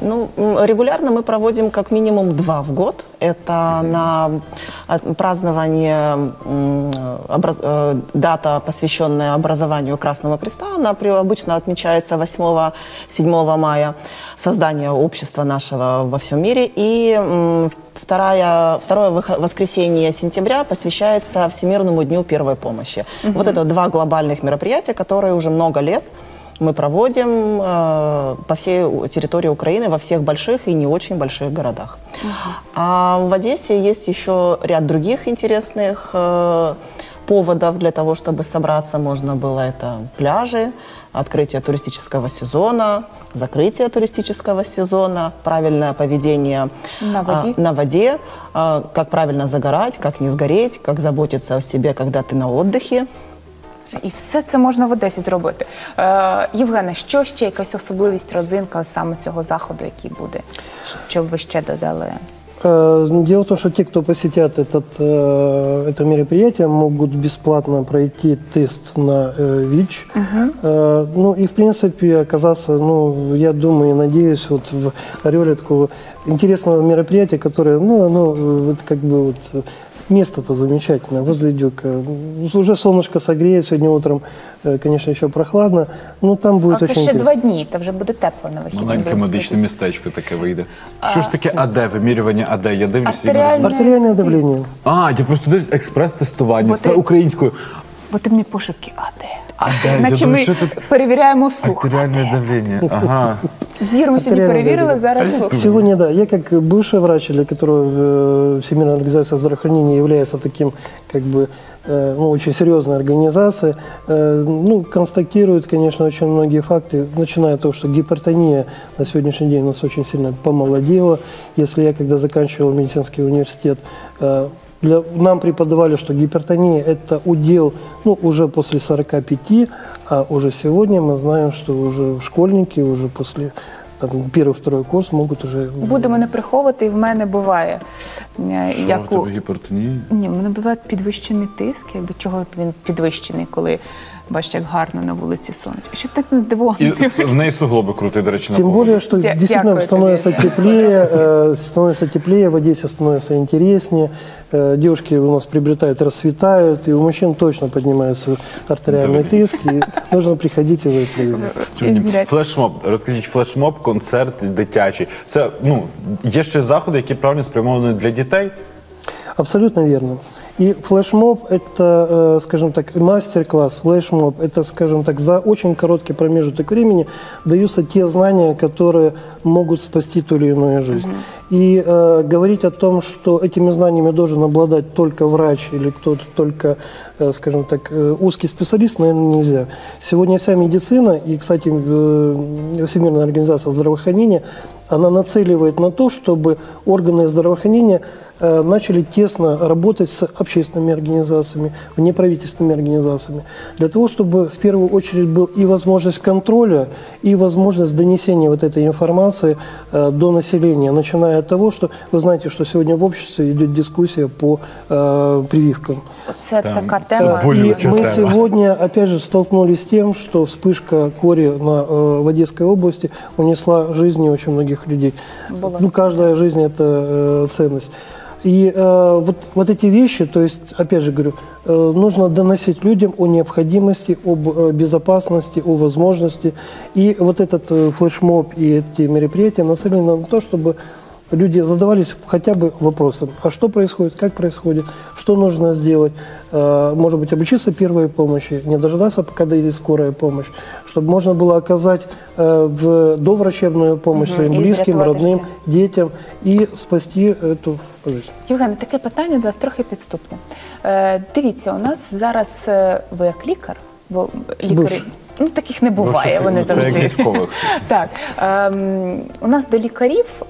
Ну, регулярно мы проводим как минимум два в год. Это на празднование образ- э, дата, посвященная образованию Красного Креста. Она обычно отмечается 8-7 мая. Создание общества нашего во всем мире. И вторая, второе воскресенье сентября посвящается Всемирному дню первой помощи. Мгм. Вот это два глобальных мероприятия, которые уже много лет мы проводим э, по всей территории Украины, во всех больших и не очень больших городах. А в Одессе есть еще ряд других интересных э, поводов для того, чтобы собраться. Можно было это пляжи, открытие туристического сезона, закрытие туристического сезона, правильное поведение На воде. а, на воде, а, как правильно загорать, как не сгореть, как заботиться о себе, когда ты на отдыхе. І все це можна в Одесі зробити. Е, Євгене, що ще якась особливість родзинка саме цього заходу, який буде? Що б ви ще додали? Э, Дело в том, что те, кто посетят этот, э, это мероприятие, могут бесплатно пройти тест на э, ВИЧ. Э, Ну и, в принципе, оказаться, ну, я думаю и надеюсь, вот в ореоле такого интересного мероприятия, которое, ну, оно э, вот как бы вот э, место-то замечательное, возле Дюка. Уже солнышко согреет, сегодня утром, э, конечно, еще прохладно, но там будет А це очень ще интересно. два дні, та вже буде тепло на вихідні. Маленьке медичне містечко таке вийде. Що ж таке АД, вимірювання АД? Я дивлюся і не Артеріальне розумію. Артериальное давление. А, я просто дивлюсь експрес-тестування. Бо ти- українською. Бо ти мені пошепки, а де? АД, я Наче думаю, ми що це перевіряємо слух. артеріальне давлення. Ага. Зір ми сьогодні Артериальное перевірили, давление. зараз слух. Сегодня, да, я как бывший врач, для которого э, Всемирная организация здравоохранения является таким, как бы, э, ну, очень серьезной организацией, э, ну, констатирует, конечно, очень многие факты, начиная от того, что гипертония на сегодняшний день у нас очень сильно помолодела. Если я, когда заканчивал медицинский университет, э, для, нам преподавали, что гипертония – это удел ну, уже после 45, а уже сегодня мы знаем, что уже школьники уже после там, первый, второй курс могут уже... Будемо не приховувати, і в мене буває. е, Що, Як в у... тебе гіпертонія? Ні, в мене буває підвищений тиск, якби чого він підвищений, коли бачиш, як гарно на вулиці сонце. Що ти так не здивований? І с- в неї суглоби крути, до речі, на Тем погоду. более, что Дя- действительно дякую становится тебе. теплее, э, становится теплее, в Одессе становится интереснее, э, девушки у нас приобретают, расцветают, и у мужчин точно поднимается артериальный тиск, и нужно приходить и вы проверять. Сьогодні Флешмоб. Розкажіть, флешмоб, концерт дитячий. Це ну є ще заходи, які правильно спрямовані для дітей. Абсолютно верно. И флешмоб – это, э, скажем так, мастер-класс, флешмоб – это, скажем так, за очень короткий промежуток времени даются те знания, которые могут спасти ту или иную жизнь. И э, говорить о том, что этими знаниями должен обладать только врач или кто-то только, э, скажем так, э, узкий специалист, наверное, нельзя. Сегодня вся медицина, и, кстати, э, Всемирная организация здравоохранения, она нацеливает на то, чтобы органы здравоохранения начали тесно работать с общественными организациями, неправительственными организациями, для того, чтобы в первую очередь был и возможность контроля, и возможность донесения вот этой информации э, до населения, начиная от того, что вы знаете, что сегодня в обществе идет дискуссия по э, прививкам. Це Там така тема. И мы сегодня, опять же, столкнулись с тем, что вспышка кори на, э, в Одесской области унесла жизни очень многих людей. Было. Ну, каждая жизнь – это э, ценность. И э, вот, вот эти вещи, то есть, опять же говорю, э, нужно доносить людям о необходимости, об э, безопасности, о возможности. И вот этот э, флешмоб и эти мероприятия нацелены на то, чтобы люди задавались хотя бы вопросом, а что происходит, как происходит, что нужно сделать, Э, может быть, обучиться первой помощи, не дожидаться, пока доедет скорая помощь, чтобы можно было оказать э, в доврачебную помощь Мгм, своим и близким, врятувати родным, життя. детям и спасти эту жизнь. Євгене, таке питання до вас трохи підступне. Е, дивіться, у нас зараз е, ви як лікар, бо лікарі. Бивший. Ну, таких не буває, вони ну, завжди. як військових. так. Ем, у нас до лікарів е,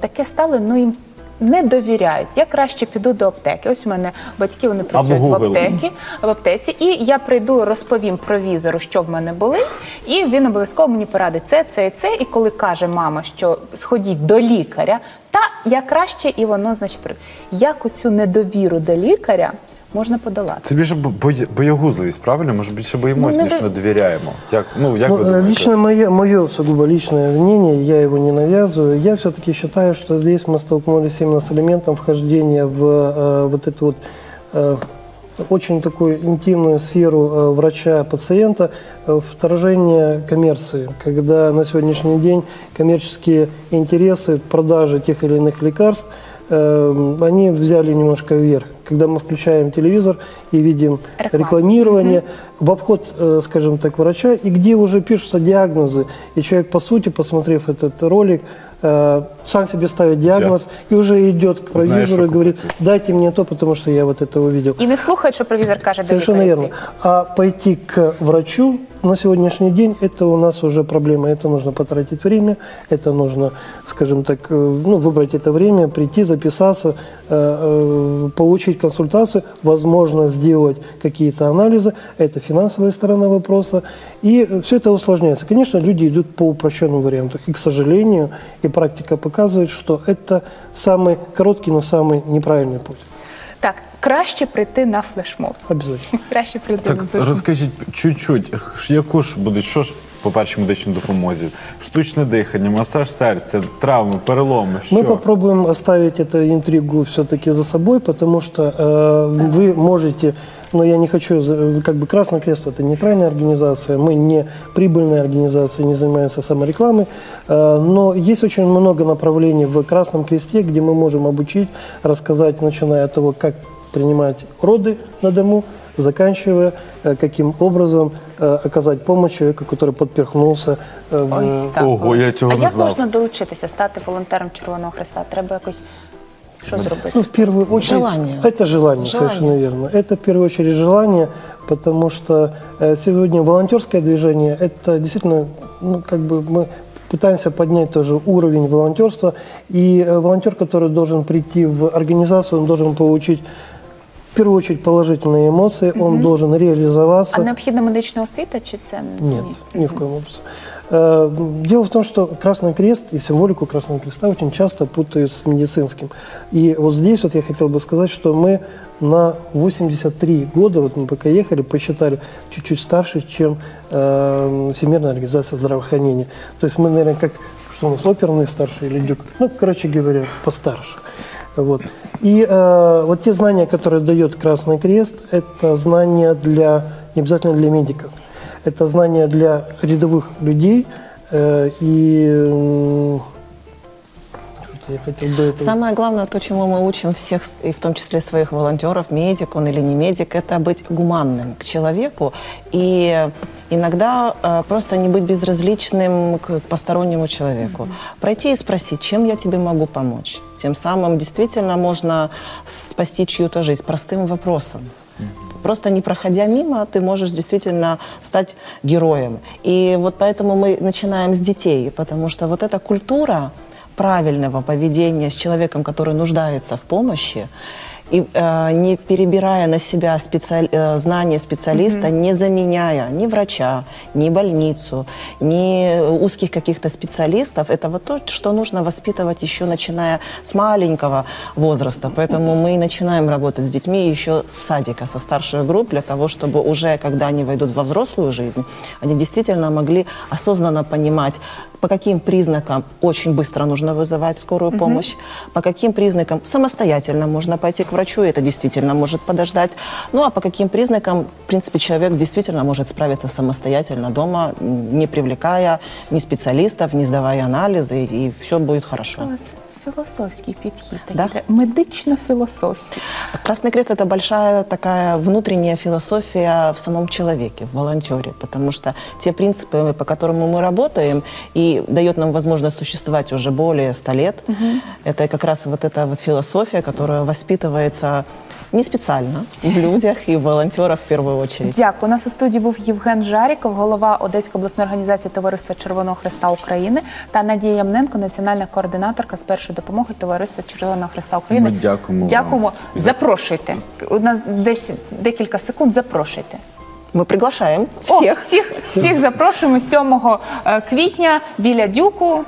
таке стало, ну їм не довіряють. Я краще піду до аптеки. Ось у мене батьки вони працюють в аптеці, в аптеці, і я прийду, розповім провізору, що в мене болить, і він обов'язково мені порадить це, це і це. І коли каже мама, що сходіть до лікаря, та я краще, і воно значить прийде. Як оцю недовіру до лікаря можна подолати? Це більше бо- бо- боягузливість, правильно? Може більше боїмось, Ну, не ніж до- не довіряємо. Як, ну, як Ну, ви э, думаєте? лично мое, мое сугубо личное мнение, я его не навязываю. Я все-таки считаю, что здесь мы столкнулись именно с элементом вхождения в э, вот эту вот э, очень такую интимную сферу э, врача-пациента, э, вторжение коммерции, когда на сегодняшний день коммерческие интересы продажи тех или иных лекарств э, они взяли немножко вверх. Когда мы включаем телевизор и видим Реклама. рекламирование в обход, э, скажем так, врача, и где уже пишутся диагнозы, и человек, по сути, посмотрев этот ролик, э, сам себе ставит диагноз и уже идет к Знаешь, провизору и что говорит, дайте мне то, потому что я вот это увидел. І не слухають, що провізор каже до Совершенно лікаря. верно. А пойти к врачу на сегодняшний день это у нас уже проблема. Это нужно потратить время, это нужно, скажем так, э, ну, выбрать это время, прийти, записаться, э, э, получить консультацию, возможно, сделать какие-то анализы. Это финансовая сторона вопроса. И все это усложняется. Конечно, люди идут по упрощенному варианту. И, к сожалению, и практика показывает, что это самый короткий, но самый неправильный путь. Так, краще прийти на флешмоб. Обязательно. Краще прийти Так на флешмоб. розкажіть чуть-чуть, х- яку ж будуть, що ж по першій медичній допомозі? Штучне дихання, масаж серця, травми, переломи. Що? Мы попробуем оставить эту интригу все-таки за собой, потому что э, вы можете, но я не хочу, за- как бы Красный Крест это нейтральная организация, мы не прибыльная организация, не занимаемся саморекламой, э, но есть очень много направлений в Красном Кресте, где мы можем обучить, рассказать, начиная от того, как принимать роды на дому, заканчивая, э, каким образом э, оказать помощь человеку, который подперхнулся э, в Ось так. Ого, я цього а не як знав. можна долучитися, стати волонтером Червоного Христа? Треба якось що зробити? Ну, в первую очередь, Желание. это желание, Желание. совершенно верно. Это в первую очередь желание, потому что сегодня волонтерское движение, это действительно, ну, как бы мы пытаемся поднять тоже уровень волонтерства. И волонтер, который должен прийти в организацию, он должен получить в первую очередь положительные эмоции, он должен реализоваться. А необхідна медична освіта чи це ні? Нет, ни в коем образе. Э, Дело в том, что Красный Крест и символику Красного Креста очень часто путают с медицинским. И вот здесь вот я хотел бы сказать, что мы на 83 года, вот мы пока ехали, посчитали чуть-чуть старше, чем э, Всемирная организация здравоохранения. То есть мы, наверное, как, что у нас, оперные старшие или дюк, ну, короче говоря, постарше. Вот. И э, вот те знания, которые дает Красный Крест, это знания для, не обязательно для медиков, это знания для рядовых людей. э, и Я хотел до этого. Самое главное, то, чему мы учим всех, и в том числе своих волонтеров, медик он или не медик, это быть гуманным к человеку и иногда э, просто не быть безразличным к постороннему человеку. Пройти и спросить, чем я тебе могу помочь. Тем самым действительно можно спасти чью-то жизнь простым вопросом. Просто не проходя мимо, ты можешь действительно стать героем. И вот поэтому мы начинаем с детей, потому что вот эта культура правильного поведения с человеком, который нуждается в помощи, и э, не перебирая на себя специаль- э, знания специалиста, не заменяя ни врача, ни больницу, ни узких каких-то специалистов, это вот то, что нужно воспитывать еще начиная с маленького возраста. Поэтому мы и начинаем работать с детьми еще с садика, со старших групп, для того, чтобы уже, когда они войдут во взрослую жизнь, они действительно могли осознанно понимать, по каким признакам очень быстро нужно вызывать скорую Мгм. помощь, по каким признакам самостоятельно можно пойти к врачу, и это действительно может подождать. Ну а по каким признакам, в принципе, человек действительно может справиться самостоятельно дома, не привлекая ни специалистов, не сдавая анализы, и все будет хорошо. У вас філософський підхід, такий Да? тре- медично-філософський. Красный Крест это большая такая внутренняя философия в самом человеке, в волонтере, потому что те принципы, по которым мы работаем, и дает нам возможность существовать уже более ста лет, это как раз вот эта вот философия, которая воспитывается не специально в людях и в волонтерах в первую очередь. Дякую. У нас у студії був Євген Жаріков, голова Одеської обласної організації Товариства Червоного Христа України та Надія Ямненко, національна координаторка з першої допомоги Товариства Червоного Христа України. Ми дякуємо вам. Запрошуйте. У нас десь декілька секунд. Запрошуйте. Ми приглашаємо всіх. О, всіх, всіх запрошуємо 7 е, квітня біля дюку.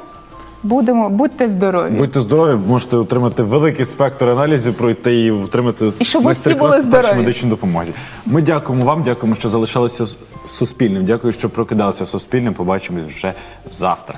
Будемо, будьте здорові. Будьте здорові, можете отримати великий спектр аналізів, пройти і отримати І щоб всі були здорові. медичній допомозі. Ми дякуємо вам, дякуємо, що залишалися з- суспільним. Дякую, що прокидалися суспільним. Побачимось вже завтра.